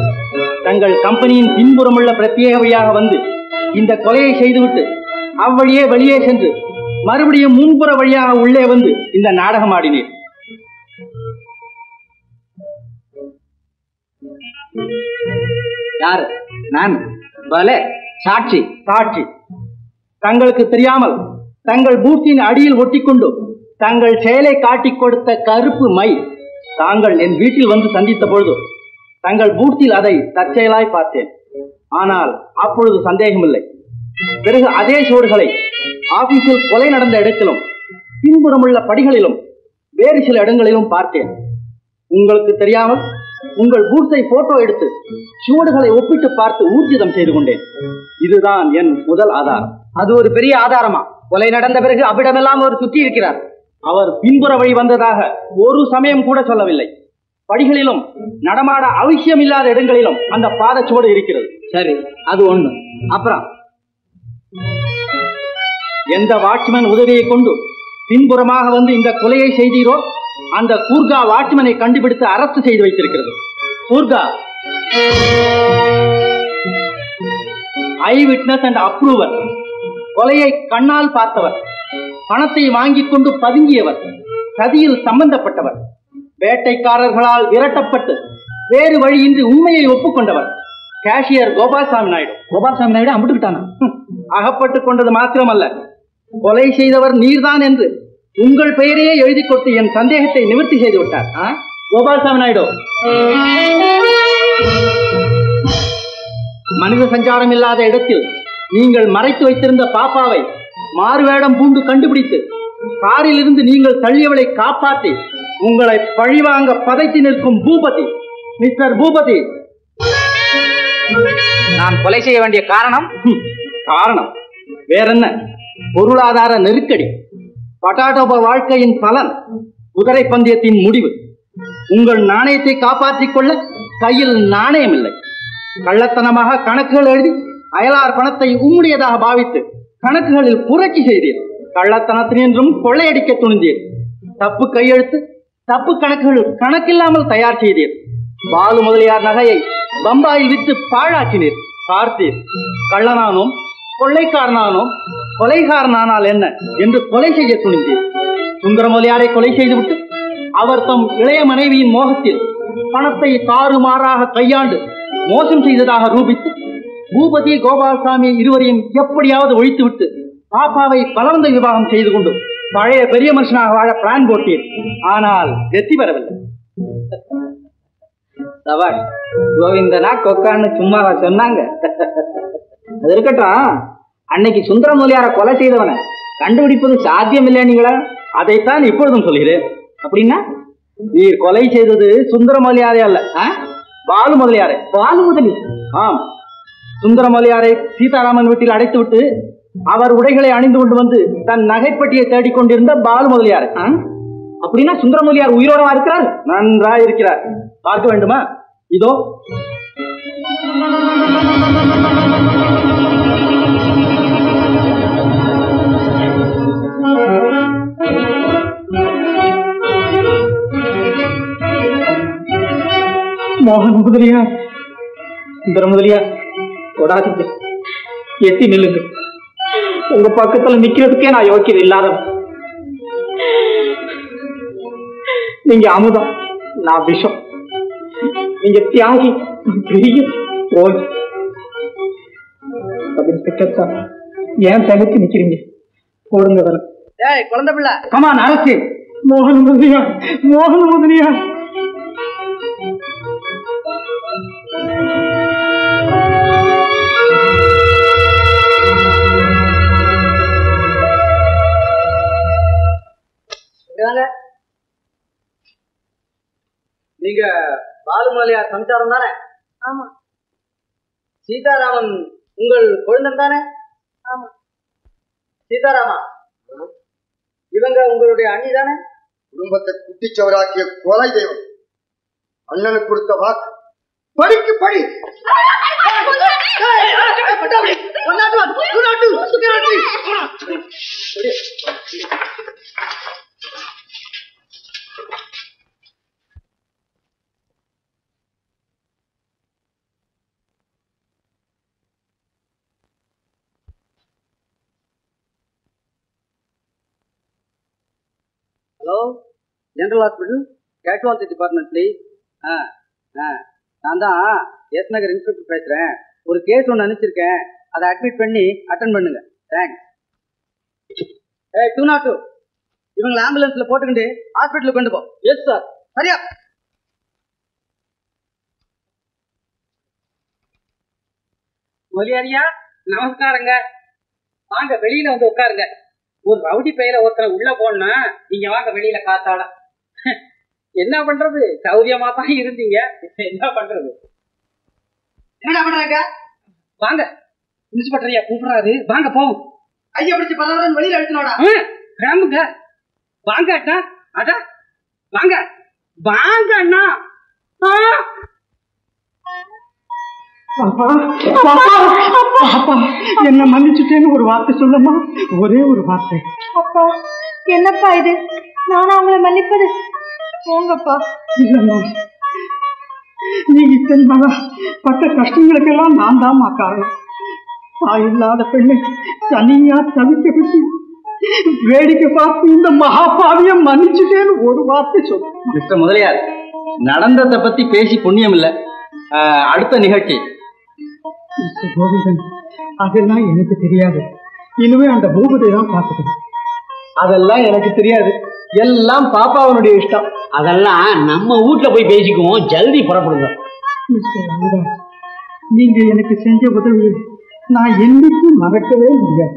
தங்கள் கம்பெனியின் பின்புறமுள்ள பிரத்யேக வழியாக வந்து இந்த கொலையை செய்துவிட்டு அவ்வழியே வெளியே சென்று மறுபடியும் முன்புற வழியாக உள்ளே வந்து இந்த நாடகம் ஆடினீர் யாரு? நான். பல. சாட்சி. சாட்சி. தங்களுக்கு தெரியாமல் தங்கள் பூட்டின் அடியில் ஒட்டிக்கொண்டு தங்கள் செயலை காட்டிக் கொடுத்த கருப்பு மை தாங்கள் என் வீட்டில் வந்து சந்தித்த பொழுது தங்கள் பூட்டில் அதை தற்செயலாய் பார்த்தேன். ஆனால் அப்பொழுது சந்தேகமில்லை. பிறகு அதே சுவடுகளை ஆபீஸில் கொலை நடந்த இடத்திலும் பின்புறமுள்ள படிகளிலும் வேறு சில இடங்களிலும் பார்த்தேன். உங்களுக்கு தெரியாமல் உங்கள் பூர்த்தை போட்டோ எடுத்து சுவடுகளை ஒப்பிட்டு பார்த்து ஊர்ஜிதம் செய்து கொண்டேன். இதுதான் என் முதல் ஆதாரம். அது ஒரு பெரிய ஆதாரமா? கொலை நடந்த பிறகு அவ்விடமெல்லாம் அவர் சுற்றி இருக்கிறார் அவர் பின்புற வழி வந்ததாக ஒரு சமயம் கூட சொல்லவில்லை. படிகளிலும் நடமாட அவசியம் இல்லாத இடங்களிலும் அந்த பாதச்சுவடு இருக்கிறது. சரி அது ஒண்ணு. அப்புறம்? எந்த வாட்ச்மேன் உதவியை கொண்டு பின்புறமாக வந்து இந்த கொலையை செய்தீரோ அந்த கூர்கா வாட்ச்மேனை கண்டுபிடித்து அரசு செய்து வைத்திருக்கிறது. Gurkha. Eye witness and approver. கொலையை கண்ணால் பார்த்தவர். பணத்தை வாங்கிக் கொண்டு பதுங்கியவர். சதியில் சம்பந்தப்பட்டவர். வேட்டைக்காரர்களால் விரட்டப்பட்டு வேறு வழியின்றி உண்மையை ஒப்புக்கொண்டவர் கேஷியர் கோபால்சாமி நாயுடு. கோபால்சாமி நாயுடு அம்பிட்டுக்கிட்டானா? அகப்பட்டுக் கொண்டது மாத்திரமல்ல. கொலை செய்தவர் நீர்தான் என்று உங்கள் பெயரையே எழுதி கொடுத்து என் சந்தேகத்தை நிவர்த்தி செய்து விட்டார்? கோபால்சாமி நாயுடு. மனித சஞ்சாரம் இல்லாத இடத்தில் நீங்கள் மறைத்து வைத்திருந்த பாப்பாவை மாறுவேடம் பூண்டு கண்டுபிடித்து காரில் இருந்து நீங்கள் தள்ளியவளை காப்பாற்றி உங்களை பழிவாங்க பதைத்து நிற்கும் பூபதி மிஸ்டர் பூபதி. நான் கொலை செய்ய வேண்டிய காரணம்? காரணம். வேறென்ன? பொருளாதார நெருக்கடி பட்டாட்டோப வாழ்க்கையின் பலன் குதிரை பந்தயத்தின் முடிவு. உங்கள் நாணயத்தை காப்பாற்றிக் கொள்ள கையில் நாணயம் இல்லை கள்ளத்தனமாக கணக்குகள் எழுதி அயலார் பணத்தை உம்முடையதாக பாவித்து கணக்குகளில் புரட்சி செய்தீர். கள்ளத்தனத்தினின்றும் கொள்ளையடிக்க துணிந்தீர். தப்பு கையெழுத்து தப்பு கணக்குகள் கணக்கில்லாமல் தயார் செய்தீர். பாலு முதலியார் நகையை பம்பாயில் விற்று பாழாக்கினீர். பார்த்தீர். கள்ளனானோம் கொள்ளைக்காரனானோம் கொலைகாரனானால் என்ன என்று கொலை செய்ய துணிந்தீர். சுந்தர முதலியாரை கொலை செய்துவிட்டு அவர் தம் இளைய மனைவியின் மோகத்தில் பணத்தை தாறுமாறாக கையாண்டு மோசம் செய்ததாக ரூபித்து பூபதி கோபாலசாமி இருவரையும் எப்படியாவது ஒழித்துவிட்டு பாப்பாவை பலவந்த விவாகம் செய்து கொண்டு பழைய பெரிய மனுஷனாக வாழ பிளான் போட்டீர். ஆனால் வெற்றி பெறவில்லை. கோவிந்தனா கொக்கான்னு சும்மாவா சொன்னாங்க. அது இருக்கட்டும். அன்னைக்கு சுந்தரமூலியார கொலை செய்தவனை கண்டுபிடிப்பது சாத்தியம் இல்லையா அதைத்தான் இப்பொழுதும் சொல்கிறேன். அப்படின்னா நீர் கொலை செய்தது சுந்தரமொழியாரே அல்ல? பாலு முதலியாரே. பாலு முதலி. ஆம். சுந்தரமொழியாரை சீதாராமன் வீட்டில் அடைத்து விட்டு அவர் உடைகளை அணிந்து கொண்டு வந்து தன் நகைப்பட்டியை தேடிக் கொண்டிருந்த பாலு முதலியார். அப்படின்னா சுந்தரமொழியார் உயிரோடவா இருக்கிறார்? நன்றா இருக்கிறார் பார்க்க வேண்டுமா? இதோ. மோகன் முதலியார். சுந்தர முதலியார் தொடாதீங்க எட்டி நில்லுங்க உங்க பக்கத்துல நிக்கிறதுக்கே நான் யோக்கியம் இல்லாதவன் நீங்க அமுதம் நான் விஷம். நீங்க தியாகி பெரிய துரோகி இன்ஸ்பெக்டர் சார் ஏன் தனிச்சு நிக்கிறீங்க? போடுங்க வர ஏய் குழந்தை பிள்ளை. கமான் அரசு. மோகன் முதலியா மோகன் முதலியா நீங்க பாலுமலையார் சம்சாரம் தானே ஆமா சீதாராமன் உங்கள் குழந்தன் தானே ஆமா சீதாராமா இவங்க உங்களுடைய அண்ணி தானே குடும்பத்தை குட்டிச்சவராக்கிய கொலை தெய்வம் அண்ணனுக்கு கொடுத்த வாக்கு படிக்கு படி hello general hospital casualty department please ஆ ஆ. நான் தான் எஸ் நகர் இன்ஸ்பெக்டர் பேசுகிறேன் ஒரு கேஸ் ஒன்று அனுப்பிச்சிருக்கேன். அதை அட்மிட் பண்ணி அட்டன் பண்ணுங்க. Thanks A two not two இவங்களை ஆம்புலன்ஸில் போட்டுக்கிட்டு ஹாஸ்பிட்டலுக்கு கொண்டு போ. எஸ் சார் சரியா? மொழியாரியா நமஸ்காரங்க. வாங்க வெளியில வந்து உட்காருங்க. ஒரு ரவுடி பையில ஒருத்தரை உள்ள போனா நீங்க வாங்க வெளியில காத்தாட என்ன பண்றது? சௌரியமா தான் இருந்தீங்க. என்ன பண்றது? என்னடா பண்றாங்க? வாங்க. இன்ஸ்பெக்டர் ஐயா கூப்பிடுறாரு. வாங்க போவோம். ஐயா பிடிச்சு பரவாயில்ல வெளியில அழுத்தினோடா ஆ, கிளம்புங்க. வாங்க. அண்ணா அடா வாங்க வாங்க அண்ணா என்ன மன்னிச்சுட்டேன்னு ஒரு வார்த்தை சொல்லம்மா? ஒரே ஒரு வார்த்தை. அப்பா என்னப்பா இது? நானும் அவங்கள மன்னிப்பது. போங்கப்பா. இல்லம்மா. நீ இத்தனை பட்ட கஷ்டங்களுக்கெல்லாம் நான் தான்மா காரணம் தாய் இல்லாத பெண்ணை தனியா தவிக்க விட்டு வேடிக்கை பார்த்து இந்த மகாபாவிய மன்னிச்சுட்டேன்னு ஒரு வார்த்தை சொல்லு. மிஸ்டர் முதலியார் நடந்ததை பத்தி பேசி புண்ணியம் இல்ல. அடுத்த நிகழ்ச்சி. மிஸ்டர் கோவிந்தன் அதெல்லாம் எனக்கு தெரியாது. இனிமே அந்த பூபதை தான் பார்த்துக்கணும். அதெல்லாம் எனக்கு தெரியாது. எல்லாம் பாப்பாவனுடைய இஷ்டம். அதெல்லாம் நம்ம வீட்ல போய் பேசிக்குவோம். ஜல்தி புறப்படுங்க. நீங்க எனக்கு செஞ்ச உதவியை நான் என்னைக்கும் மறக்கவே முடியாது.